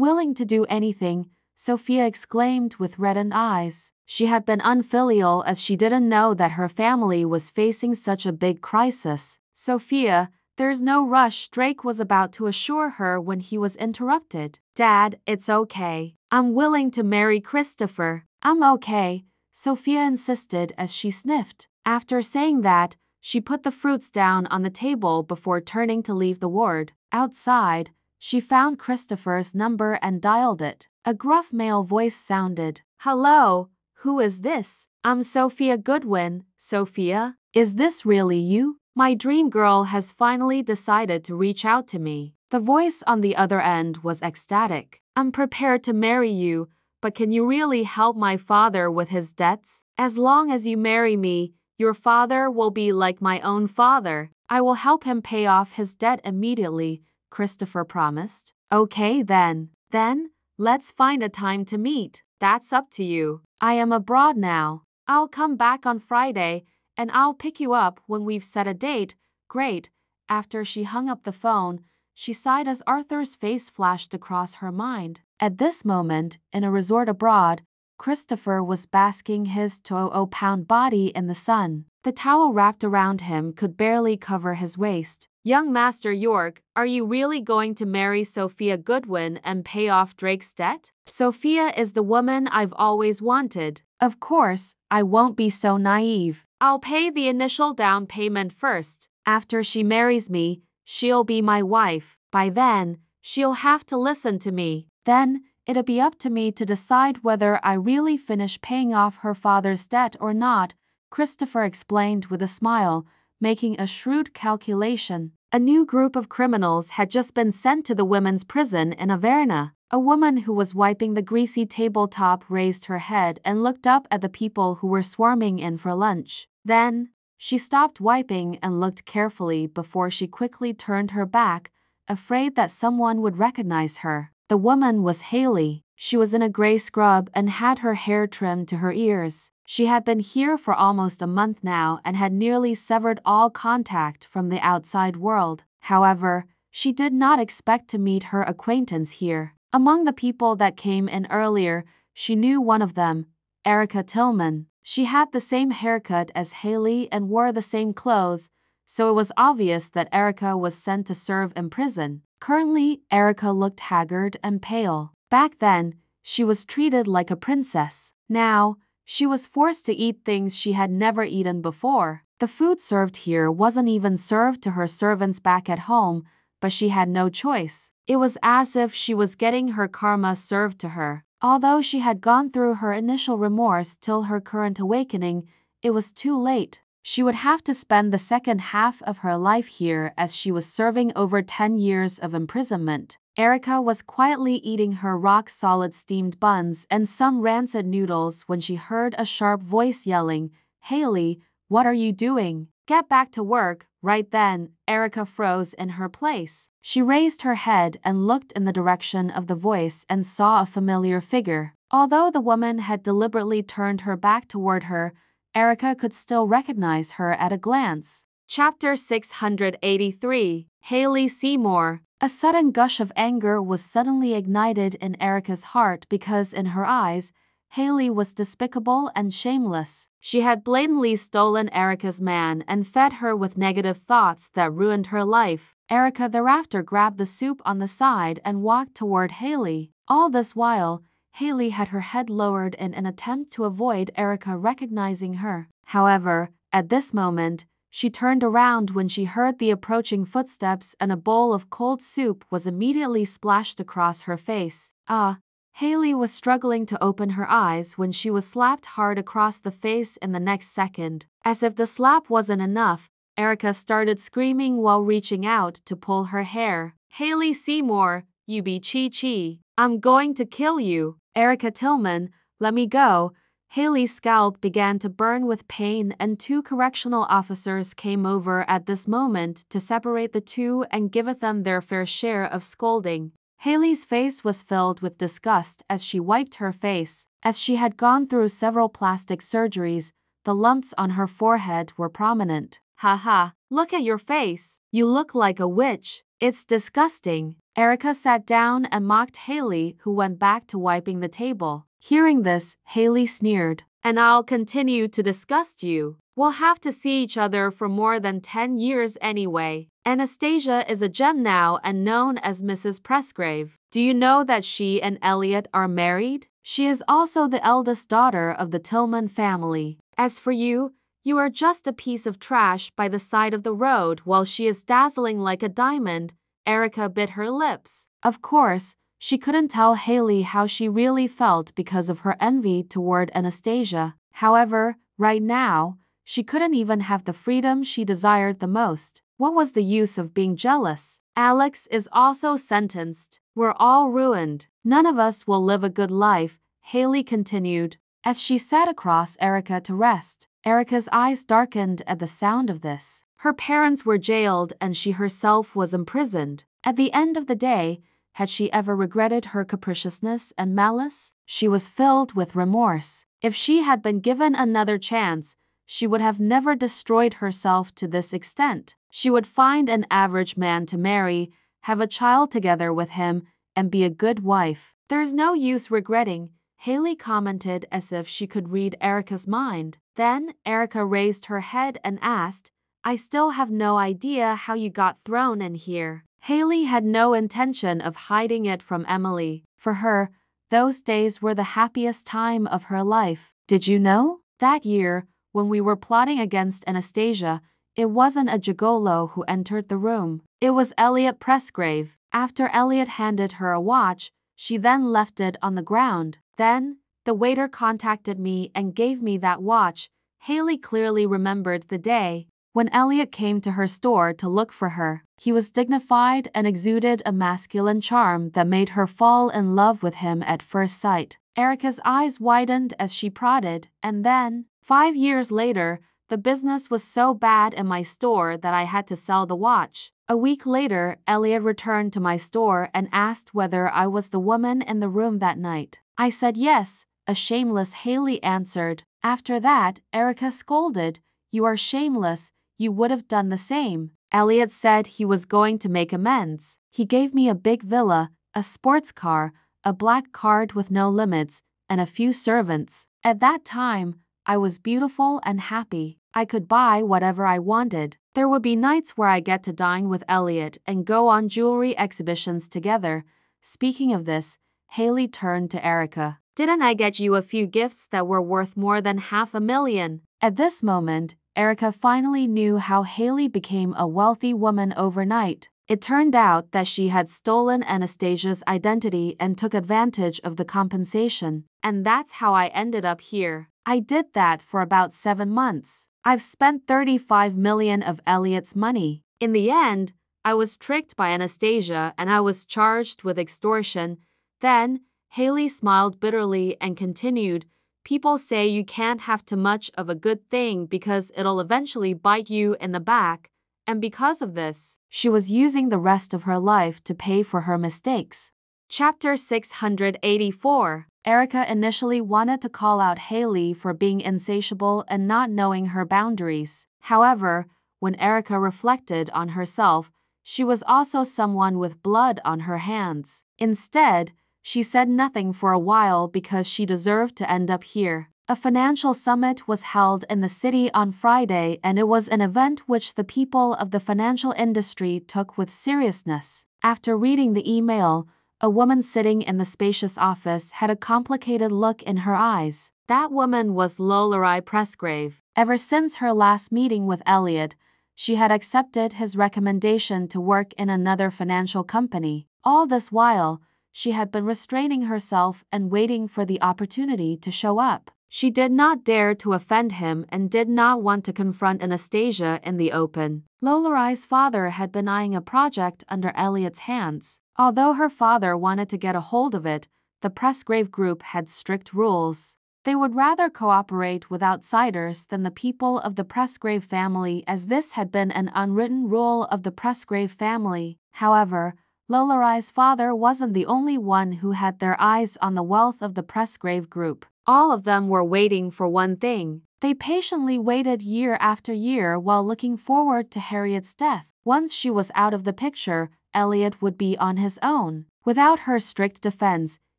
willing to do anything, Sophia exclaimed with reddened eyes. She had been unfilial as she didn't know that her family was facing such a big crisis. Sophia, there's no rush, Drake was about to assure her when he was interrupted. Dad, it's okay. I'm willing to marry Christopher. I'm okay, Sophia insisted as she sniffed. After saying that, she put the fruits down on the table before turning to leave the ward. Outside, she found Christopher's number and dialed it. A gruff male voice sounded. Hello, who is this? I'm Sophia Goodwin. Sophia, is this really you? My dream girl has finally decided to reach out to me. The voice on the other end was ecstatic. I'm prepared to marry you, but can you really help my father with his debts? As long as you marry me, your father will be like my own father. I will help him pay off his debt immediately, Christopher promised. Okay then. Then, let's find a time to meet. That's up to you. I am abroad now. I'll come back on Friday, and I'll pick you up when we've set a date. Great. After she hung up the phone, she sighed as Arthur's face flashed across her mind. At this moment, in a resort abroad, Christopher was basking his 200 pound body in the sun. The towel wrapped around him could barely cover his waist. Young Master York, are you really going to marry Sophia Goodwin and pay off Drake's debt? Sophia is the woman I've always wanted. Of course, I won't be so naive. I'll pay the initial down payment first. After she marries me, she'll be my wife. By then, she'll have to listen to me. Then, it'll be up to me to decide whether I really finish paying off her father's debt or not, Christopher explained with a smile, making a shrewd calculation. A new group of criminals had just been sent to the women's prison in Averna. A woman who was wiping the greasy tabletop raised her head and looked up at the people who were swarming in for lunch. Then, she stopped wiping and looked carefully before she quickly turned her back, afraid that someone would recognize her. The woman was Haley. She was in a gray scrub and had her hair trimmed to her ears. She had been here for almost a month now and had nearly severed all contact from the outside world. However, she did not expect to meet her acquaintance here. Among the people that came in earlier, she knew one of them, Erica Tillman. She had the same haircut as Haley and wore the same clothes, so it was obvious that Erica was sent to serve in prison. Currently, Erica looked haggard and pale. Back then, she was treated like a princess. Now, she was forced to eat things she had never eaten before. The food served here wasn't even served to her servants back at home, but she had no choice. It was as if she was getting her karma served to her. Although she had gone through her initial remorse till her current awakening, it was too late. She would have to spend the second half of her life here as she was serving over 10 years of imprisonment. Erica was quietly eating her rock solid steamed buns and some rancid noodles when she heard a sharp voice yelling, Haley, what are you doing? Get back to work. Right then, Erica froze in her place. She raised her head and looked in the direction of the voice and saw a familiar figure. Although the woman had deliberately turned her back toward her, Erica could still recognize her at a glance. Chapter 683 Haley Seymour A sudden gush of anger was suddenly ignited in Erica's heart because, in her eyes, Haley was despicable and shameless. She had blatantly stolen Erica's man and fed her with negative thoughts that ruined her life. Erica thereafter grabbed the soup on the side and walked toward Haley. All this while, Haley had her head lowered in an attempt to avoid Erica recognizing her. However, at this moment, She turned around when she heard the approaching footsteps and a bowl of cold soup was immediately splashed across her face. Ah, Haley was struggling to open her eyes when she was slapped hard across the face in the next second. As if the slap wasn't enough, Erica started screaming while reaching out to pull her hair. Haley Seymour, you be Chi Chi. I'm going to kill you. Erica Tillman, let me go. Haley's scalp began to burn with pain, and two correctional officers came over at this moment to separate the two and give them their fair share of scolding. Haley's face was filled with disgust as she wiped her face. As she had gone through several plastic surgeries, the lumps on her forehead were prominent. Haha, look at your face. You look like a witch. It's disgusting. Erica sat down and mocked Haley, who went back to wiping the table. Hearing this, Haley sneered. And I'll continue to disgust you. We'll have to see each other for more than 10 years anyway. Anastasia is a gem now and known as Mrs. Presgrave. Do you know that she and Elliot are married? She is also the eldest daughter of the Tillman family. As for you, you are just a piece of trash by the side of the road while she is dazzling like a diamond. Erica bit her lips. Of course, she couldn't tell Haley how she really felt because of her envy toward Anastasia. However, right now, she couldn't even have the freedom she desired the most. What was the use of being jealous? Alex is also sentenced. We're all ruined. None of us will live a good life, Haley continued, as she sat across Erica to rest. Erica's eyes darkened at the sound of this. Her parents were jailed and she herself was imprisoned. At the end of the day, had she ever regretted her capriciousness and malice? She was filled with remorse. If she had been given another chance, she would have never destroyed herself to this extent. She would find an average man to marry, have a child together with him, and be a good wife. There's no use regretting, Haley commented as if she could read Erica's mind. Then Erica raised her head and asked, I still have no idea how you got thrown in here. Haley had no intention of hiding it from Emily. For her, those days were the happiest time of her life. Did you know? That year, when we were plotting against Anastasia, it wasn't a gigolo who entered the room. It was Elliot Presgrave. After Elliot handed her a watch, she then left it on the ground. Then, the waiter contacted me and gave me that watch. Haley clearly remembered the day when Elliot came to her store to look for her. He was dignified and exuded a masculine charm that made her fall in love with him at first sight. Erica's eyes widened as she prodded, and then, five years later, the business was so bad in my store that I had to sell the watch. A week later, Elliot returned to my store and asked whether I was the woman in the room that night. I said yes, a shameless Haley answered. After that, Erica scolded, You are shameless, you would have done the same. Elliot said he was going to make amends. He gave me a big villa, a sports car, a black card with no limits, and a few servants. At that time, I was beautiful and happy. I could buy whatever I wanted. There would be nights where I get to dine with Elliot and go on jewelry exhibitions together. Speaking of this, Haley turned to Erica. Didn't I get you a few gifts that were worth more than half a million? At this moment, Erica finally knew how Haley became a wealthy woman overnight. It turned out that she had stolen Anastasia's identity and took advantage of the compensation. And that's how I ended up here. I did that for about seven months. I've spent 35 million of Elliot's money. In the end, I was tricked by Anastasia and I was charged with extortion then, Haley smiled bitterly and continued, People say you can't have too much of a good thing because it'll eventually bite you in the back, and because of this, she was using the rest of her life to pay for her mistakes. Chapter 684 Erica initially wanted to call out Haley for being insatiable and not knowing her boundaries. However, when Erica reflected on herself, she was also someone with blood on her hands. Instead, she said nothing for a while because she deserved to end up here. A financial summit was held in the city on Friday, and it was an event which the people of the financial industry took with seriousness. After reading the email, a woman sitting in the spacious office had a complicated look in her eyes. That woman was Lorelai Presgrave. Ever since her last meeting with Elliot, she had accepted his recommendation to work in another financial company. All this while, she had been restraining herself and waiting for the opportunity to show up. She did not dare to offend him and did not want to confront Anastasia in the open. Lorelai's father had been eyeing a project under Elliot's hands. Although her father wanted to get a hold of it, the Presgrave Group had strict rules. They would rather cooperate with outsiders than the people of the Presgrave family as this had been an unwritten rule of the Presgrave family. However, Lorelai's father wasn't the only one who had their eyes on the wealth of the Presgrave Group. All of them were waiting for one thing. They patiently waited year after year while looking forward to Harriet's death. Once she was out of the picture, Elliot would be on his own. Without her strict defense,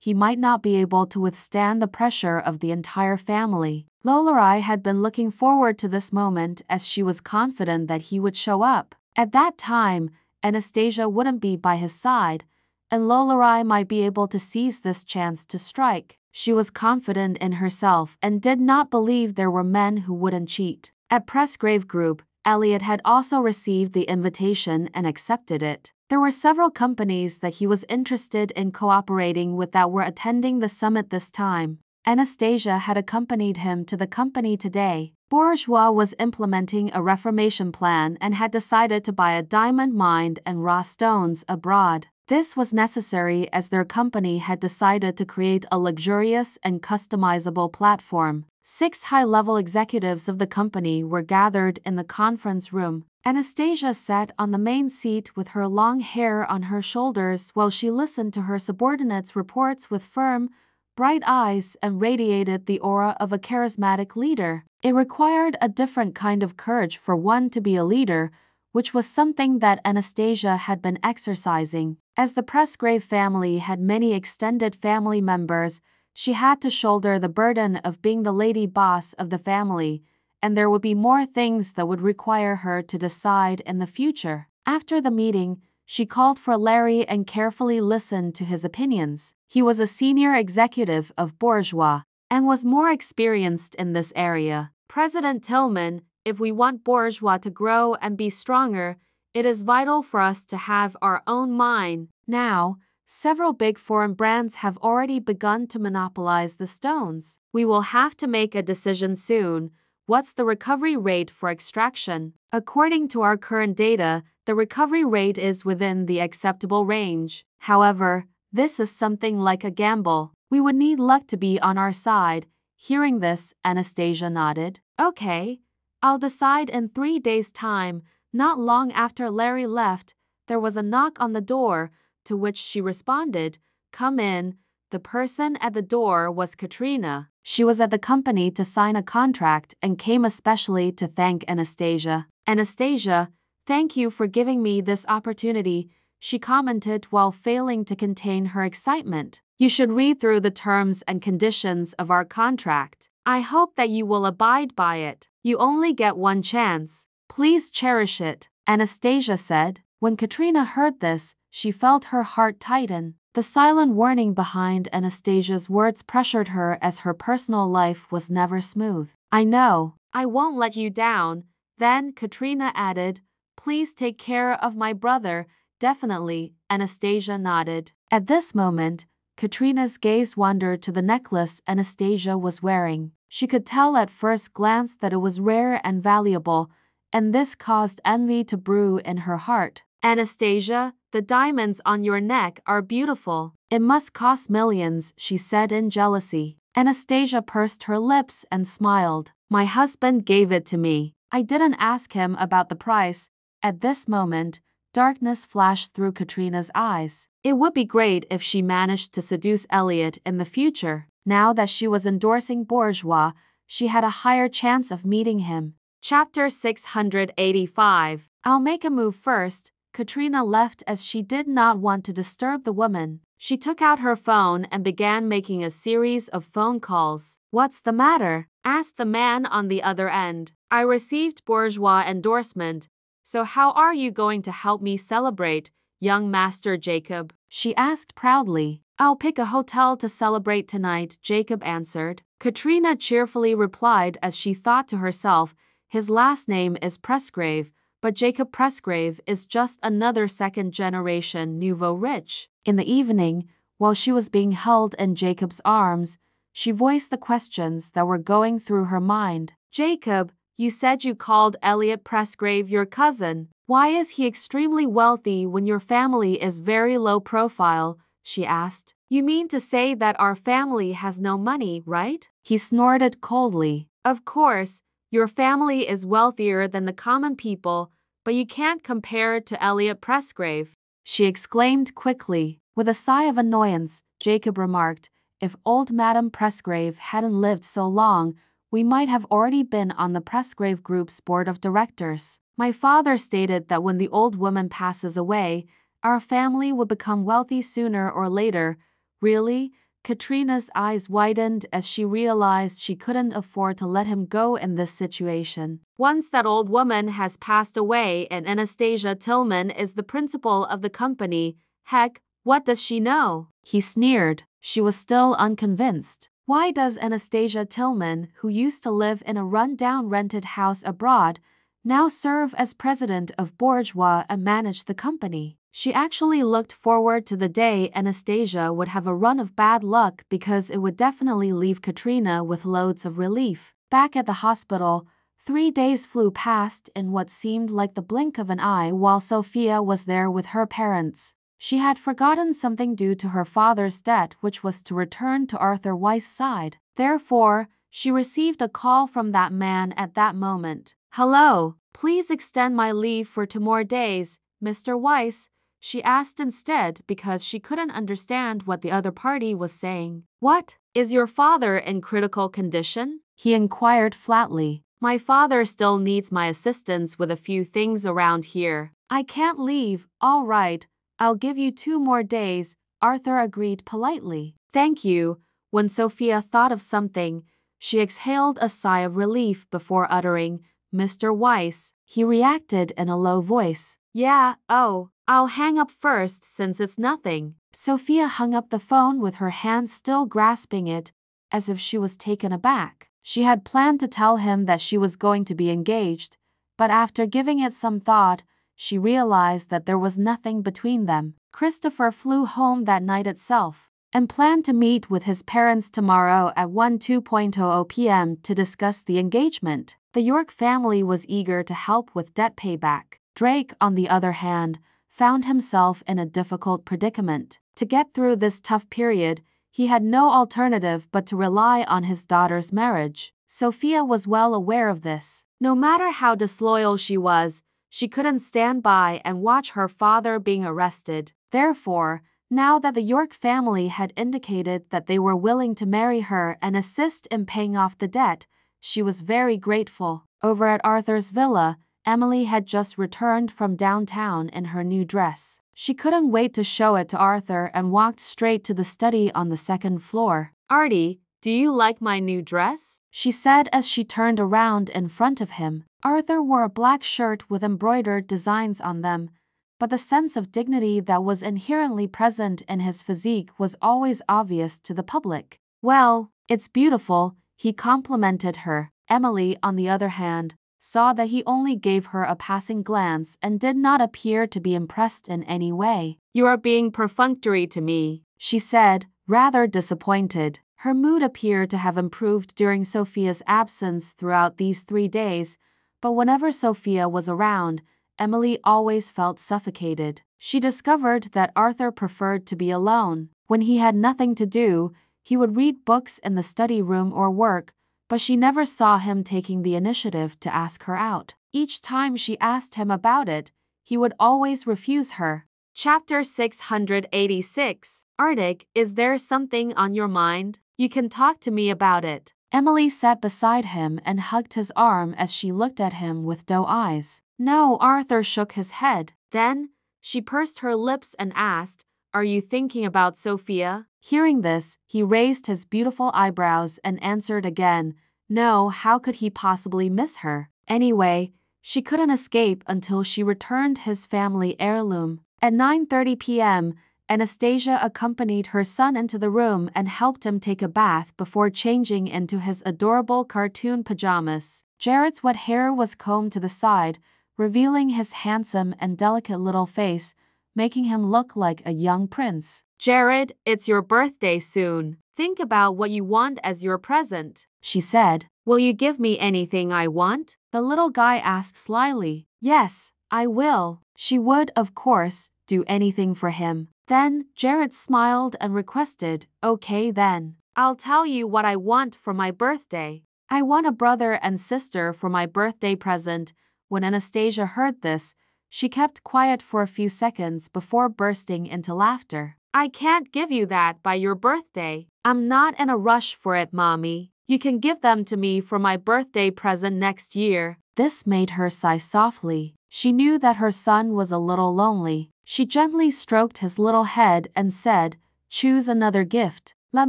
he might not be able to withstand the pressure of the entire family. Lorelai had been looking forward to this moment as she was confident that he would show up. At that time, Anastasia wouldn't be by his side, and Lorelai might be able to seize this chance to strike. She was confident in herself and did not believe there were men who wouldn't cheat. At Presgrave Group, Elliot had also received the invitation and accepted it. There were several companies that he was interested in cooperating with that were attending the summit this time. Anastasia had accompanied him to the company today. Bourgeois was implementing a reformation plan and had decided to buy a diamond mine and raw stones abroad. This was necessary as their company had decided to create a luxurious and customizable platform. Six high level executives of the company were gathered in the conference room. Anastasia sat on the main seat with her long hair on her shoulders while she listened to her subordinates' reports with firm, bright eyes and radiated the aura of a charismatic leader. It required a different kind of courage for one to be a leader, which was something that Anastasia had been exercising. As the Presgrave family had many extended family members, she had to shoulder the burden of being the lady boss of the family, and there would be more things that would require her to decide in the future. After the meeting, she called for Larry and carefully listened to his opinions. He was a senior executive of Bourgeois and was more experienced in this area. President Tillman, if we want Bourgeois to grow and be stronger, it is vital for us to have our own mine. Now, several big foreign brands have already begun to monopolize the stones. We will have to make a decision soon. What's the recovery rate for extraction? According to our current data, the recovery rate is within the acceptable range. However, this is something like a gamble. We would need luck to be on our side. Hearing this, Anastasia nodded. Okay, I'll decide in three days' time. Not long after Larry left, there was a knock on the door, to which she responded, Come in. The person at the door was Katrina. She was at the company to sign a contract and came especially to thank Anastasia. Anastasia, thank you for giving me this opportunity, she commented while failing to contain her excitement. You should read through the terms and conditions of our contract. I hope that you will abide by it. You only get one chance. Please cherish it, Anastasia said. When Katrina heard this, she felt her heart tighten. The silent warning behind Anastasia's words pressured her as her personal life was never smooth. I know, I won't let you down. Then Katrina added, Please take care of my brother. Definitely, Anastasia nodded. At this moment, Katrina's gaze wandered to the necklace Anastasia was wearing. She could tell at first glance that it was rare and valuable, and this caused envy to brew in her heart. Anastasia, the diamonds on your neck are beautiful. It must cost millions, she said in jealousy. Anastasia pursed her lips and smiled. My husband gave it to me. I didn't ask him about the price. At this moment, darkness flashed through Katrina's eyes. It would be great if she managed to seduce Elliot in the future. Now that she was endorsing Bourgeois, she had a higher chance of meeting him. Chapter 685 I'll make a move first. Katrina left as she did not want to disturb the woman. She took out her phone and began making a series of phone calls. What's the matter? asked the man on the other end. I received bourgeois endorsement, so how are you going to help me celebrate? young Master Jacob? She asked proudly. I'll pick a hotel to celebrate tonight, Jacob answered. Katrina cheerfully replied as she thought to herself, his last name is Presgrave, but Jacob Presgrave is just another second generation nouveau rich. In the evening, while she was being held in Jacob's arms, she voiced the questions that were going through her mind. Jacob, you said you called Elliot Presgrave your cousin. Why is he extremely wealthy when your family is very low profile? she asked. You mean to say that our family has no money, right? He snorted coldly. Of course, your family is wealthier than the common people, but you can't compare it to Elliot Presgrave. She exclaimed quickly. With a sigh of annoyance, Jacob remarked, If old Madame Presgrave hadn't lived so long, we might have already been on the Presgrave Group's board of directors. My father stated that when the old woman passes away, our family would become wealthy sooner or later. Really? Katrina's eyes widened as she realized she couldn't afford to let him go in this situation. Once that old woman has passed away and Anastasia Tillman is the principal of the company, heck, what does she know? He sneered. She was still unconvinced. Why does Anastasia Tillman, who used to live in a run-down rented house abroad, now serve as president of Bourgeois and manage the company? She actually looked forward to the day Anastasia would have a run of bad luck because it would definitely leave Katrina with loads of relief. Back at the hospital, three days flew past in what seemed like the blink of an eye while Sophia was there with her parents. She had forgotten something due to her father's debt, which was to return to Arthur Weiss's side. Therefore, she received a call from that man at that moment. Hello, please extend my leave for two more days, Mr. Weiss, she asked instead because she couldn't understand what the other party was saying. What? Is your father in critical condition? He inquired flatly. My father still needs my assistance with a few things around here. I can't leave, all right, I'll give you two more days, Arthur agreed politely. Thank you. When Sophia thought of something, she exhaled a sigh of relief before uttering, Mr. Weiss. He reacted in a low voice. Yeah, oh, I'll hang up first since it's nothing. Sophia hung up the phone with her hand still grasping it, as if she was taken aback. She had planned to tell him that she was going to be engaged, but after giving it some thought, she realized that there was nothing between them. Christopher flew home that night itself and planned to meet with his parents tomorrow at 1 2.00 p.m. to discuss the engagement. The York family was eager to help with debt payback. Drake, on the other hand, found himself in a difficult predicament. To get through this tough period, he had no alternative but to rely on his daughter's marriage. Sophia was well aware of this. No matter how disloyal she was, she couldn't stand by and watch her father being arrested. Therefore, now that the York family had indicated that they were willing to marry her and assist in paying off the debt, she was very grateful. Over at Arthur's villa, Emily had just returned from downtown in her new dress. She couldn't wait to show it to Arthur and walked straight to the study on the second floor. Artie, do you like my new dress? She said as she turned around in front of him. Arthur wore a black shirt with embroidered designs on them, but the sense of dignity that was inherently present in his physique was always obvious to the public. Well, it's beautiful, he complimented her. Emily, on the other hand, saw that he only gave her a passing glance and did not appear to be impressed in any way. You are being perfunctory to me, she said, rather disappointed. Her mood appeared to have improved during Sophia's absence throughout these three days, but whenever Sophia was around, Emily always felt suffocated. She discovered that Arthur preferred to be alone. When he had nothing to do, he would read books in the study room or work, but she never saw him taking the initiative to ask her out. Each time she asked him about it, he would always refuse her. Chapter 686 Artie, is there something on your mind? You can talk to me about it. Emily sat beside him and hugged his arm as she looked at him with doe eyes. No, Arthur shook his head. Then, she pursed her lips and asked, Are you thinking about Sophia? Hearing this, he raised his beautiful eyebrows and answered again, No, how could he possibly miss her? Anyway, she couldn't escape until she returned his family heirloom. At 9.30 p.m., Anastasia accompanied her son into the room and helped him take a bath before changing into his adorable cartoon pajamas. Jared's wet hair was combed to the side, revealing his handsome and delicate little face, making him look like a young prince. Jared, it's your birthday soon. Think about what you want as your present, she said. Will you give me anything I want? The little guy asked slyly. Yes, I will. She would, of course, do anything for him. Then, Jared smiled and requested, Okay then. I'll tell you what I want for my birthday. I want a brother and sister for my birthday present. When Anastasia heard this, she kept quiet for a few seconds before bursting into laughter. I can't give you that by your birthday. I'm not in a rush for it, Mommy. You can give them to me for my birthday present next year. This made her sigh softly. She knew that her son was a little lonely. She gently stroked his little head and said, Choose another gift. Let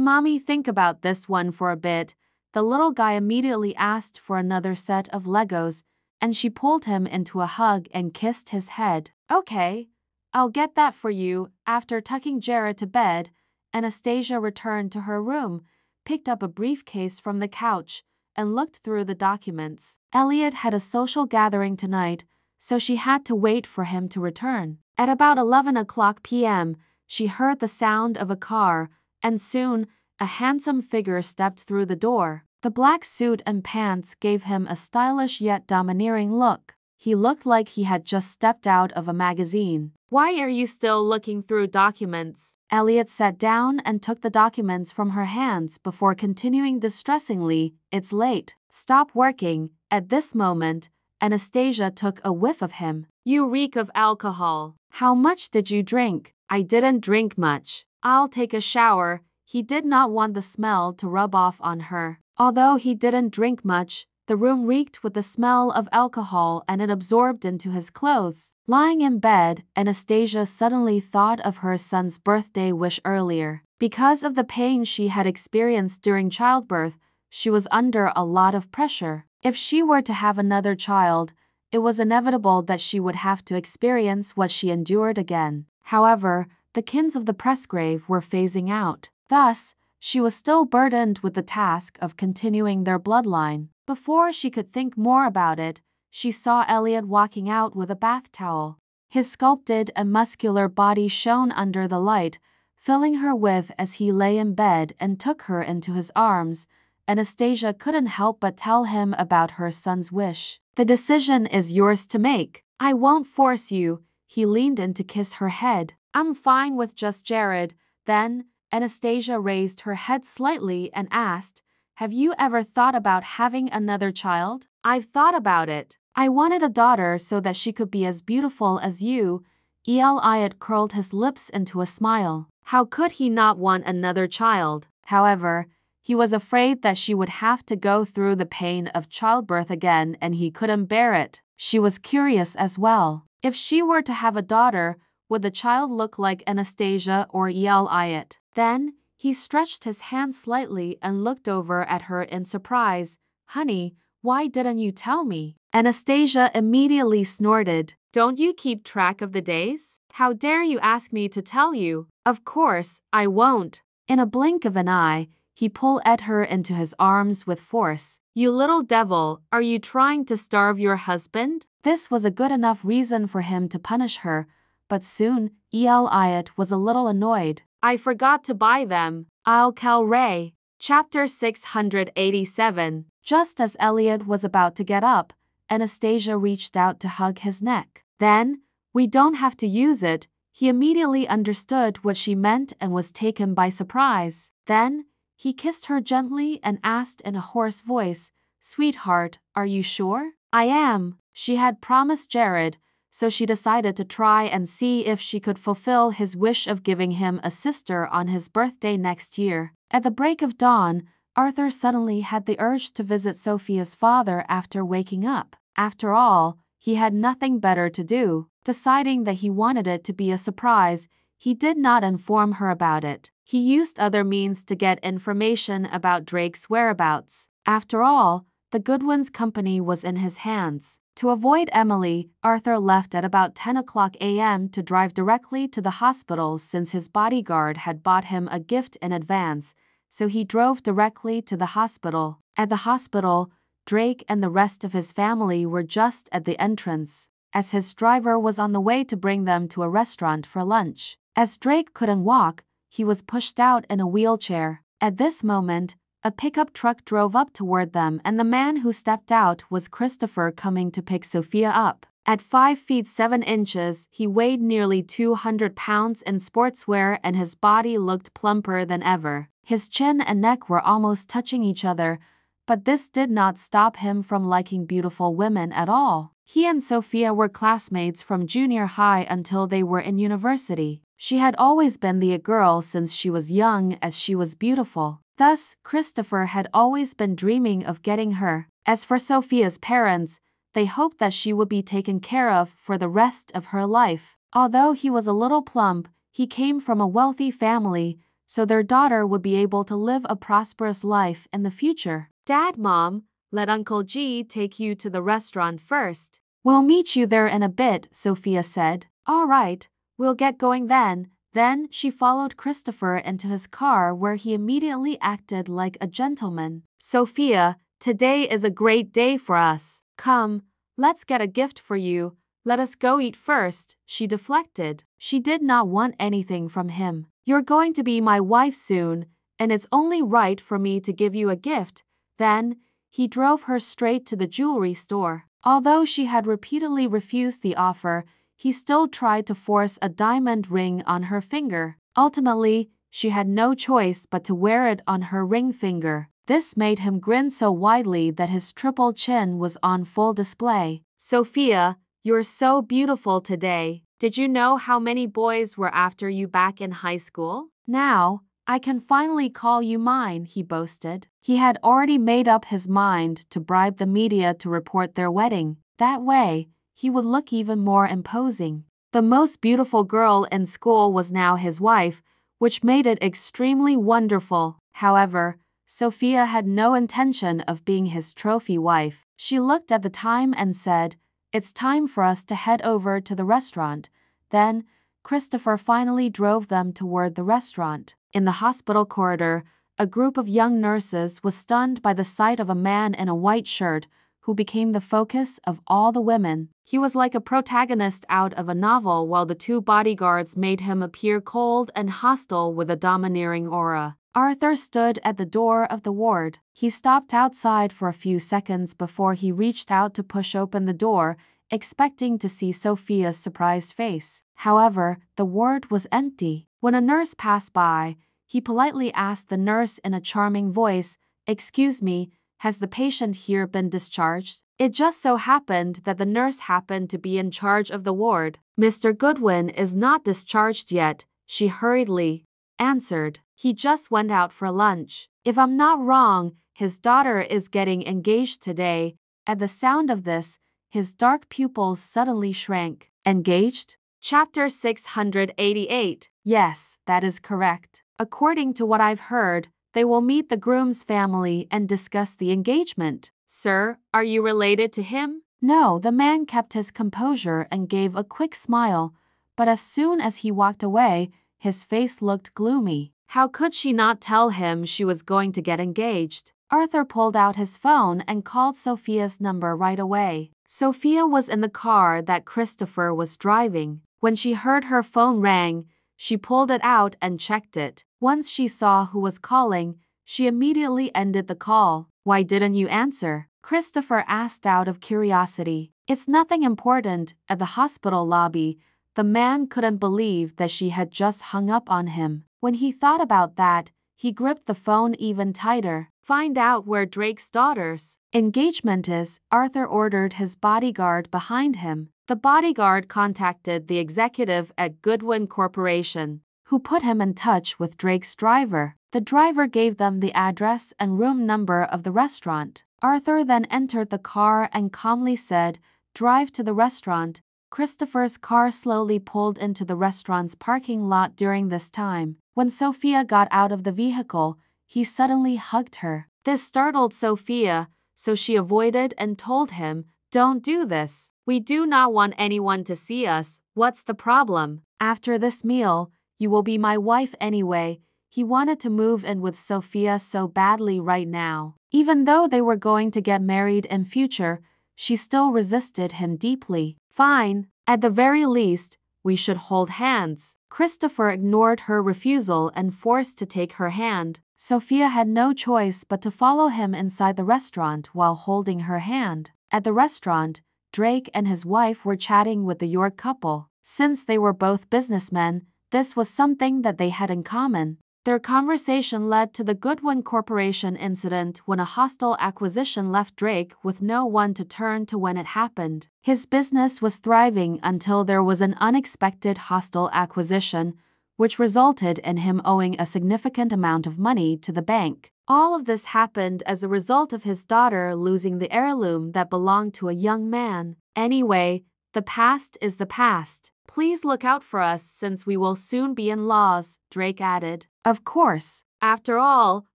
mommy think about this one for a bit. The little guy immediately asked for another set of Legos, and she pulled him into a hug and kissed his head. Okay, I'll get that for you. After tucking Jared to bed, Anastasia returned to her room, picked up a briefcase from the couch, and looked through the documents. Elliot had a social gathering tonight, so she had to wait for him to return. At about 11 o'clock p.m., she heard the sound of a car, and soon, a handsome figure stepped through the door. The black suit and pants gave him a stylish yet domineering look. He looked like he had just stepped out of a magazine. Why are you still looking through documents? Elliot sat down and took the documents from her hands before continuing distressingly, It's late. Stop working. At this moment, Anastasia took a whiff of him. You reek of alcohol. How much did you drink? I didn't drink much. I'll take a shower. He did not want the smell to rub off on her. Although he didn't drink much, the room reeked with the smell of alcohol and it absorbed into his clothes. Lying in bed, Anastasia suddenly thought of her son's birthday wish earlier. Because of the pain she had experienced during childbirth, she was under a lot of pressure. If she were to have another child, it was inevitable that she would have to experience what she endured again. However, the kins of the Presgrave were phasing out. Thus, she was still burdened with the task of continuing their bloodline. Before she could think more about it, she saw Elliot walking out with a bath towel. His sculpted and muscular body shone under the light, filling her with as he lay in bed and took her into his arms. Anastasia couldn't help but tell him about her son's wish. The decision is yours to make. I won't force you. He leaned in to kiss her head. I'm fine with just Jared. Then, Anastasia raised her head slightly and asked, have you ever thought about having another child? I've thought about it. I wanted a daughter so that she could be as beautiful as you. Elliot curled his lips into a smile. How could he not want another child? However, he was afraid that she would have to go through the pain of childbirth again and he couldn't bear it. She was curious as well. If she were to have a daughter, would the child look like Anastasia or Elliot? Then, he stretched his hand slightly and looked over at her in surprise. Honey, why didn't you tell me? Anastasia immediately snorted. Don't you keep track of the days? How dare you ask me to tell you? Of course, I won't. In a blink of an eye, he pulled at her into his arms with force. You little devil, are you trying to starve your husband? This was a good enough reason for him to punish her, but soon, Elliot was a little annoyed. I forgot to buy them. I'll call Ray. Chapter 687 Just as Elliot was about to get up, Anastasia reached out to hug his neck. Then, we don't have to use it. He immediately understood what she meant and was taken by surprise. Then, he kissed her gently and asked in a hoarse voice, Sweetheart, are you sure? I am. She had promised Jared, so she decided to try and see if she could fulfill his wish of giving him a sister on his birthday next year. At the break of dawn, Arthur suddenly had the urge to visit Sophia's father after waking up. After all, he had nothing better to do. Deciding that he wanted it to be a surprise, he did not inform her about it. He used other means to get information about Drake's whereabouts. After all, the Goodwin's company was in his hands. To avoid Emily, Arthur left at about 10 o'clock a.m. to drive directly to the hospital since his bodyguard had bought him a gift in advance, so he drove directly to the hospital. At the hospital, Drake and the rest of his family were just at the entrance, as his driver was on the way to bring them to a restaurant for lunch. As Drake couldn't walk, he was pushed out in a wheelchair. At this moment, a pickup truck drove up toward them, and the man who stepped out was Christopher coming to pick Sophia up. At 5 feet 7 inches, he weighed nearly 200 pounds in sportswear and his body looked plumper than ever. His chin and neck were almost touching each other, but this did not stop him from liking beautiful women at all. He and Sophia were classmates from junior high until they were in university. She had always been the girl since she was young as she was beautiful. Thus, Christopher had always been dreaming of getting her. As for Sophia's parents, they hoped that she would be taken care of for the rest of her life. Although he was a little plump, he came from a wealthy family, so their daughter would be able to live a prosperous life in the future. Dad, Mom, let Uncle G take you to the restaurant first. We'll meet you there in a bit, Sophia said. All right, we'll get going then, then she followed Christopher into his car where he immediately acted like a gentleman. Sophia, today is a great day for us. Come, let's get a gift for you. Let us go eat first, she deflected. She did not want anything from him. You're going to be my wife soon, and it's only right for me to give you a gift. Then, he drove her straight to the jewelry store. Although she had repeatedly refused the offer, he still tried to force a diamond ring on her finger. Ultimately, she had no choice but to wear it on her ring finger. This made him grin so widely that his triple chin was on full display. Sophia, you're so beautiful today. Did you know how many boys were after you back in high school? Now, I can finally call you mine, he boasted. He had already made up his mind to bribe the media to report their wedding. That way, he would look even more imposing. The most beautiful girl in school was now his wife, which made it extremely wonderful. However, Sophia had no intention of being his trophy wife. She looked at the time and said, It's time for us to head over to the restaurant. Then, Christopher finally drove them toward the restaurant. In the hospital corridor, a group of young nurses was stunned by the sight of a man in a white shirt who became the focus of all the women. He was like a protagonist out of a novel while the two bodyguards made him appear cold and hostile with a domineering aura. Arthur stood at the door of the ward. He stopped outside for a few seconds before he reached out to push open the door, expecting to see Sophia's surprised face. However, the ward was empty. When a nurse passed by, he politely asked the nurse in a charming voice, Excuse me, has the patient here been discharged? It just so happened that the nurse happened to be in charge of the ward. Mr. Goodwin is not discharged yet, she hurriedly answered. He just went out for lunch. If I'm not wrong, his daughter is getting engaged today. At the sound of this, his dark pupils suddenly shrank. Engaged? Chapter 688. Yes, that is correct. According to what I've heard, they will meet the groom's family and discuss the engagement. Sir, are you related to him? No, the man kept his composure and gave a quick smile, but as soon as he walked away, his face looked gloomy. How could she not tell him she was going to get engaged? Arthur pulled out his phone and called Sophia's number right away. Sophia was in the car that Christopher was driving. When she heard her phone rang, she pulled it out and checked it. Once she saw who was calling, she immediately ended the call. Why didn't you answer? Christopher asked out of curiosity. It's nothing important. At the hospital lobby, the man couldn't believe that she had just hung up on him. When he thought about that, he gripped the phone even tighter. Find out where Drake's daughter's engagement is, Arthur ordered his bodyguard behind him. The bodyguard contacted the executive at Goodwin Corporation, who put him in touch with Drake's driver. The driver gave them the address and room number of the restaurant. Arthur then entered the car and calmly said, Drive to the restaurant. Christopher's car slowly pulled into the restaurant's parking lot during this time. When Sophia got out of the vehicle, he suddenly hugged her. This startled Sophia, so she avoided and told him, Don't do this. We do not want anyone to see us. What's the problem? After this meal, you will be my wife anyway. He wanted to move in with Sophia so badly right now. Even though they were going to get married in future, she still resisted him deeply. Fine, at the very least, we should hold hands. Christopher ignored her refusal and forced to take her hand. Sophia had no choice but to follow him inside the restaurant while holding her hand. At the restaurant, Drake and his wife were chatting with the York couple. Since they were both businessmen, this was something that they had in common. Their conversation led to the Goodwin Corporation incident when a hostile acquisition left Drake with no one to turn to when it happened. His business was thriving until there was an unexpected hostile acquisition, which resulted in him owing a significant amount of money to the bank. All of this happened as a result of his daughter losing the heirloom that belonged to a young man. Anyway, the past is the past. Please look out for us since we will soon be in laws, Drake added. Of course. After all,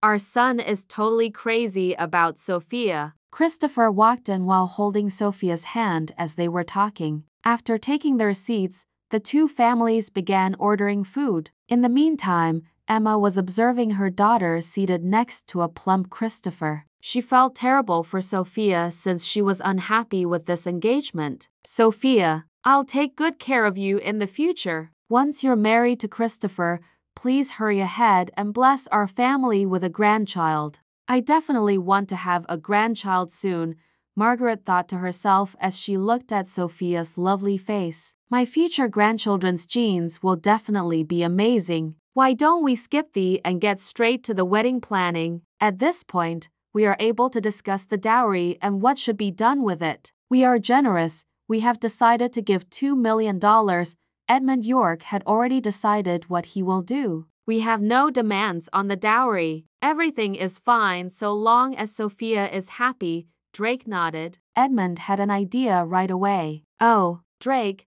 our son is totally crazy about Sophia. Christopher walked in while holding Sophia's hand as they were talking. After taking their seats, the two families began ordering food. In the meantime, Emma was observing her daughter seated next to a plump Christopher. She felt terrible for Sophia since she was unhappy with this engagement. Sophia, I'll take good care of you in the future. Once you're married to Christopher, please hurry ahead and bless our family with a grandchild. I definitely want to have a grandchild soon, Margaret thought to herself as she looked at Sophia's lovely face. My future grandchildren's genes will definitely be amazing. Why don't we skip the and get straight to the wedding planning? At this point, we are able to discuss the dowry and what should be done with it. We are generous, we have decided to give $2 million. Edmund York had already decided what he will do. We have no demands on the dowry. Everything is fine so long as Sophia is happy, Drake nodded. Edmund had an idea right away. Oh, Drake,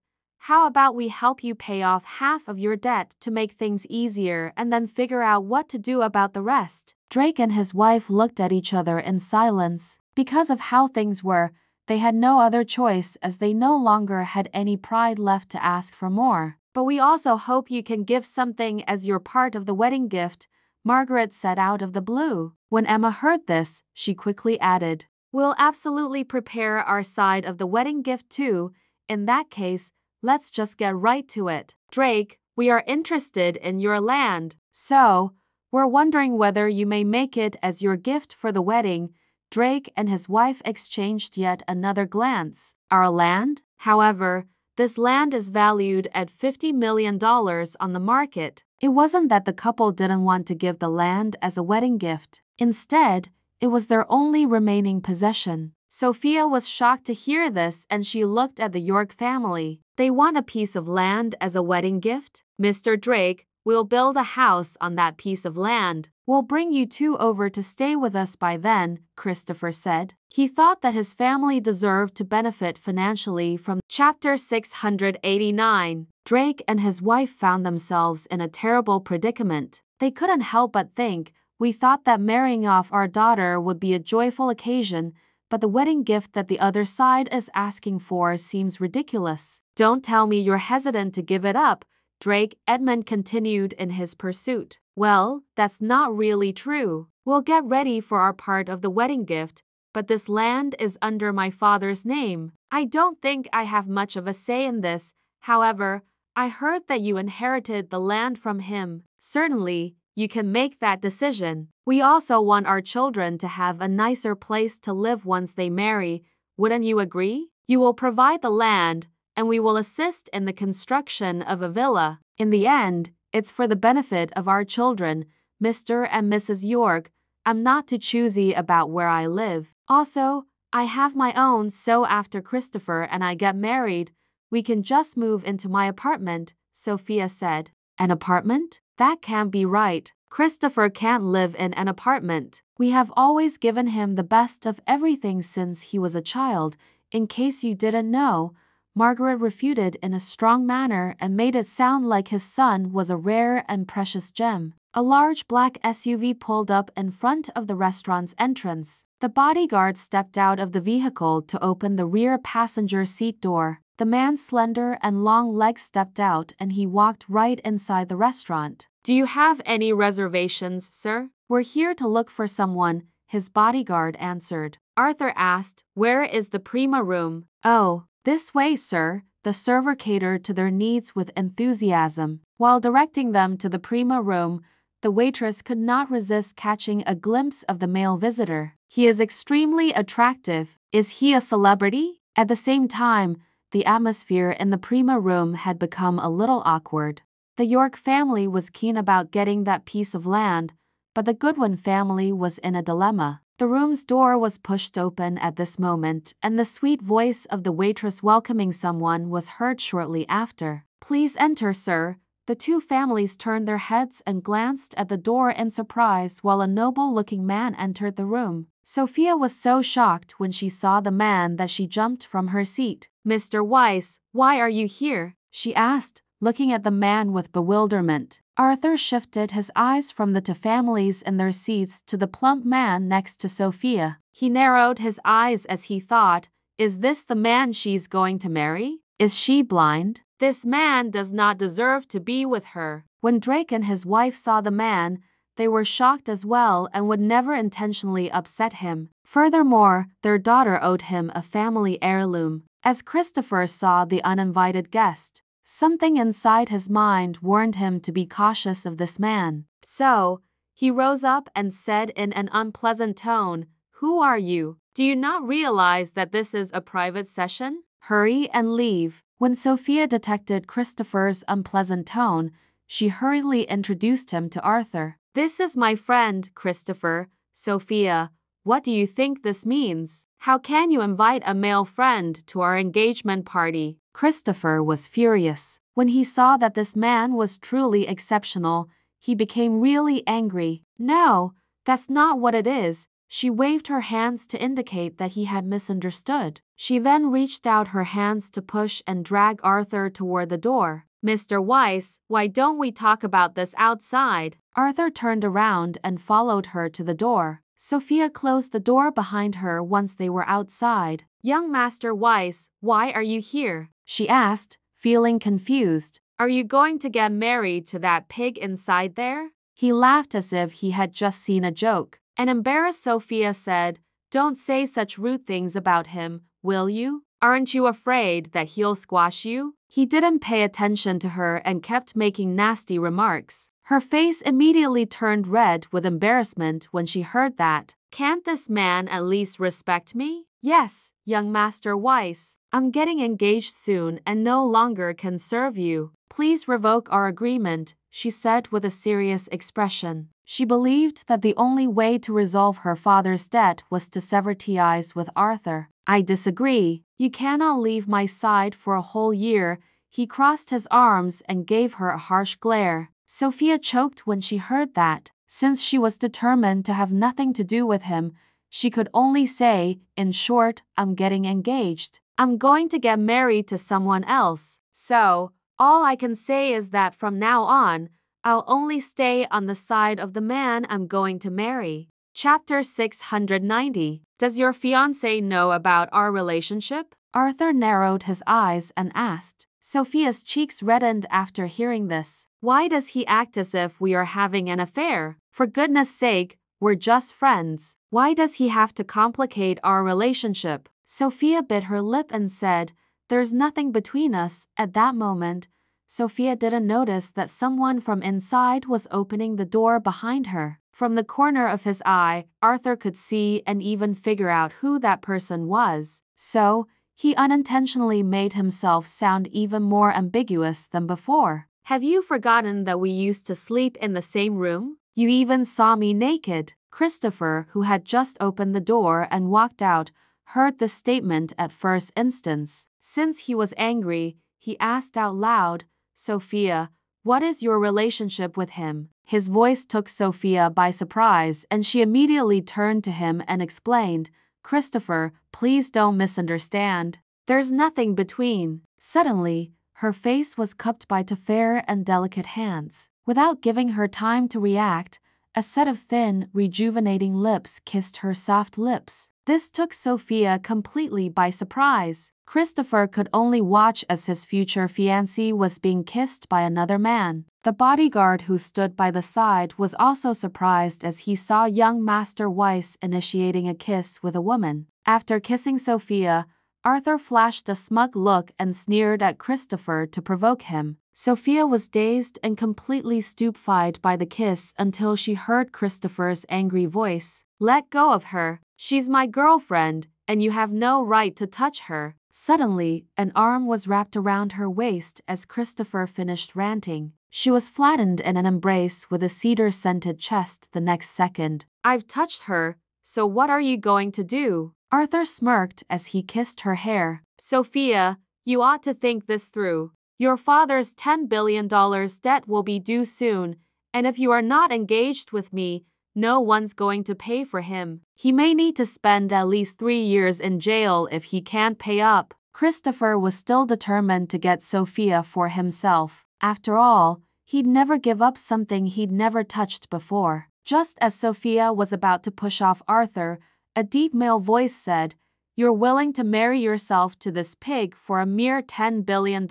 how about we help you pay off half of your debt to make things easier and then figure out what to do about the rest? Drake and his wife looked at each other in silence. Because of how things were, they had no other choice as they no longer had any pride left to ask for more. But we also hope you can give something as your part of the wedding gift, Margaret said out of the blue. When Emma heard this, she quickly added, We'll absolutely prepare our side of the wedding gift too. In that case, let's just get right to it. Drake, we are interested in your land. So, we're wondering whether you may make it as your gift for the wedding Drake and his wife exchanged yet another glance. Our land? However, this land is valued at $50 million on the market. It wasn't that the couple didn't want to give the land as a wedding gift. Instead, it was their only remaining possession. Sophia was shocked to hear this and she looked at the York family. They want a piece of land as a wedding gift? Mr. Drake, We'll build a house on that piece of land. We'll bring you two over to stay with us by then, Christopher said. He thought that his family deserved to benefit financially from Chapter 689. Drake and his wife found themselves in a terrible predicament. They couldn't help but think, we thought that marrying off our daughter would be a joyful occasion, but the wedding gift that the other side is asking for seems ridiculous. Don't tell me you're hesitant to give it up, Drake, Edmund continued in his pursuit. Well, that's not really true. We'll get ready for our part of the wedding gift, but this land is under my father's name. I don't think I have much of a say in this. However, I heard that you inherited the land from him. Certainly, you can make that decision. We also want our children to have a nicer place to live once they marry. Wouldn't you agree? You will provide the land, and we will assist in the construction of a villa. In the end, it's for the benefit of our children, Mr. and Mrs. York. I'm not too choosy about where I live. Also, I have my own, so after Christopher and I get married, we can just move into my apartment, Sophia said. An apartment? That can't be right. Christopher can't live in an apartment. We have always given him the best of everything since he was a child. In case you didn't know, Margaret refuted in a strong manner and made it sound like his son was a rare and precious gem. A large black SUV pulled up in front of the restaurant's entrance. The bodyguard stepped out of the vehicle to open the rear passenger seat door. The man's slender and long legs stepped out and he walked right inside the restaurant. Do you have any reservations, sir? We're here to look for someone, his bodyguard answered. Arthur asked, Where is the Prima room? Oh, this way, sir. The server catered to their needs with enthusiasm. While directing them to the Prima room, the waitress could not resist catching a glimpse of the male visitor. He is extremely attractive. Is he a celebrity? At the same time, the atmosphere in the Prima room had become a little awkward. The York family was keen about getting that piece of land, but the Goodwin family was in a dilemma. The room's door was pushed open at this moment, and the sweet voice of the waitress welcoming someone was heard shortly after. Please enter, sir. The two families turned their heads and glanced at the door in surprise while a noble looking man entered the room. Sophia was so shocked when she saw the man that she jumped from her seat. Mr. Weiss, why are you here? she asked, looking at the man with bewilderment. Arthur shifted his eyes from the two families in their seats to the plump man next to Sophia. He narrowed his eyes as he thought, Is this the man she's going to marry? Is she blind? This man does not deserve to be with her. When Drake and his wife saw the man, they were shocked as well and would never intentionally upset him. Furthermore, their daughter owed him a family heirloom. As Christopher saw the uninvited guest, Something inside his mind warned him to be cautious of this man. So, he rose up and said in an unpleasant tone, Who are you? Do you not realize that this is a private session? Hurry and leave. When Sophia detected Christopher's unpleasant tone, she hurriedly introduced him to Arthur. This is my friend, Christopher. Sophia, what do you think this means? How can you invite a male friend to our engagement party? Christopher was furious. When he saw that this man was truly exceptional, he became really angry. No, that's not what it is. She waved her hands to indicate that he had misunderstood. She then reached out her hands to push and drag Arthur toward the door. Mr. Weiss, why don't we talk about this outside? Arthur turned around and followed her to the door. Sophia closed the door behind her once they were outside. Young Master Weiss, why are you here? she asked, feeling confused. Are you going to get married to that pig inside there? He laughed as if he had just seen a joke. An embarrassed Sophia said, Don't say such rude things about him, will you? Aren't you afraid that he'll squash you? He didn't pay attention to her and kept making nasty remarks. Her face immediately turned red with embarrassment when she heard that. Can't this man at least respect me? Yes, young Master Weiss. I'm getting engaged soon and no longer can serve you. Please revoke our agreement, she said with a serious expression. She believed that the only way to resolve her father's debt was to sever ties with Arthur. I disagree. You cannot leave my side for a whole year. He crossed his arms and gave her a harsh glare. Sophia choked when she heard that. Since she was determined to have nothing to do with him, she could only say, in short, I'm getting engaged. I'm going to get married to someone else. So, all I can say is that from now on, I'll only stay on the side of the man I'm going to marry. Chapter 690 Does your fiance know about our relationship? Arthur narrowed his eyes and asked. Sophia's cheeks reddened after hearing this. Why does he act as if we are having an affair? For goodness sake, we're just friends. Why does he have to complicate our relationship? Sophia bit her lip and said, There's nothing between us. At that moment, Sophia didn't notice that someone from inside was opening the door behind her. From the corner of his eye, Arthur could see and even figure out who that person was. So, he unintentionally made himself sound even more ambiguous than before. Have you forgotten that we used to sleep in the same room? You even saw me naked. Christopher, who had just opened the door and walked out, heard the statement at first instance. Since he was angry, he asked out loud, Sophia, what is your relationship with him? His voice took Sophia by surprise and she immediately turned to him and explained, Christopher, please don't misunderstand. There's nothing between. Suddenly, her face was cupped by two fair and delicate hands. Without giving her time to react, A set of thin, rejuvenating lips kissed her soft lips. This took Sophia completely by surprise. Christopher could only watch as his future fiancée was being kissed by another man. The bodyguard who stood by the side was also surprised as he saw young Master Weiss initiating a kiss with a woman. After kissing Sophia, Arthur flashed a smug look and sneered at Christopher to provoke him. Sophia was dazed and completely stupefied by the kiss until she heard Christopher's angry voice. Let go of her. She's my girlfriend, and you have no right to touch her. Suddenly, an arm was wrapped around her waist as Christopher finished ranting. She was flattened in an embrace with a cedar scented chest the next second. I've touched her, so what are you going to do? Arthur smirked as he kissed her hair. Sophia, you ought to think this through. Your father's $10 billion debt will be due soon, and if you are not engaged with me, no one's going to pay for him. He may need to spend at least three years in jail if he can't pay up. Christopher was still determined to get Sophia for himself. After all, he'd never give up something he'd never touched before. Just as Sophia was about to push off Arthur, a deep male voice said, You're willing to marry yourself to this pig for a mere $10 billion?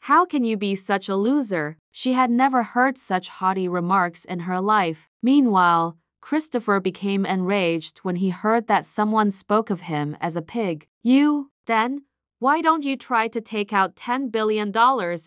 How can you be such a loser? She had never heard such haughty remarks in her life. Meanwhile, Christopher became enraged when he heard that someone spoke of him as a pig. You, then, why don't you try to take out $10 billion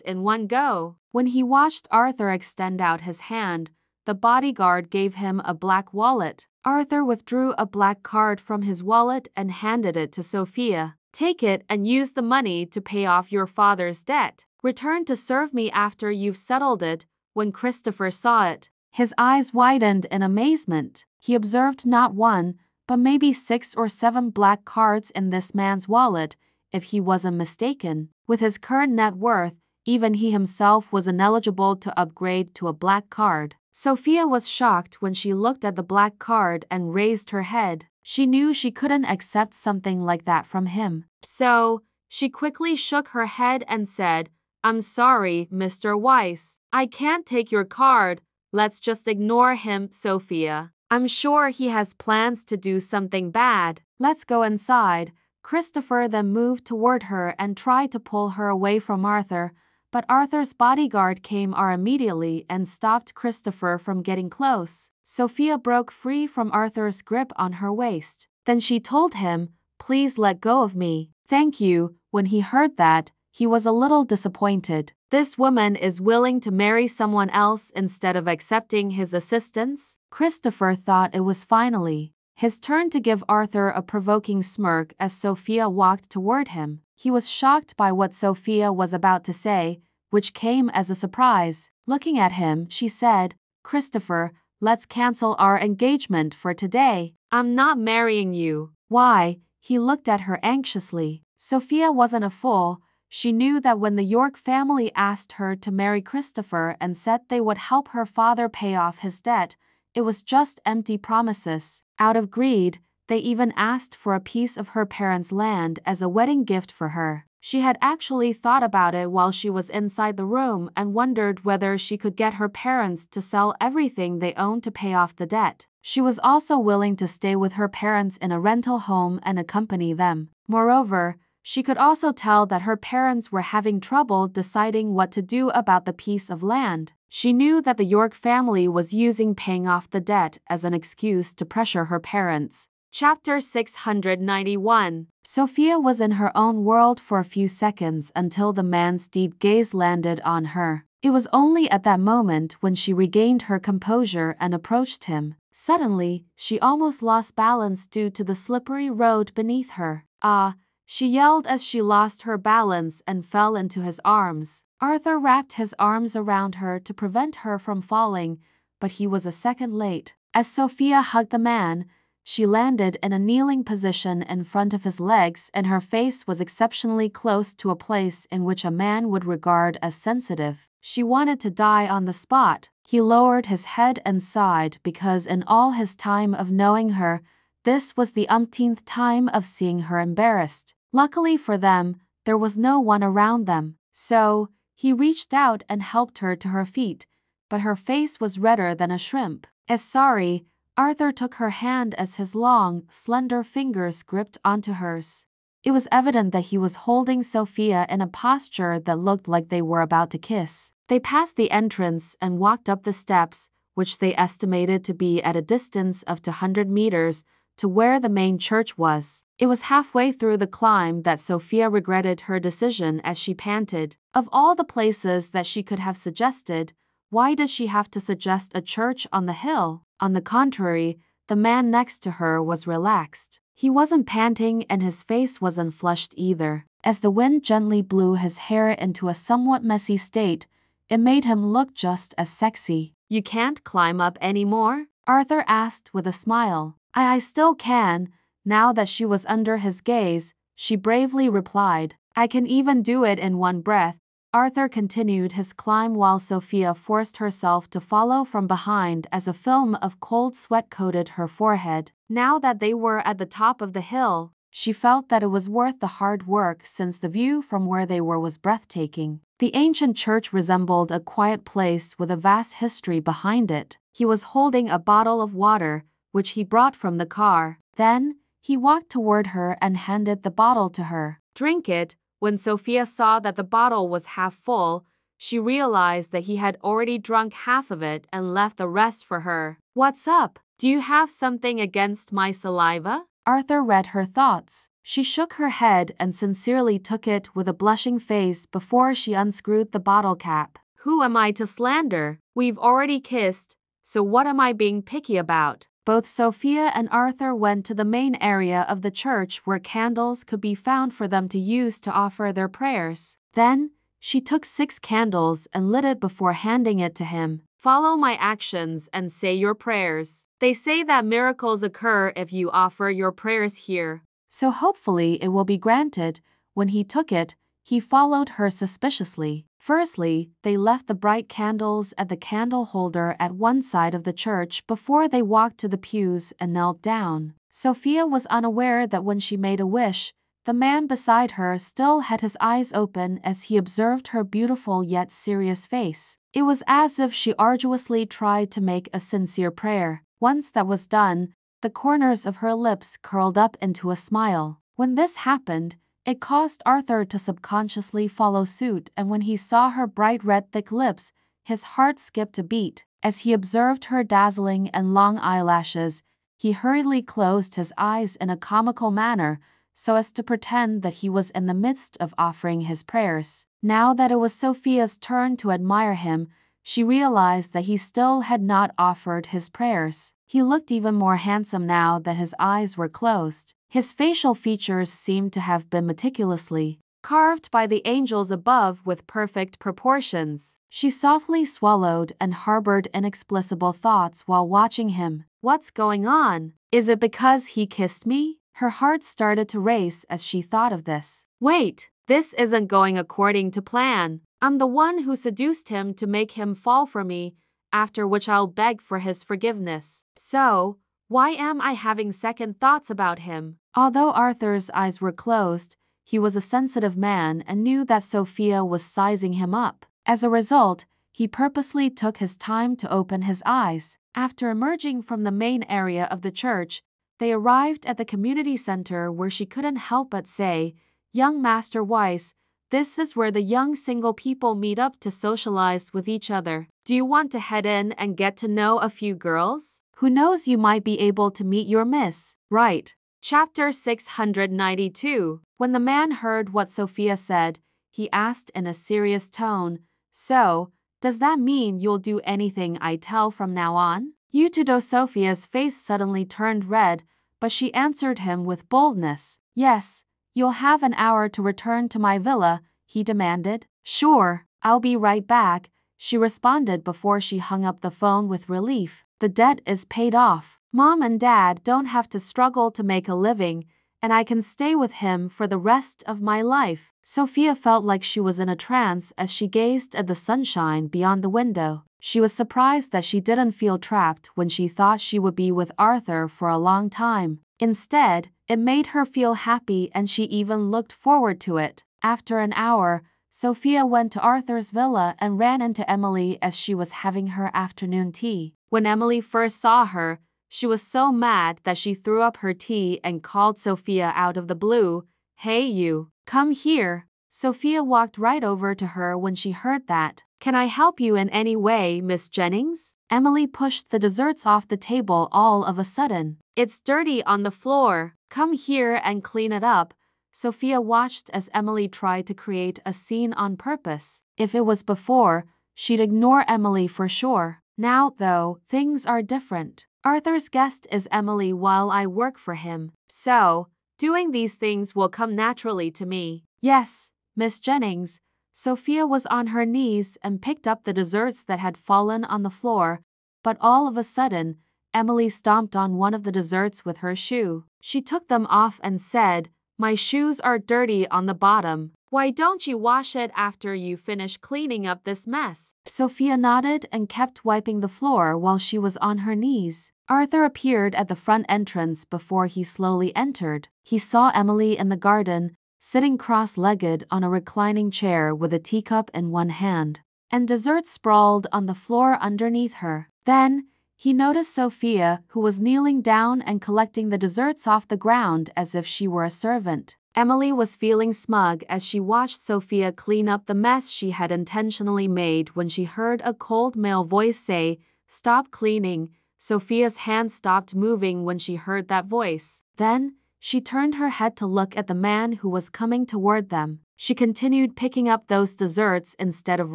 in one go? When he watched Arthur extend out his hand, the bodyguard gave him a black wallet. Arthur withdrew a black card from his wallet and handed it to Sophia. Take it and use the money to pay off your father's debt. Return to serve me after you've settled it. When Christopher saw it, his eyes widened in amazement. He observed not one, but maybe six or seven black cards in this man's wallet, if he wasn't mistaken. With his current net worth, even he himself was ineligible to upgrade to a black card. Sophia was shocked when she looked at the black card and raised her head. She knew she couldn't accept something like that from him. So, she quickly shook her head and said, I'm sorry, Mr. Weiss. I can't take your card. Let's just ignore him, Sophia. I'm sure he has plans to do something bad. Let's go inside. Christopher then moved toward her and tried to pull her away from Arthur, but Arthur's bodyguard came ar immediately and stopped Christopher from getting close. Sophia broke free from Arthur's grip on her waist. Then she told him, Please let go of me. Thank you. When he heard that, he was a little disappointed. This woman is willing to marry someone else instead of accepting his assistance? Christopher thought it was finally his turn to give Arthur a provoking smirk as Sophia walked toward him. He was shocked by what Sophia was about to say, which came as a surprise. Looking at him, she said, Christopher, let's cancel our engagement for today. I'm not marrying you. Why? He looked at her anxiously. Sophia wasn't a fool. She knew that when the York family asked her to marry Christopher and said they would help her father pay off his debt, it was just empty promises. Out of greed, they even asked for a piece of her parents' land as a wedding gift for her. She had actually thought about it while she was inside the room and wondered whether she could get her parents to sell everything they owned to pay off the debt. She was also willing to stay with her parents in a rental home and accompany them. Moreover, she could also tell that her parents were having trouble deciding what to do about the piece of land. She knew that the York family was using paying off the debt as an excuse to pressure her parents. Chapter 691 Sophia was in her own world for a few seconds until the man's deep gaze landed on her. It was only at that moment when she regained her composure and approached him. Suddenly, she almost lost balance due to the slippery road beneath her. Ah, she yelled as she lost her balance and fell into his arms. Arthur wrapped his arms around her to prevent her from falling, but he was a second late. As Sophia hugged the man, she landed in a kneeling position in front of his legs and her face was exceptionally close to a place in which a man would regard as sensitive. She wanted to die on the spot. He lowered his head and sighed because in all his time of knowing her, this was the umpteenth time of seeing her embarrassed. Luckily for them, there was no one around them. So, he reached out and helped her to her feet, but her face was redder than a shrimp. As sorry, Arthur took her hand as his long, slender fingers gripped onto hers. It was evident that he was holding Sophia in a posture that looked like they were about to kiss. They passed the entrance and walked up the steps, which they estimated to be at a distance of 200 meters, to where the main church was. It was halfway through the climb that Sophia regretted her decision as she panted. Of all the places that she could have suggested, why does she have to suggest a church on the hill? On the contrary, the man next to her was relaxed. He wasn't panting and his face wasn't flushed either. As the wind gently blew his hair into a somewhat messy state, it made him look just as sexy. You can't climb up anymore? Arthur asked with a smile. I, I still can. Now that she was under his gaze, she bravely replied, I can even do it in one breath. Arthur continued his climb while Sophia forced herself to follow from behind as a film of cold sweat coated her forehead. Now that they were at the top of the hill, she felt that it was worth the hard work since the view from where they were was breathtaking. The ancient church resembled a quiet place with a vast history behind it. He was holding a bottle of water, which he brought from the car. Then, he walked toward her and handed the bottle to her. Drink it, when Sophia saw that the bottle was half full, she realized that he had already drunk half of it and left the rest for her. What's up? Do you have something against my saliva? Arthur read her thoughts. She shook her head and sincerely took it with a blushing face before she unscrewed the bottle cap. Who am I to slander? We've already kissed, so what am I being picky about? Both Sophia and Arthur went to the main area of the church where candles could be found for them to use to offer their prayers. Then, she took six candles and lit it before handing it to him. Follow my actions and say your prayers. They say that miracles occur if you offer your prayers here. So hopefully it will be granted. When he took it, he followed her suspiciously. Firstly, they left the bright candles at the candle holder at one side of the church before they walked to the pews and knelt down. Sophia was unaware that when she made a wish, the man beside her still had his eyes open as he observed her beautiful yet serious face. It was as if she arduously tried to make a sincere prayer. Once that was done, the corners of her lips curled up into a smile. When this happened, it caused Arthur to subconsciously follow suit, and when he saw her bright red thick lips, his heart skipped a beat. As he observed her dazzling and long eyelashes, he hurriedly closed his eyes in a comical manner so as to pretend that he was in the midst of offering his prayers. Now that it was Sophia's turn to admire him, she realized that he still had not offered his prayers. He looked even more handsome now that his eyes were closed. His facial features seemed to have been meticulously carved by the angels above with perfect proportions. She softly swallowed and harbored inexplicable thoughts while watching him. What's going on? Is it because he kissed me? Her heart started to race as she thought of this. Wait, this isn't going according to plan. I'm the one who seduced him to make him fall for me, after which I'll beg for his forgiveness. So, why am I having second thoughts about him? Although Arthur's eyes were closed, he was a sensitive man and knew that Sophia was sizing him up. As a result, he purposely took his time to open his eyes. After emerging from the main area of the church, they arrived at the community center where she couldn't help but say, Young Master Weiss, this is where the young single people meet up to socialize with each other. Do you want to head in and get to know a few girls? Who knows you might be able to meet your miss, right? Chapter 692 When the man heard what Sophia said, he asked in a serious tone, So, does that mean you'll do anything I tell from now on? Utudo Sophia's face suddenly turned red, but she answered him with boldness. Yes, you'll have an hour to return to my villa, he demanded. Sure, I'll be right back, she responded before she hung up the phone with relief. The debt is paid off. Mom and Dad don't have to struggle to make a living, and I can stay with him for the rest of my life. Sophia felt like she was in a trance as she gazed at the sunshine beyond the window. She was surprised that she didn't feel trapped when she thought she would be with Arthur for a long time. Instead, it made her feel happy and she even looked forward to it. After an hour, Sophia went to Arthur's villa and ran into Emily as she was having her afternoon tea. When Emily first saw her, she was so mad that she threw up her tea and called Sophia out of the blue, Hey you, come here. Sophia walked right over to her when she heard that. Can I help you in any way, Miss Jennings? Emily pushed the desserts off the table all of a sudden. It's dirty on the floor. Come here and clean it up. Sophia watched as Emily tried to create a scene on purpose. If it was before, she'd ignore Emily for sure. Now, though, things are different. Arthur's guest is Emily while I work for him. So, doing these things will come naturally to me. Yes, Miss Jennings. Sophia was on her knees and picked up the desserts that had fallen on the floor, but all of a sudden, Emily stomped on one of the desserts with her shoe. She took them off and said, My shoes are dirty on the bottom. Why don't you wash it after you finish cleaning up this mess? Sophia nodded and kept wiping the floor while she was on her knees. Arthur appeared at the front entrance before he slowly entered. He saw Emily in the garden, sitting cross legged on a reclining chair with a teacup in one hand, and dessert sprawled on the floor underneath her. Then, he noticed Sophia, who was kneeling down and collecting the desserts off the ground as if she were a servant. Emily was feeling smug as she watched Sophia clean up the mess she had intentionally made when she heard a cold male voice say, Stop cleaning. Sophia's hand stopped moving when she heard that voice. Then, she turned her head to look at the man who was coming toward them. She continued picking up those desserts instead of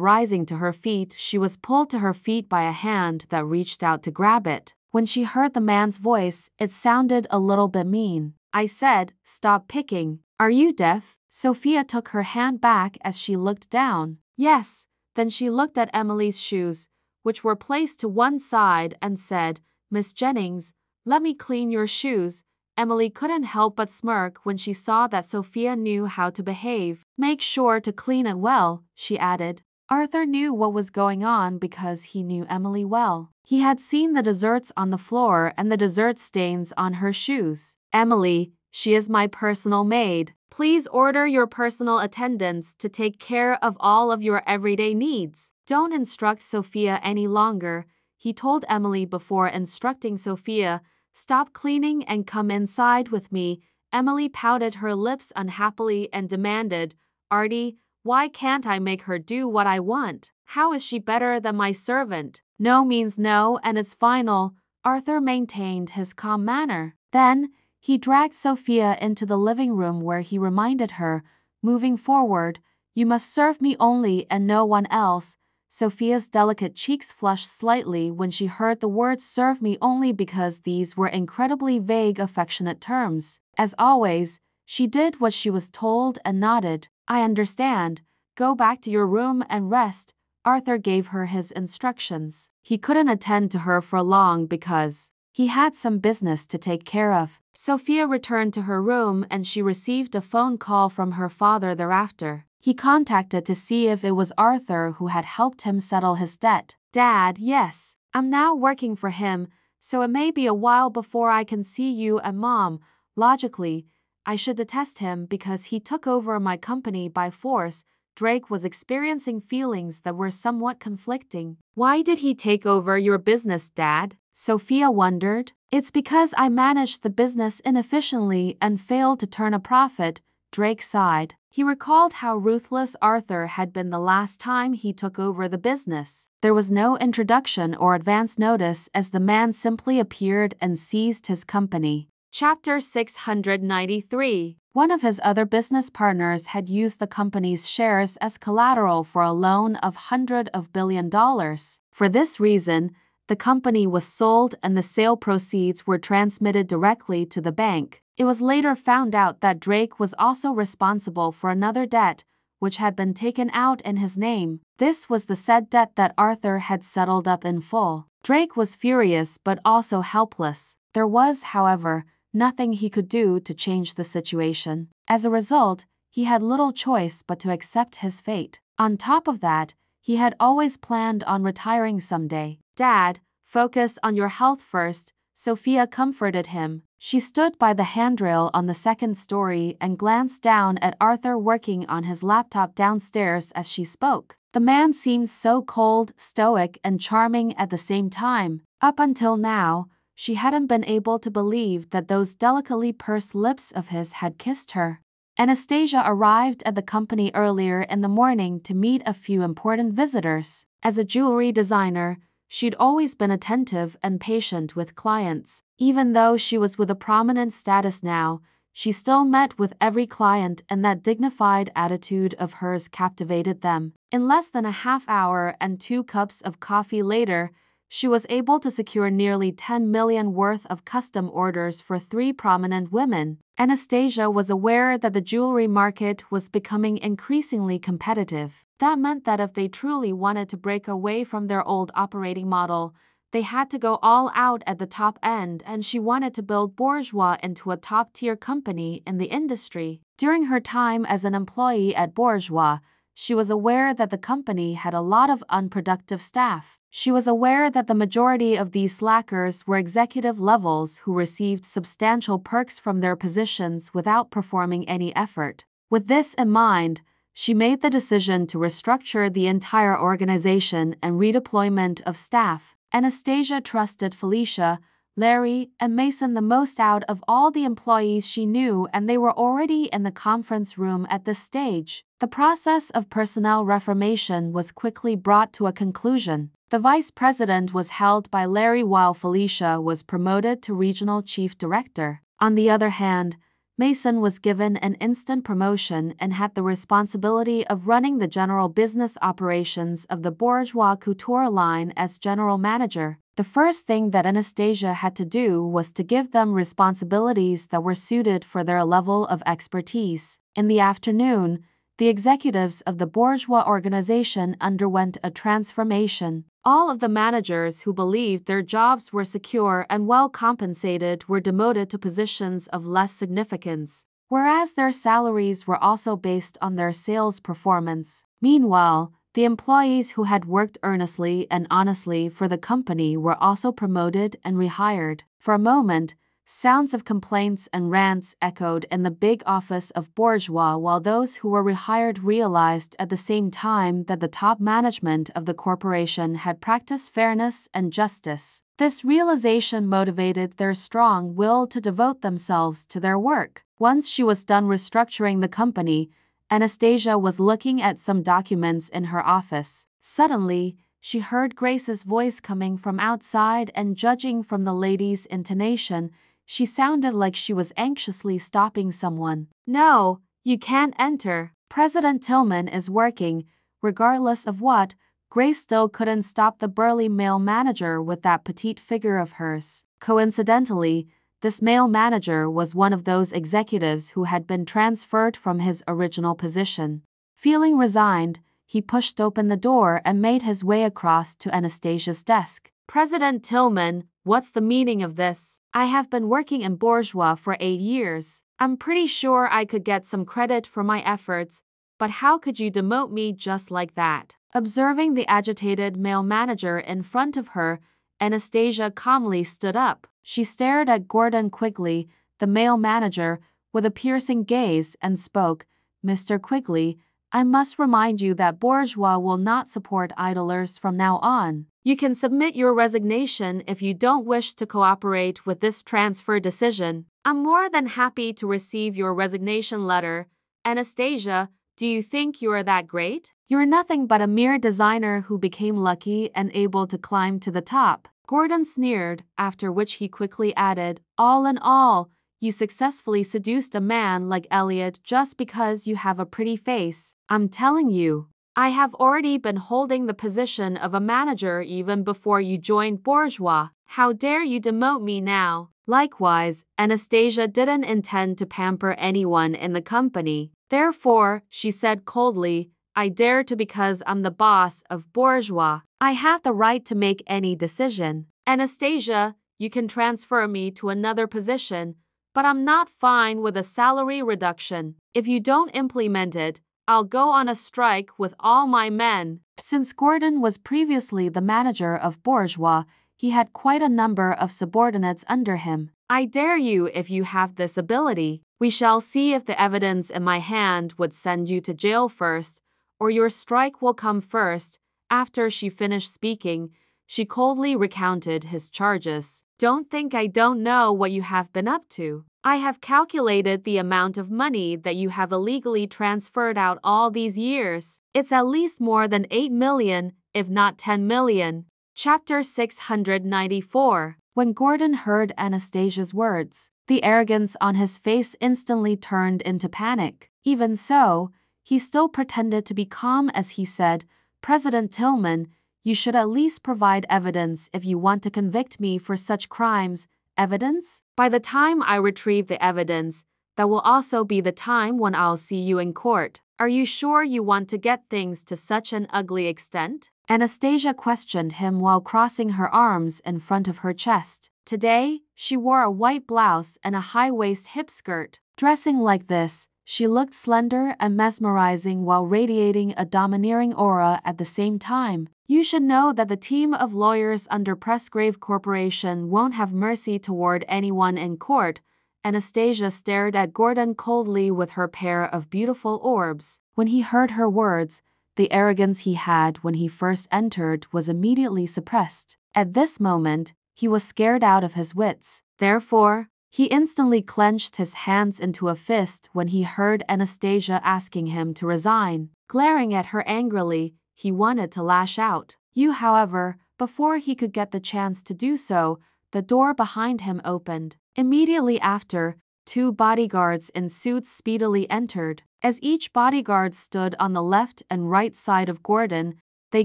rising to her feet. She was pulled to her feet by a hand that reached out to grab it. When she heard the man's voice, it sounded a little bit mean. I said, Stop picking. Are you deaf? Sophia took her hand back as she looked down. Yes. Then she looked at Emily's shoes, which were placed to one side, and said, Miss Jennings, let me clean your shoes. Emily couldn't help but smirk when she saw that Sophia knew how to behave. Make sure to clean it well, she added. Arthur knew what was going on because he knew Emily well. He had seen the desserts on the floor and the dessert stains on her shoes. Emily, she is my personal maid. Please order your personal attendants to take care of all of your everyday needs. Don't instruct Sophia any longer, he told Emily before instructing Sophia, stop cleaning and come inside with me. Emily pouted her lips unhappily and demanded, Artie, why can't I make her do what I want? How is she better than my servant? No means no, and it's final. Arthur maintained his calm manner. Then, he dragged Sophia into the living room where he reminded her, moving forward, You must serve me only and no one else. Sophia's delicate cheeks flushed slightly when she heard the words serve me only because these were incredibly vague affectionate terms. As always, she did what she was told and nodded. I understand. Go back to your room and rest. Arthur gave her his instructions. He couldn't attend to her for long because he had some business to take care of. Sophia returned to her room and she received a phone call from her father thereafter. He contacted to see if it was Arthur who had helped him settle his debt. Dad, yes. I'm now working for him, so it may be a while before I can see you and Mom. Logically, I should detest him because he took over my company by force. Drake was experiencing feelings that were somewhat conflicting. Why did he take over your business, Dad? Sophia wondered. It's because I managed the business inefficiently and failed to turn a profit, Drake sighed. He recalled how ruthless Arthur had been the last time he took over the business. There was no introduction or advance notice as the man simply appeared and seized his company. Chapter 693 One of his other business partners had used the company's shares as collateral for a loan of hundred of billion dollars. For this reason, the company was sold and the sale proceeds were transmitted directly to the bank. It was later found out that Drake was also responsible for another debt, which had been taken out in his name. This was the said debt that Arthur had settled up in full. Drake was furious but also helpless. There was, however, nothing he could do to change the situation. As a result, he had little choice but to accept his fate. On top of that, he had always planned on retiring someday. Dad, focus on your health first, Sophia comforted him. She stood by the handrail on the second story and glanced down at Arthur working on his laptop downstairs as she spoke. The man seemed so cold, stoic, and charming at the same time. Up until now, she hadn't been able to believe that those delicately pursed lips of his had kissed her. Anastasia arrived at the company earlier in the morning to meet a few important visitors. As a jewelry designer, she'd always been attentive and patient with clients. Even though she was with a prominent status now, she still met with every client and that dignified attitude of hers captivated them. In less than a half hour and two cups of coffee later, she was able to secure nearly 10 million worth of custom orders for three prominent women. Anastasia was aware that the jewelry market was becoming increasingly competitive. That meant that if they truly wanted to break away from their old operating model, they had to go all out at the top end, and she wanted to build Bourgeois into a top tier company in the industry. During her time as an employee at Bourgeois, she was aware that the company had a lot of unproductive staff. She was aware that the majority of these slackers were executive levels who received substantial perks from their positions without performing any effort. With this in mind, she made the decision to restructure the entire organization and redeployment of staff. Anastasia trusted Felicia, Larry, and Mason the most out of all the employees she knew, and they were already in the conference room at this stage. The process of personnel reformation was quickly brought to a conclusion. The vice president was held by Larry while Felicia was promoted to regional chief director. On the other hand, Mason was given an instant promotion and had the responsibility of running the general business operations of the Bourgeois Couture line as general manager. The first thing that Anastasia had to do was to give them responsibilities that were suited for their level of expertise. In the afternoon, the executives of the bourgeois organization underwent a transformation. All of the managers who believed their jobs were secure and well compensated were demoted to positions of less significance, whereas their salaries were also based on their sales performance. Meanwhile, the employees who had worked earnestly and honestly for the company were also promoted and rehired. For a moment, Sounds of complaints and rants echoed in the big office of Bourgeois while those who were rehired realized at the same time that the top management of the corporation had practiced fairness and justice. This realization motivated their strong will to devote themselves to their work. Once she was done restructuring the company, Anastasia was looking at some documents in her office. Suddenly, she heard Grace's voice coming from outside and judging from the lady's intonation, she sounded like she was anxiously stopping someone. No, you can't enter. President Tillman is working. Regardless of what, Grace still couldn't stop the burly male manager with that petite figure of hers. Coincidentally, this male manager was one of those executives who had been transferred from his original position. Feeling resigned, he pushed open the door and made his way across to Anastasia's desk. President Tillman, what's the meaning of this? I have been working in Bourgeois for eight years. I'm pretty sure I could get some credit for my efforts, but how could you demote me just like that? Observing the agitated male manager in front of her, Anastasia calmly stood up. She stared at Gordon Quigley, the male manager, with a piercing gaze and spoke, Mr. Quigley, I must remind you that bourgeois will not support idlers from now on. You can submit your resignation if you don't wish to cooperate with this transfer decision. I'm more than happy to receive your resignation letter. Anastasia, do you think you are that great? You're nothing but a mere designer who became lucky and able to climb to the top. Gordon sneered, after which he quickly added, All in all, you successfully seduced a man like Elliot just because you have a pretty face. I'm telling you, I have already been holding the position of a manager even before you joined Bourgeois. How dare you demote me now? Likewise, Anastasia didn't intend to pamper anyone in the company. Therefore, she said coldly, I dare to because I'm the boss of Bourgeois. I have the right to make any decision. Anastasia, you can transfer me to another position, but I'm not fine with a salary reduction. If you don't implement it, I'll go on a strike with all my men. Since Gordon was previously the manager of Bourgeois, he had quite a number of subordinates under him. I dare you if you have this ability. We shall see if the evidence in my hand would send you to jail first, or your strike will come first. After she finished speaking, she coldly recounted his charges. Don't think I don't know what you have been up to. I have calculated the amount of money that you have illegally transferred out all these years. It's at least more than 8 million, if not 10 million. Chapter 694 When Gordon heard Anastasia's words, the arrogance on his face instantly turned into panic. Even so, he still pretended to be calm as he said, President Tillman, you should at least provide evidence if you want to convict me for such crimes. Evidence? By the time I retrieve the evidence, that will also be the time when I'll see you in court. Are you sure you want to get things to such an ugly extent? Anastasia questioned him while crossing her arms in front of her chest. Today, she wore a white blouse and a high waist hip skirt. Dressing like this, she looked slender and mesmerizing while radiating a domineering aura at the same time. You should know that the team of lawyers under Presgrave Corporation won't have mercy toward anyone in court. Anastasia stared at Gordon coldly with her pair of beautiful orbs. When he heard her words, the arrogance he had when he first entered was immediately suppressed. At this moment, he was scared out of his wits. Therefore, he instantly clenched his hands into a fist when he heard Anastasia asking him to resign. Glaring at her angrily, he wanted to lash out. You, however, before he could get the chance to do so, the door behind him opened. Immediately after, two bodyguards in suits speedily entered. As each bodyguard stood on the left and right side of Gordon, they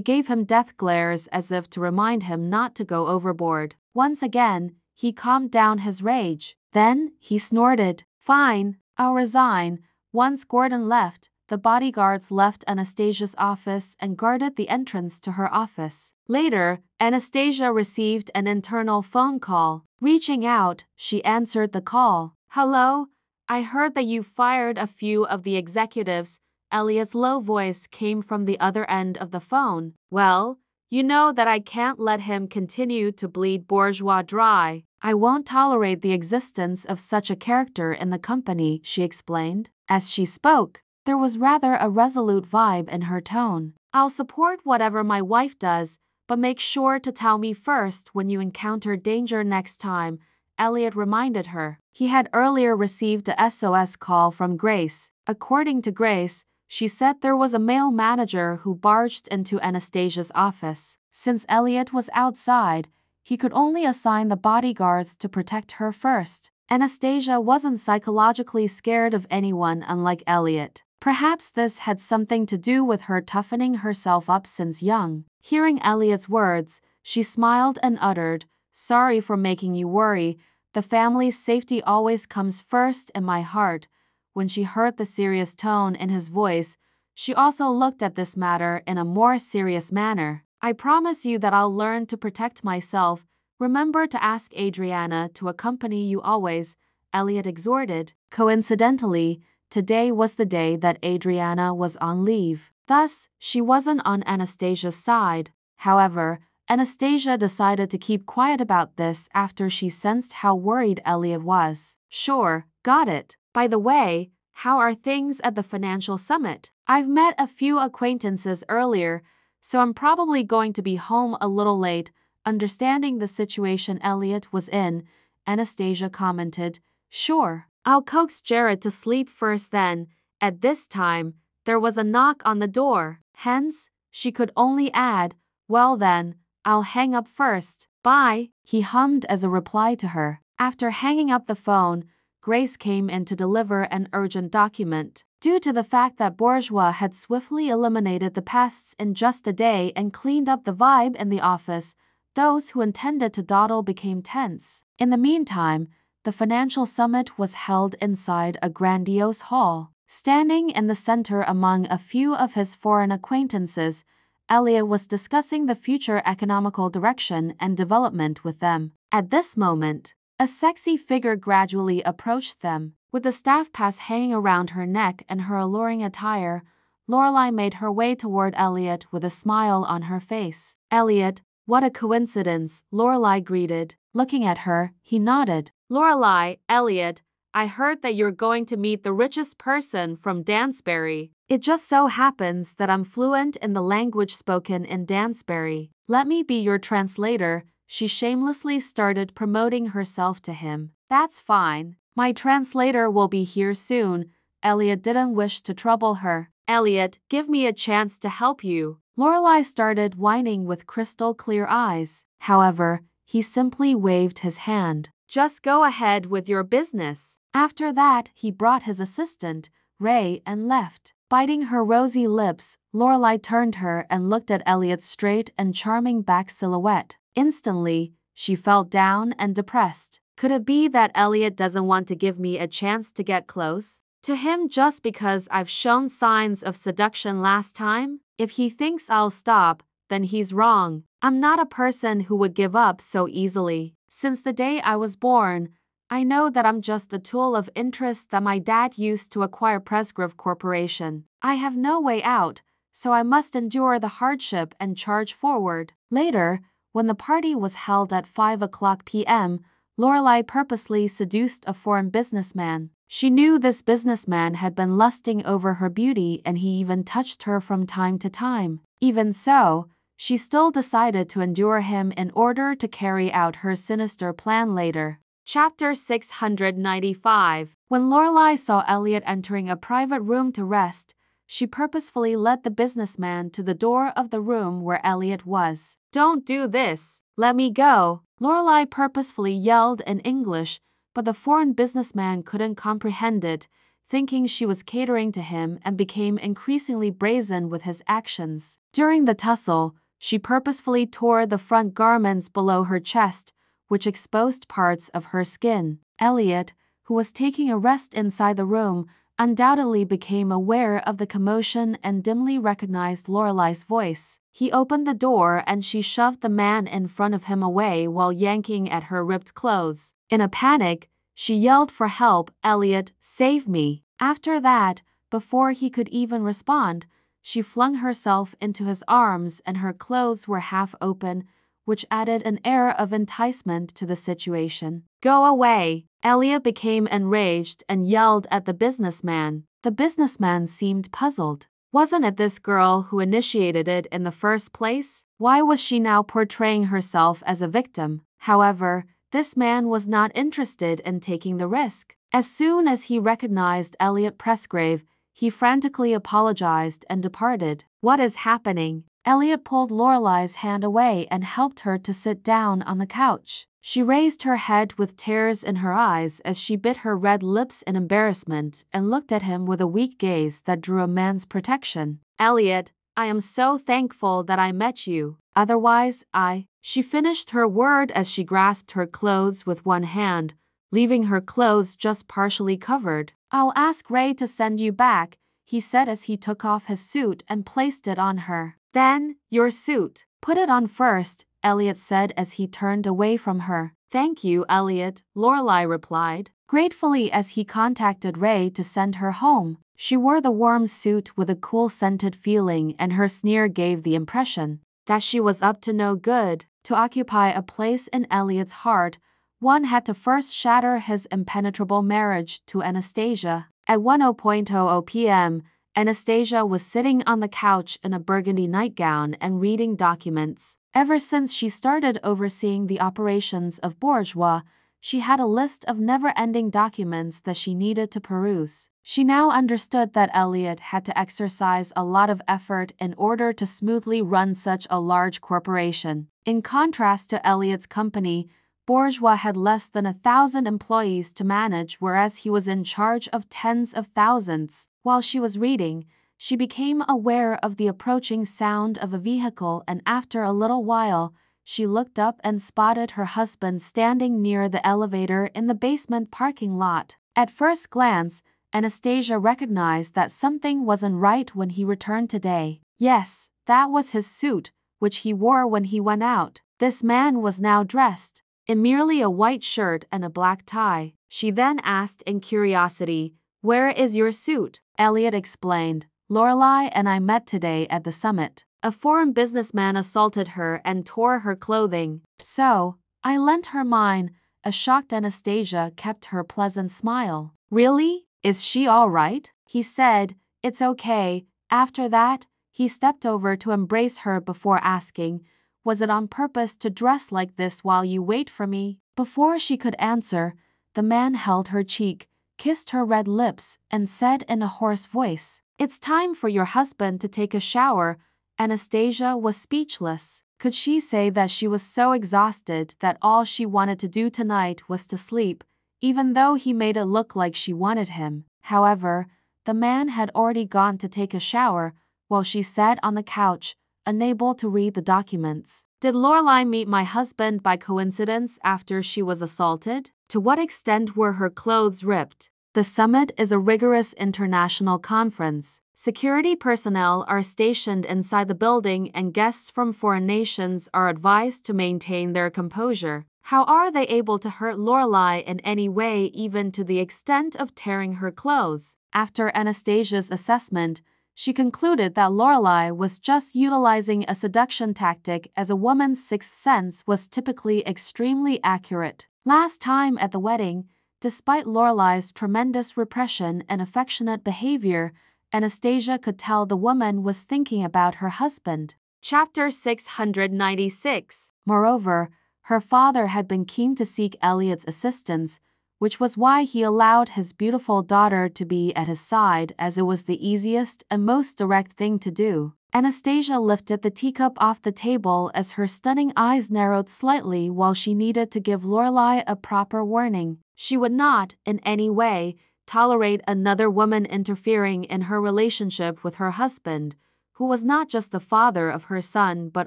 gave him death glares as if to remind him not to go overboard. Once again, he calmed down his rage. Then, he snorted, Fine, I'll resign. Once Gordon left, the bodyguards left Anastasia's office and guarded the entrance to her office. Later, Anastasia received an internal phone call. Reaching out, she answered the call. Hello? I heard that you fired a few of the executives. Elliot's low voice came from the other end of the phone. Well, you know that I can't let him continue to bleed bourgeois dry. I won't tolerate the existence of such a character in the company, she explained. As she spoke, there was rather a resolute vibe in her tone. I'll support whatever my wife does, but make sure to tell me first when you encounter danger next time, Elliot reminded her. He had earlier received a SOS call from Grace. According to Grace, she said there was a male manager who barged into Anastasia's office. Since Elliot was outside, he could only assign the bodyguards to protect her first. Anastasia wasn't psychologically scared of anyone unlike Elliot. Perhaps this had something to do with her toughening herself up since young. Hearing Elliot's words, she smiled and uttered, Sorry for making you worry. The family's safety always comes first in my heart. When she heard the serious tone in his voice, she also looked at this matter in a more serious manner. I promise you that I'll learn to protect myself. Remember to ask Adriana to accompany you always, Elliot exhorted. Coincidentally, today was the day that Adriana was on leave. Thus, she wasn't on Anastasia's side. However, Anastasia decided to keep quiet about this after she sensed how worried Elliot was. Sure, got it. By the way, how are things at the financial summit? I've met a few acquaintances earlier, so I'm probably going to be home a little late. Understanding the situation Elliot was in, Anastasia commented, Sure, I'll coax Jared to sleep first then. At this time, there was a knock on the door. Hence, she could only add, Well then, I'll hang up first. Bye, he hummed as a reply to her. After hanging up the phone, Grace came in to deliver an urgent document. Due to the fact that Bourgeois had swiftly eliminated the pests in just a day and cleaned up the vibe in the office, those who intended to dawdle became tense. In the meantime, the financial summit was held inside a grandiose hall. Standing in the center among a few of his foreign acquaintances, Elliot was discussing the future economical direction and development with them. At this moment, a sexy figure gradually approached them. With the staff pass hanging around her neck and her alluring attire, Lorelai made her way toward Elliot with a smile on her face. Elliot, what a coincidence, Lorelai greeted. Looking at her, he nodded. Lorelai, Elliot, I heard that you're going to meet the richest person from Dansbury. It just so happens that I'm fluent in the language spoken in Dansbury. Let me be your translator. She shamelessly started promoting herself to him. That's fine. My translator will be here soon. Elliot didn't wish to trouble her. Elliot, give me a chance to help you. Lorelai started whining with crystal clear eyes. However, he simply waved his hand. Just go ahead with your business. After that, he brought his assistant, Ray, and left. Biting her rosy lips, Lorelai turned her and looked at Elliot's straight and charming back silhouette. Instantly, she felt down and depressed. Could it be that Elliot doesn't want to give me a chance to get close? To him just because I've shown signs of seduction last time? If he thinks I'll stop, then he's wrong. I'm not a person who would give up so easily. Since the day I was born, I know that I'm just a tool of interest that my dad used to acquire Presgrave Corporation. I have no way out, so I must endure the hardship and charge forward. Later, when the party was held at 5 o'clock p.m., Lorelai purposely seduced a foreign businessman. She knew this businessman had been lusting over her beauty and he even touched her from time to time. Even so, she still decided to endure him in order to carry out her sinister plan later. Chapter 695 When Lorelai saw Elliot entering a private room to rest, she purposefully led the businessman to the door of the room where Elliot was. Don't do this. Let me go. Lorelai purposefully yelled in English, but the foreign businessman couldn't comprehend it, thinking she was catering to him and became increasingly brazen with his actions. During the tussle, she purposefully tore the front garments below her chest, which exposed parts of her skin. Elliot, who was taking a rest inside the room, undoubtedly became aware of the commotion and dimly recognized Lorelai's voice. He opened the door and she shoved the man in front of him away while yanking at her ripped clothes. In a panic, she yelled for help, Elliot, save me. After that, before he could even respond, she flung herself into his arms and her clothes were half open, which added an air of enticement to the situation. Go away! Elliot became enraged and yelled at the businessman. The businessman seemed puzzled. Wasn't it this girl who initiated it in the first place? Why was she now portraying herself as a victim? However, this man was not interested in taking the risk. As soon as he recognized Elliot Presgrave, he frantically apologized and departed. What is happening? Elliot pulled Lorelai's hand away and helped her to sit down on the couch. She raised her head with tears in her eyes as she bit her red lips in embarrassment and looked at him with a weak gaze that drew a man's protection. Elliot, I am so thankful that I met you. Otherwise, I. She finished her word as she grasped her clothes with one hand, leaving her clothes just partially covered. I'll ask Ray to send you back, he said as he took off his suit and placed it on her. Then, your suit. Put it on first, Elliot said as he turned away from her. Thank you, Elliot, Lorelai replied, gratefully as he contacted Ray to send her home. She wore the warm suit with a cool scented feeling and her sneer gave the impression that she was up to no good. To occupy a place in Elliot's heart, one had to first shatter his impenetrable marriage to Anastasia. At 10.00 p.m., Anastasia was sitting on the couch in a burgundy nightgown and reading documents. Ever since she started overseeing the operations of Bourgeois, she had a list of never-ending documents that she needed to peruse. She now understood that Elliot had to exercise a lot of effort in order to smoothly run such a large corporation. In contrast to Elliot's company, Bourgeois had less than a thousand employees to manage whereas he was in charge of tens of thousands. While she was reading, she became aware of the approaching sound of a vehicle and after a little while, she looked up and spotted her husband standing near the elevator in the basement parking lot. At first glance, Anastasia recognized that something wasn't right when he returned today. Yes, that was his suit, which he wore when he went out. This man was now dressed in merely a white shirt and a black tie. She then asked in curiosity, Where is your suit? Elliot explained, Lorelai and I met today at the summit. A foreign businessman assaulted her and tore her clothing. So, I lent her mine. A shocked Anastasia kept her pleasant smile. Really? Is she all right? He said, It's okay. After that, he stepped over to embrace her before asking, Was it on purpose to dress like this while you wait for me? Before she could answer, the man held her cheek, kissed her red lips, and said in a hoarse voice, It's time for your husband to take a shower. Anastasia was speechless. Could she say that she was so exhausted that all she wanted to do tonight was to sleep, even though he made it look like she wanted him? However, the man had already gone to take a shower while she sat on the couch, unable to read the documents. Did Lorelai meet my husband by coincidence after she was assaulted? To what extent were her clothes ripped? The summit is a rigorous international conference. Security personnel are stationed inside the building and guests from foreign nations are advised to maintain their composure. How are they able to hurt Lorelai in any way even to the extent of tearing her clothes? After Anastasia's assessment, she concluded that Lorelai was just utilizing a seduction tactic as a woman's sixth sense was typically extremely accurate. Last time at the wedding, despite Lorelai's tremendous repression and affectionate behavior, Anastasia could tell the woman was thinking about her husband. Chapter 696 Moreover, her father had been keen to seek Elliot's assistance, which was why he allowed his beautiful daughter to be at his side as it was the easiest and most direct thing to do. Anastasia lifted the teacup off the table as her stunning eyes narrowed slightly while she needed to give Lorelai a proper warning. She would not, in any way, tolerate another woman interfering in her relationship with her husband, who was not just the father of her son but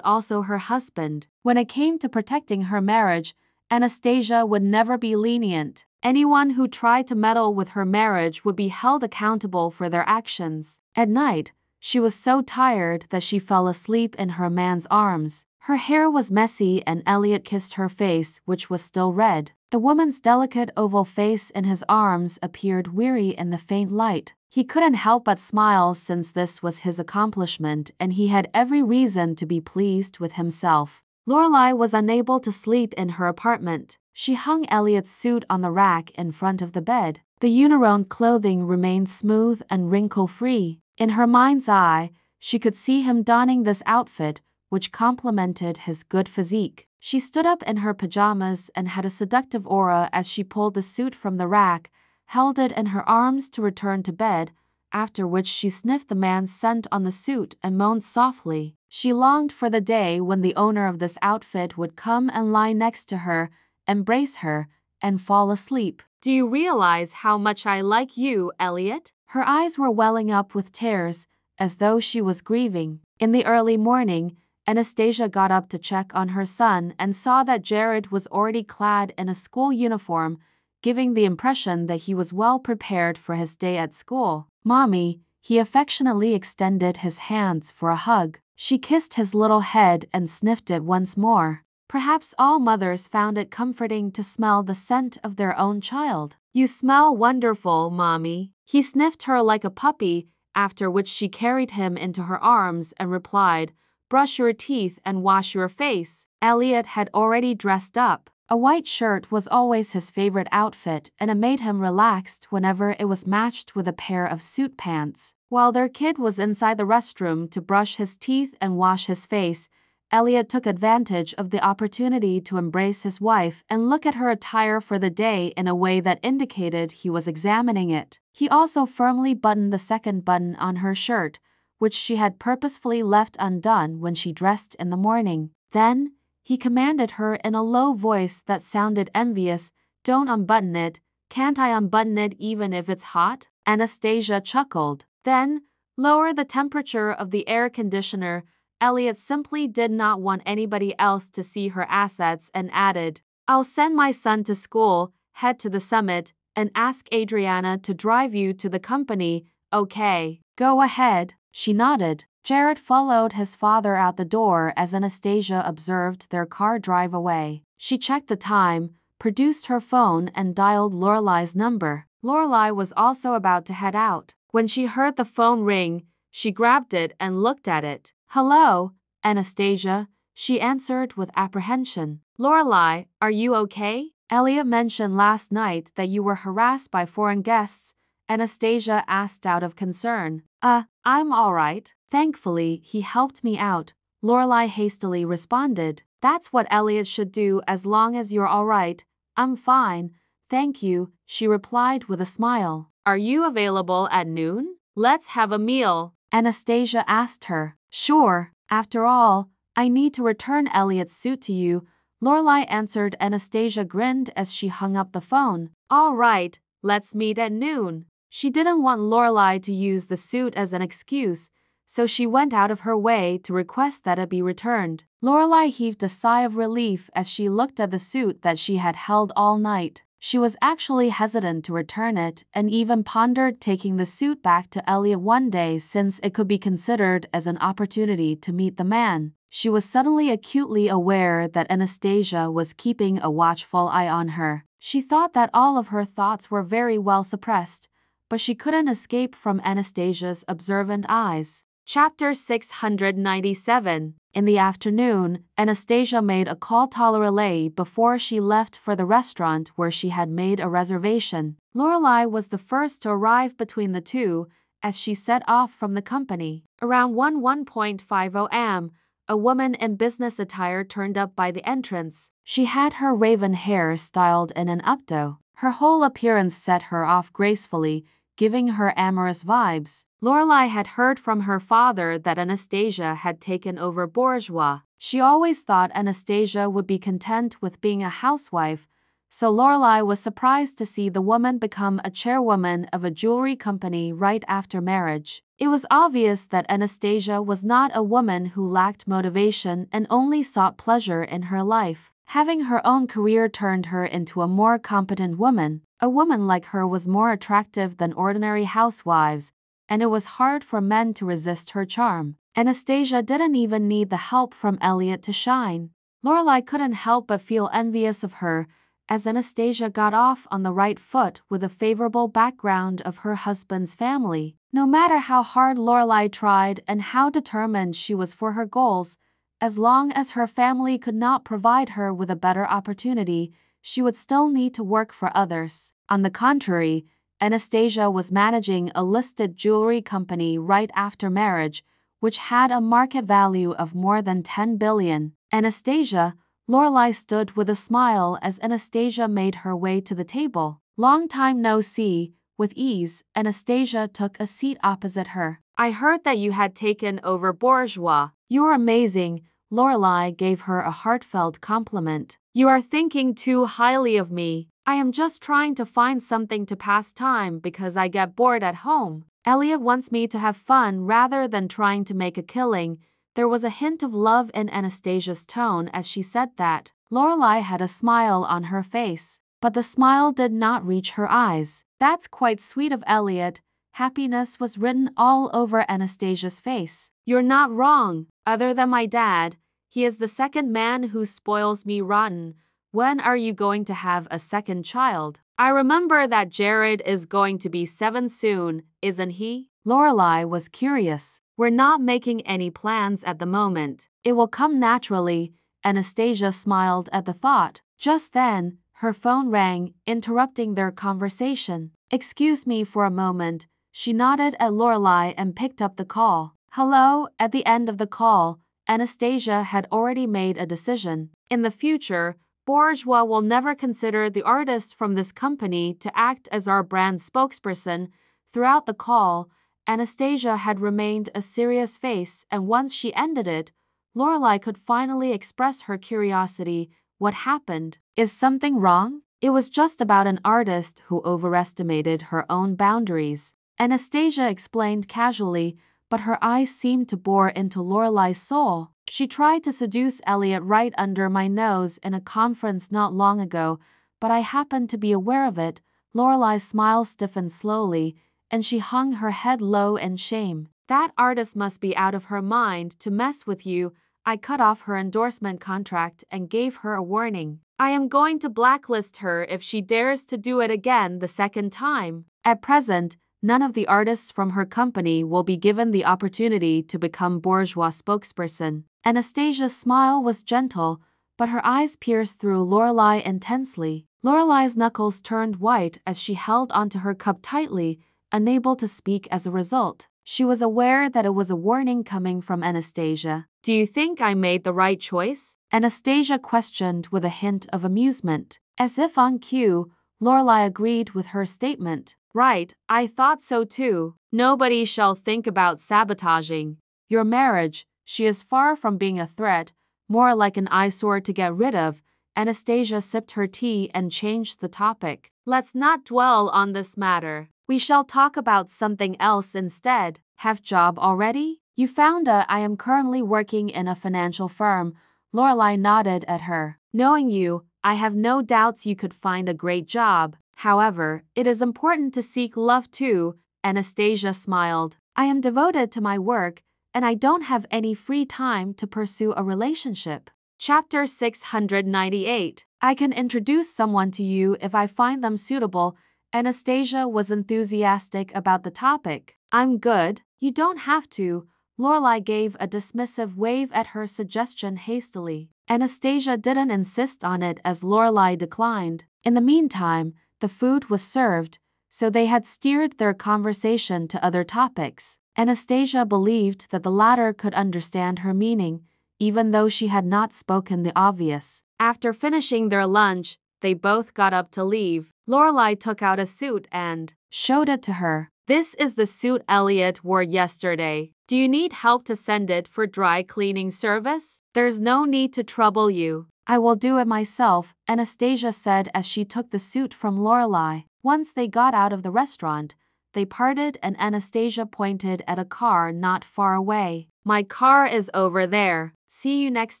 also her husband. When it came to protecting her marriage, Anastasia would never be lenient. Anyone who tried to meddle with her marriage would be held accountable for their actions. At night, she was so tired that she fell asleep in her man's arms. Her hair was messy and Elliot kissed her face, which was still red. The woman's delicate oval face in his arms appeared weary in the faint light. He couldn't help but smile since this was his accomplishment and he had every reason to be pleased with himself. Lorelai was unable to sleep in her apartment. She hung Elliot's suit on the rack in front of the bed. The Uniron clothing remained smooth and wrinkle-free. In her mind's eye, she could see him donning this outfit, which complemented his good physique. She stood up in her pajamas and had a seductive aura as she pulled the suit from the rack, held it in her arms to return to bed, after which she sniffed the man's scent on the suit and moaned softly. She longed for the day when the owner of this outfit would come and lie next to her embrace her, and fall asleep. Do you realize how much I like you, Elliot? Her eyes were welling up with tears, as though she was grieving. In the early morning, Anastasia got up to check on her son and saw that Jared was already clad in a school uniform, giving the impression that he was well prepared for his day at school. Mommy, he affectionately extended his hands for a hug. She kissed his little head and sniffed it once more. Perhaps all mothers found it comforting to smell the scent of their own child. You smell wonderful, Mommy. He sniffed her like a puppy, after which she carried him into her arms and replied, Brush your teeth and wash your face. Elliot had already dressed up. A white shirt was always his favorite outfit, and it made him relaxed whenever it was matched with a pair of suit pants. While their kid was inside the restroom to brush his teeth and wash his face, Elliot took advantage of the opportunity to embrace his wife and look at her attire for the day in a way that indicated he was examining it. He also firmly buttoned the second button on her shirt, which she had purposefully left undone when she dressed in the morning. Then, he commanded her in a low voice that sounded envious, Don't unbutton it. Can't I unbutton it even if it's hot? Anastasia chuckled. Then, lower the temperature of the air conditioner Elliot simply did not want anybody else to see her assets and added, I'll send my son to school, head to the summit, and ask Adriana to drive you to the company, okay? Go ahead, she nodded. Jared followed his father out the door as Anastasia observed their car drive away. She checked the time, produced her phone, and dialed Lorelai's number. Lorelai was also about to head out. When she heard the phone ring, she grabbed it and looked at it. Hello, Anastasia, she answered with apprehension. Lorelai, are you okay? Elliot mentioned last night that you were harassed by foreign guests, Anastasia asked out of concern. Uh, I'm alright. Thankfully, he helped me out. Lorelai hastily responded. That's what Elliot should do as long as you're alright. I'm fine. Thank you, she replied with a smile. Are you available at noon? Let's have a meal. Anastasia asked her. Sure, after all, I need to return Elliot's suit to you. Lorelai answered Anastasia grinned as she hung up the phone. All right, let's meet at noon. She didn't want Lorelai to use the suit as an excuse, so she went out of her way to request that it be returned. Lorelai heaved a sigh of relief as she looked at the suit that she had held all night. She was actually hesitant to return it and even pondered taking the suit back to Elliot one day since it could be considered as an opportunity to meet the man. She was suddenly acutely aware that Anastasia was keeping a watchful eye on her. She thought that all of her thoughts were very well suppressed, but she couldn't escape from Anastasia's observant eyes. Chapter 697 In the afternoon, Anastasia made a call to Lorelai before she left for the restaurant where she had made a reservation. Lorelai was the first to arrive between the two as she set off from the company. Around 1 1.50 am, a woman in business attire turned up by the entrance. She had her raven hair styled in an updo. Her whole appearance set her off gracefully, giving her amorous vibes. Lorelai had heard from her father that Anastasia had taken over Bourgeois. She always thought Anastasia would be content with being a housewife, so Lorelai was surprised to see the woman become a chairwoman of a jewelry company right after marriage. It was obvious that Anastasia was not a woman who lacked motivation and only sought pleasure in her life. Having her own career turned her into a more competent woman. A woman like her was more attractive than ordinary housewives, and it was hard for men to resist her charm. Anastasia didn't even need the help from Elliot to shine. Lorelai couldn't help but feel envious of her, as Anastasia got off on the right foot with a favorable background of her husband's family. No matter how hard Lorelai tried and how determined she was for her goals, as long as her family could not provide her with a better opportunity, she would still need to work for others. On the contrary, Anastasia was managing a listed jewelry company right after marriage, which had a market value of more than 10 billion. Anastasia, Lorelai stood with a smile as Anastasia made her way to the table. Long time no see, with ease, Anastasia took a seat opposite her. I heard that you had taken over Bourgeois. You're amazing, Lorelai gave her a heartfelt compliment. You are thinking too highly of me. I am just trying to find something to pass time because I get bored at home. Elliot wants me to have fun rather than trying to make a killing. There was a hint of love in Anastasia's tone as she said that. Lorelai had a smile on her face, but the smile did not reach her eyes. That's quite sweet of Elliot. Happiness was written all over Anastasia's face. You're not wrong. Other than my dad, he is the second man who spoils me rotten. When are you going to have a second child? I remember that Jared is going to be seven soon, isn't he? Lorelai was curious. We're not making any plans at the moment. It will come naturally. Anastasia smiled at the thought. Just then, her phone rang, interrupting their conversation. Excuse me for a moment. She nodded at Lorelai and picked up the call. Hello, at the end of the call, Anastasia had already made a decision. In the future, Bourgeois will never consider the artist from this company to act as our brand spokesperson. Throughout the call, Anastasia had remained a serious face, and once she ended it, Lorelai could finally express her curiosity. What happened? Is something wrong? It was just about an artist who overestimated her own boundaries. Anastasia explained casually, but her eyes seemed to bore into Lorelai's soul. She tried to seduce Elliot right under my nose in a conference not long ago, but I happened to be aware of it. Lorelai's smile stiffened slowly, and she hung her head low in shame. That artist must be out of her mind to mess with you. I cut off her endorsement contract and gave her a warning. I am going to blacklist her if she dares to do it again the second time. At present, none of the artists from her company will be given the opportunity to become bourgeois spokesperson. Anastasia's smile was gentle, but her eyes pierced through Lorelai intensely. Lorelai's knuckles turned white as she held onto her cup tightly, unable to speak as a result. She was aware that it was a warning coming from Anastasia. Do you think I made the right choice? Anastasia questioned with a hint of amusement. As if on cue, Lorelai agreed with her statement. Right, I thought so too. Nobody shall think about sabotaging. Your marriage, she is far from being a threat, more like an eyesore to get rid of. Anastasia sipped her tea and changed the topic. Let's not dwell on this matter. We shall talk about something else instead. Have job already? You found a I am currently working in a financial firm. Lorelai nodded at her. Knowing you, I have no doubts you could find a great job. However, it is important to seek love too. Anastasia smiled. I am devoted to my work, and I don't have any free time to pursue a relationship. Chapter 698 I can introduce someone to you if I find them suitable Anastasia was enthusiastic about the topic. I'm good. You don't have to. Lorelai gave a dismissive wave at her suggestion hastily. Anastasia didn't insist on it as Lorelai declined. In the meantime, the food was served, so they had steered their conversation to other topics. Anastasia believed that the latter could understand her meaning, even though she had not spoken the obvious. After finishing their lunch, they both got up to leave. Lorelai took out a suit and showed it to her. This is the suit Elliot wore yesterday. Do you need help to send it for dry cleaning service? There's no need to trouble you. I will do it myself, Anastasia said as she took the suit from Lorelai. Once they got out of the restaurant, they parted and Anastasia pointed at a car not far away. My car is over there. See you next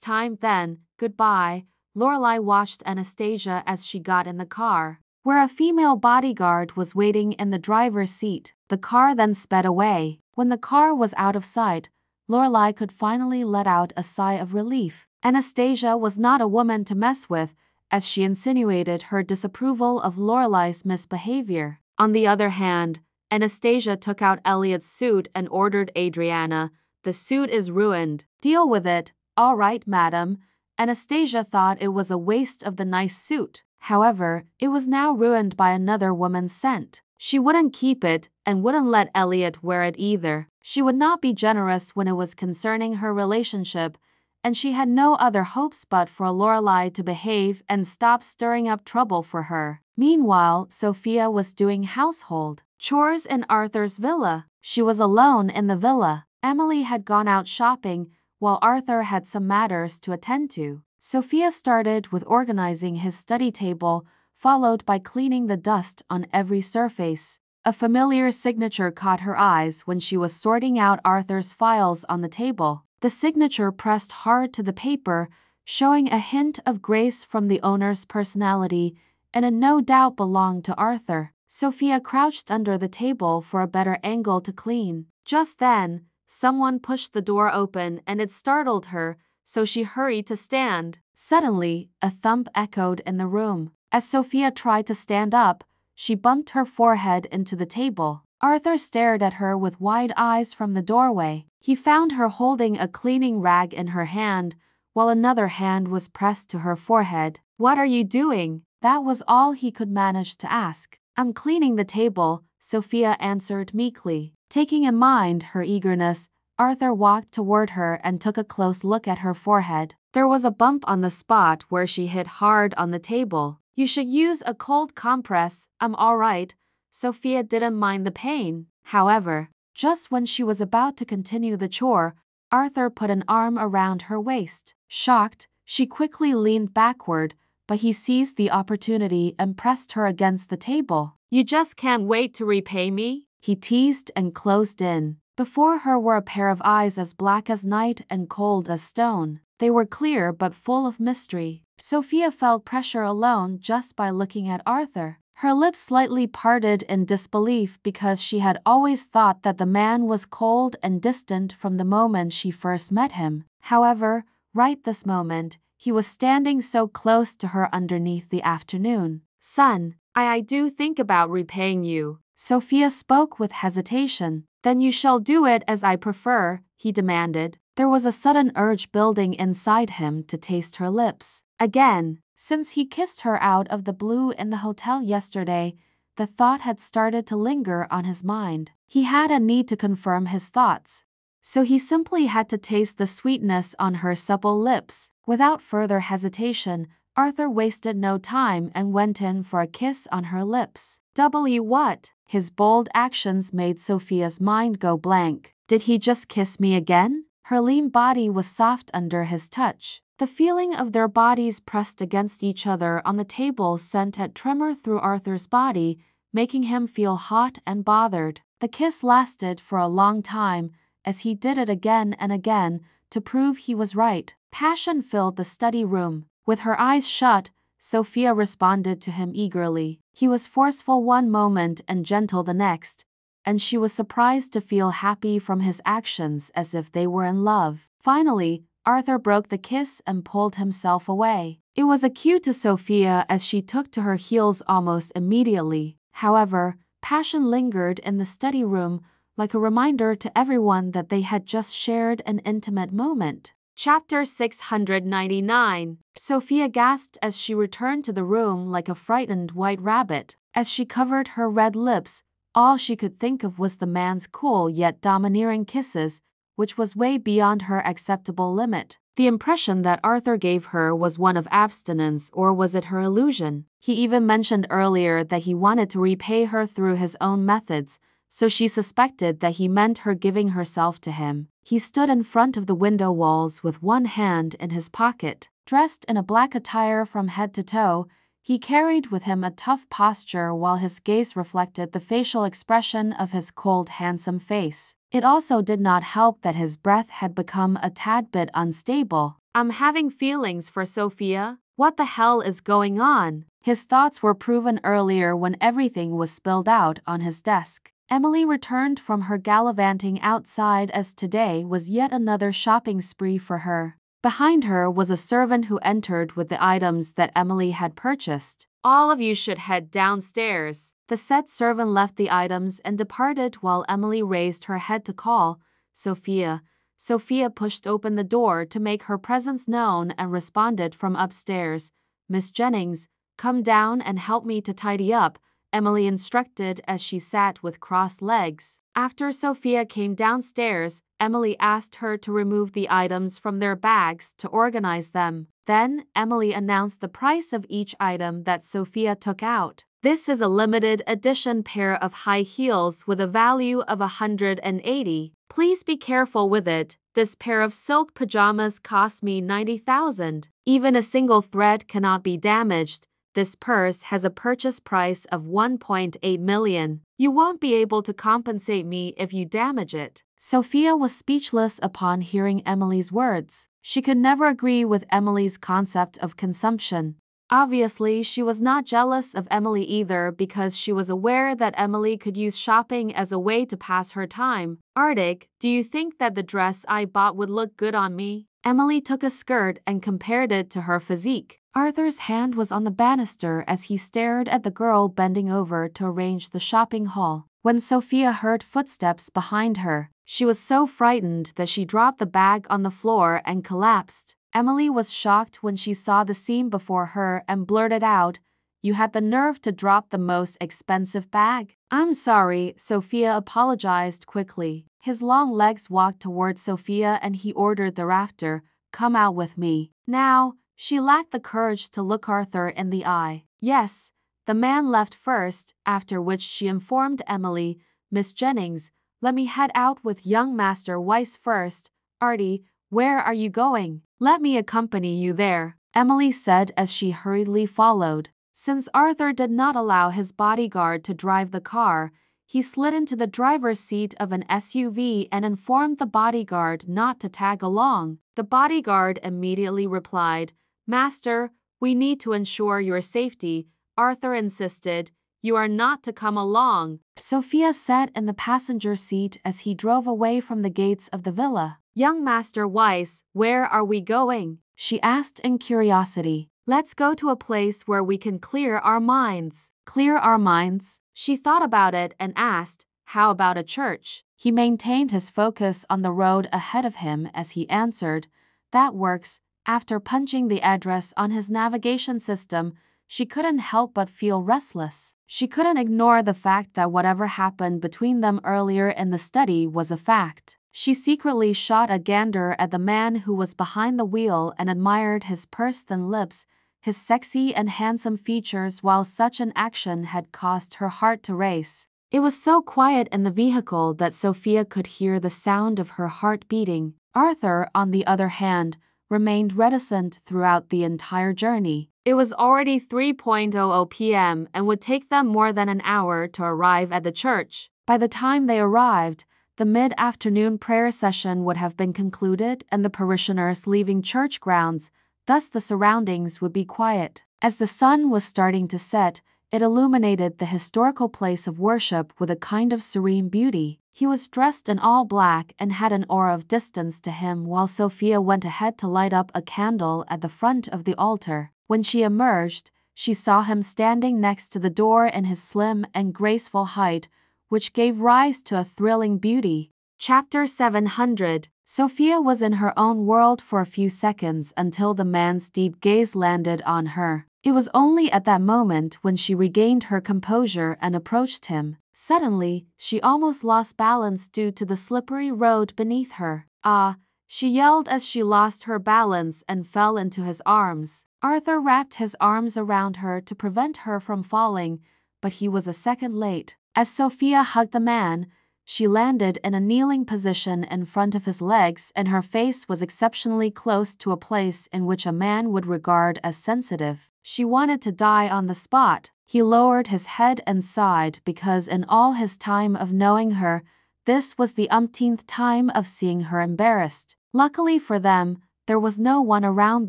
time then. Goodbye. Lorelai watched Anastasia as she got in the car, where a female bodyguard was waiting in the driver's seat. The car then sped away. When the car was out of sight, Lorelai could finally let out a sigh of relief. Anastasia was not a woman to mess with, as she insinuated her disapproval of Lorelai's misbehavior. On the other hand, Anastasia took out Elliot's suit and ordered Adriana, the suit is ruined. Deal with it. All right, madam, Anastasia thought it was a waste of the nice suit. However, it was now ruined by another woman's scent. She wouldn't keep it and wouldn't let Elliot wear it either. She would not be generous when it was concerning her relationship, and she had no other hopes but for Lorelai to behave and stop stirring up trouble for her. Meanwhile, Sophia was doing household chores in Arthur's villa. She was alone in the villa. Emily had gone out shopping, while Arthur had some matters to attend to. Sophia started with organizing his study table, followed by cleaning the dust on every surface. A familiar signature caught her eyes when she was sorting out Arthur's files on the table. The signature pressed hard to the paper, showing a hint of grace from the owner's personality, and it no doubt belonged to Arthur. Sophia crouched under the table for a better angle to clean. Just then, Someone pushed the door open and it startled her, so she hurried to stand. Suddenly, a thump echoed in the room. As Sophia tried to stand up, she bumped her forehead into the table. Arthur stared at her with wide eyes from the doorway. He found her holding a cleaning rag in her hand, while another hand was pressed to her forehead. What are you doing? That was all he could manage to ask. I'm cleaning the table, Sophia answered meekly. Taking in mind her eagerness, Arthur walked toward her and took a close look at her forehead. There was a bump on the spot where she hit hard on the table. You should use a cold compress, I'm alright. Sophia didn't mind the pain. However, just when she was about to continue the chore, Arthur put an arm around her waist. Shocked, she quickly leaned backward, but he seized the opportunity and pressed her against the table. You just can't wait to repay me? He teased and closed in. Before her were a pair of eyes as black as night and cold as stone. They were clear but full of mystery. Sophia felt pressure alone just by looking at Arthur. Her lips slightly parted in disbelief because she had always thought that the man was cold and distant from the moment she first met him. However, right this moment, he was standing so close to her underneath the afternoon. Son, I, I do think about repaying you. Sophia spoke with hesitation. Then you shall do it as I prefer, he demanded. There was a sudden urge building inside him to taste her lips. Again, since he kissed her out of the blue in the hotel yesterday, the thought had started to linger on his mind. He had a need to confirm his thoughts. So he simply had to taste the sweetness on her supple lips. Without further hesitation, Arthur wasted no time and went in for a kiss on her lips. W what? His bold actions made Sophia's mind go blank. Did he just kiss me again? Her lean body was soft under his touch. The feeling of their bodies pressed against each other on the table sent a tremor through Arthur's body, making him feel hot and bothered. The kiss lasted for a long time, as he did it again and again to prove he was right. Passion filled the study room. With her eyes shut, Sophia responded to him eagerly. He was forceful one moment and gentle the next, and she was surprised to feel happy from his actions as if they were in love. Finally, Arthur broke the kiss and pulled himself away. It was a cue to Sophia as she took to her heels almost immediately. However, passion lingered in the study room like a reminder to everyone that they had just shared an intimate moment. Chapter 699 Sophia gasped as she returned to the room like a frightened white rabbit. As she covered her red lips, all she could think of was the man's cool yet domineering kisses, which was way beyond her acceptable limit. The impression that Arthur gave her was one of abstinence, or was it her illusion? He even mentioned earlier that he wanted to repay her through his own methods, so she suspected that he meant her giving herself to him. He stood in front of the window walls with one hand in his pocket. Dressed in a black attire from head to toe, he carried with him a tough posture while his gaze reflected the facial expression of his cold, handsome face. It also did not help that his breath had become a tad bit unstable. I'm having feelings for Sophia. What the hell is going on? His thoughts were proven earlier when everything was spilled out on his desk. Emily returned from her gallivanting outside as today was yet another shopping spree for her. Behind her was a servant who entered with the items that Emily had purchased. All of you should head downstairs. The said servant left the items and departed while Emily raised her head to call, Sophia. Sophia pushed open the door to make her presence known and responded from upstairs, Miss Jennings, come down and help me to tidy up, Emily instructed as she sat with crossed legs. After Sophia came downstairs, Emily asked her to remove the items from their bags to organize them. Then, Emily announced the price of each item that Sophia took out. This is a limited edition pair of high heels with a value of 180. Please be careful with it. This pair of silk pajamas cost me 90,000. Even a single thread cannot be damaged, this purse has a purchase price of 1.8 million. You won't be able to compensate me if you damage it. Sophia was speechless upon hearing Emily's words. She could never agree with Emily's concept of consumption. Obviously, she was not jealous of Emily either because she was aware that Emily could use shopping as a way to pass her time. Artie, do you think that the dress I bought would look good on me? Emily took a skirt and compared it to her physique. Arthur's hand was on the banister as he stared at the girl bending over to arrange the shopping haul. When Sophia heard footsteps behind her, she was so frightened that she dropped the bag on the floor and collapsed. Emily was shocked when she saw the scene before her and blurted out, You had the nerve to drop the most expensive bag? I'm sorry, Sophia apologized quickly. His long legs walked toward Sophia and he ordered thereafter, Come out with me. Now, she lacked the courage to look Arthur in the eye. Yes, the man left first, after which she informed Emily, Miss Jennings, let me head out with young Master Weiss first. Artie, where are you going? Let me accompany you there, Emily said as she hurriedly followed. Since Arthur did not allow his bodyguard to drive the car, he slid into the driver's seat of an SUV and informed the bodyguard not to tag along. The bodyguard immediately replied, Master, we need to ensure your safety, Arthur insisted. You are not to come along. Sophia sat in the passenger seat as he drove away from the gates of the villa. Young Master Weiss, where are we going? She asked in curiosity. Let's go to a place where we can clear our minds. Clear our minds? She thought about it and asked, How about a church? He maintained his focus on the road ahead of him as he answered, That works, after punching the address on his navigation system, she couldn't help but feel restless. She couldn't ignore the fact that whatever happened between them earlier in the study was a fact. She secretly shot a gander at the man who was behind the wheel and admired his pursed-thin lips, his sexy and handsome features while such an action had caused her heart to race. It was so quiet in the vehicle that Sophia could hear the sound of her heart beating. Arthur, on the other hand, remained reticent throughout the entire journey. It was already 3.00 p.m. and would take them more than an hour to arrive at the church. By the time they arrived, the mid afternoon prayer session would have been concluded and the parishioners leaving church grounds, thus, the surroundings would be quiet. As the sun was starting to set, it illuminated the historical place of worship with a kind of serene beauty. He was dressed in all black and had an aura of distance to him while Sophia went ahead to light up a candle at the front of the altar. When she emerged, she saw him standing next to the door in his slim and graceful height, which gave rise to a thrilling beauty. Chapter 700 Sophia was in her own world for a few seconds until the man's deep gaze landed on her. It was only at that moment when she regained her composure and approached him. Suddenly, she almost lost balance due to the slippery road beneath her. Ah, she yelled as she lost her balance and fell into his arms. Arthur wrapped his arms around her to prevent her from falling, but he was a second late. As Sophia hugged the man, she landed in a kneeling position in front of his legs and her face was exceptionally close to a place in which a man would regard as sensitive. She wanted to die on the spot. He lowered his head and sighed because in all his time of knowing her, this was the umpteenth time of seeing her embarrassed. Luckily for them, there was no one around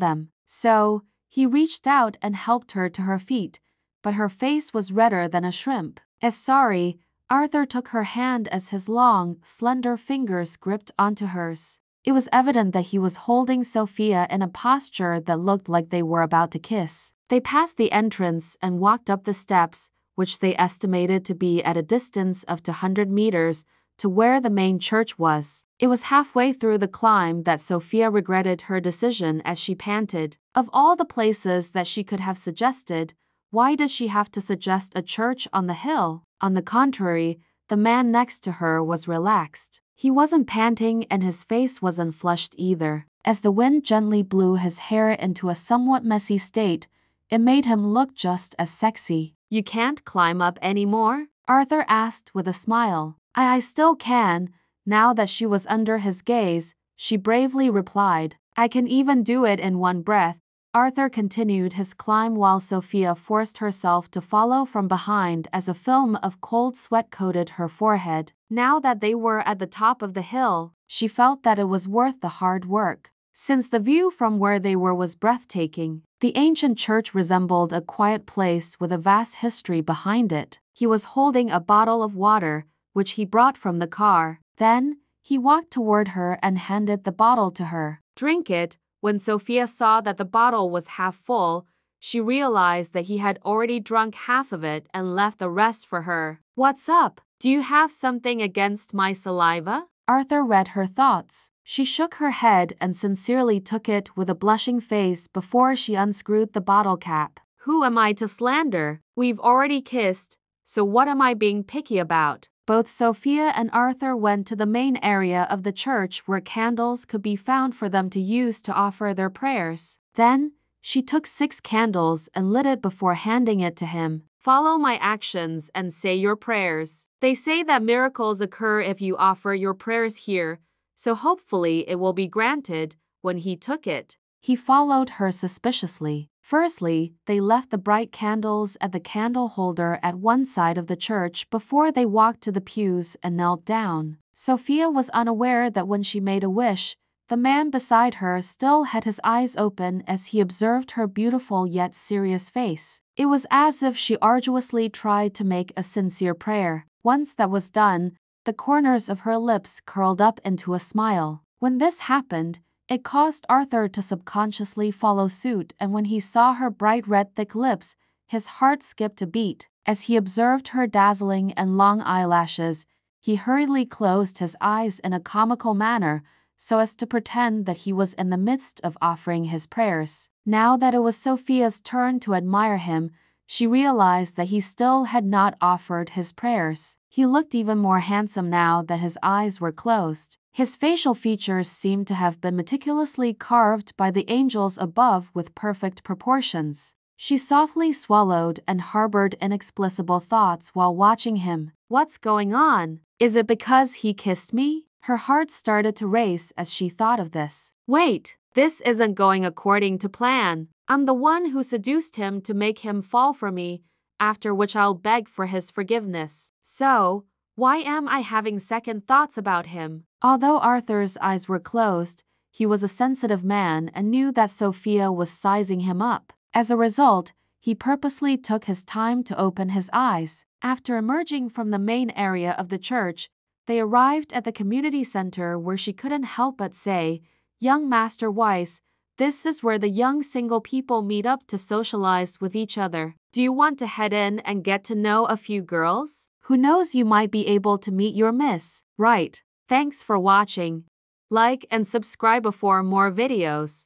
them. So, he reached out and helped her to her feet, but her face was redder than a shrimp. As sorry, Arthur took her hand as his long, slender fingers gripped onto hers. It was evident that he was holding Sophia in a posture that looked like they were about to kiss. They passed the entrance and walked up the steps, which they estimated to be at a distance of 200 meters, to where the main church was. It was halfway through the climb that Sophia regretted her decision as she panted. Of all the places that she could have suggested, why did she have to suggest a church on the hill? On the contrary, the man next to her was relaxed. He wasn't panting and his face wasn't flushed either. As the wind gently blew his hair into a somewhat messy state, it made him look just as sexy. You can't climb up anymore? Arthur asked with a smile. I, I still can, now that she was under his gaze, she bravely replied, I can even do it in one breath. Arthur continued his climb while Sophia forced herself to follow from behind as a film of cold sweat coated her forehead. Now that they were at the top of the hill, she felt that it was worth the hard work. Since the view from where they were was breathtaking, the ancient church resembled a quiet place with a vast history behind it. He was holding a bottle of water, which he brought from the car. Then, he walked toward her and handed the bottle to her. Drink it. When Sophia saw that the bottle was half full, she realized that he had already drunk half of it and left the rest for her. What's up? Do you have something against my saliva? Arthur read her thoughts. She shook her head and sincerely took it with a blushing face before she unscrewed the bottle cap. Who am I to slander? We've already kissed, so what am I being picky about? both Sophia and Arthur went to the main area of the church where candles could be found for them to use to offer their prayers. Then, she took six candles and lit it before handing it to him. Follow my actions and say your prayers. They say that miracles occur if you offer your prayers here, so hopefully it will be granted when he took it. He followed her suspiciously. Firstly, they left the bright candles at the candle holder at one side of the church before they walked to the pews and knelt down. Sophia was unaware that when she made a wish, the man beside her still had his eyes open as he observed her beautiful yet serious face. It was as if she arduously tried to make a sincere prayer. Once that was done, the corners of her lips curled up into a smile. When this happened, it caused Arthur to subconsciously follow suit, and when he saw her bright red thick lips, his heart skipped a beat. As he observed her dazzling and long eyelashes, he hurriedly closed his eyes in a comical manner so as to pretend that he was in the midst of offering his prayers. Now that it was Sophia's turn to admire him, she realized that he still had not offered his prayers. He looked even more handsome now that his eyes were closed. His facial features seemed to have been meticulously carved by the angels above with perfect proportions. She softly swallowed and harbored inexplicable thoughts while watching him. What's going on? Is it because he kissed me? Her heart started to race as she thought of this. Wait, this isn't going according to plan. I'm the one who seduced him to make him fall for me, after which I'll beg for his forgiveness. So, why am I having second thoughts about him? Although Arthur's eyes were closed, he was a sensitive man and knew that Sophia was sizing him up. As a result, he purposely took his time to open his eyes. After emerging from the main area of the church, they arrived at the community center where she couldn't help but say, Young Master Weiss, this is where the young single people meet up to socialize with each other. Do you want to head in and get to know a few girls? Who knows you might be able to meet your miss. Right. Thanks for watching. Like and subscribe for more videos.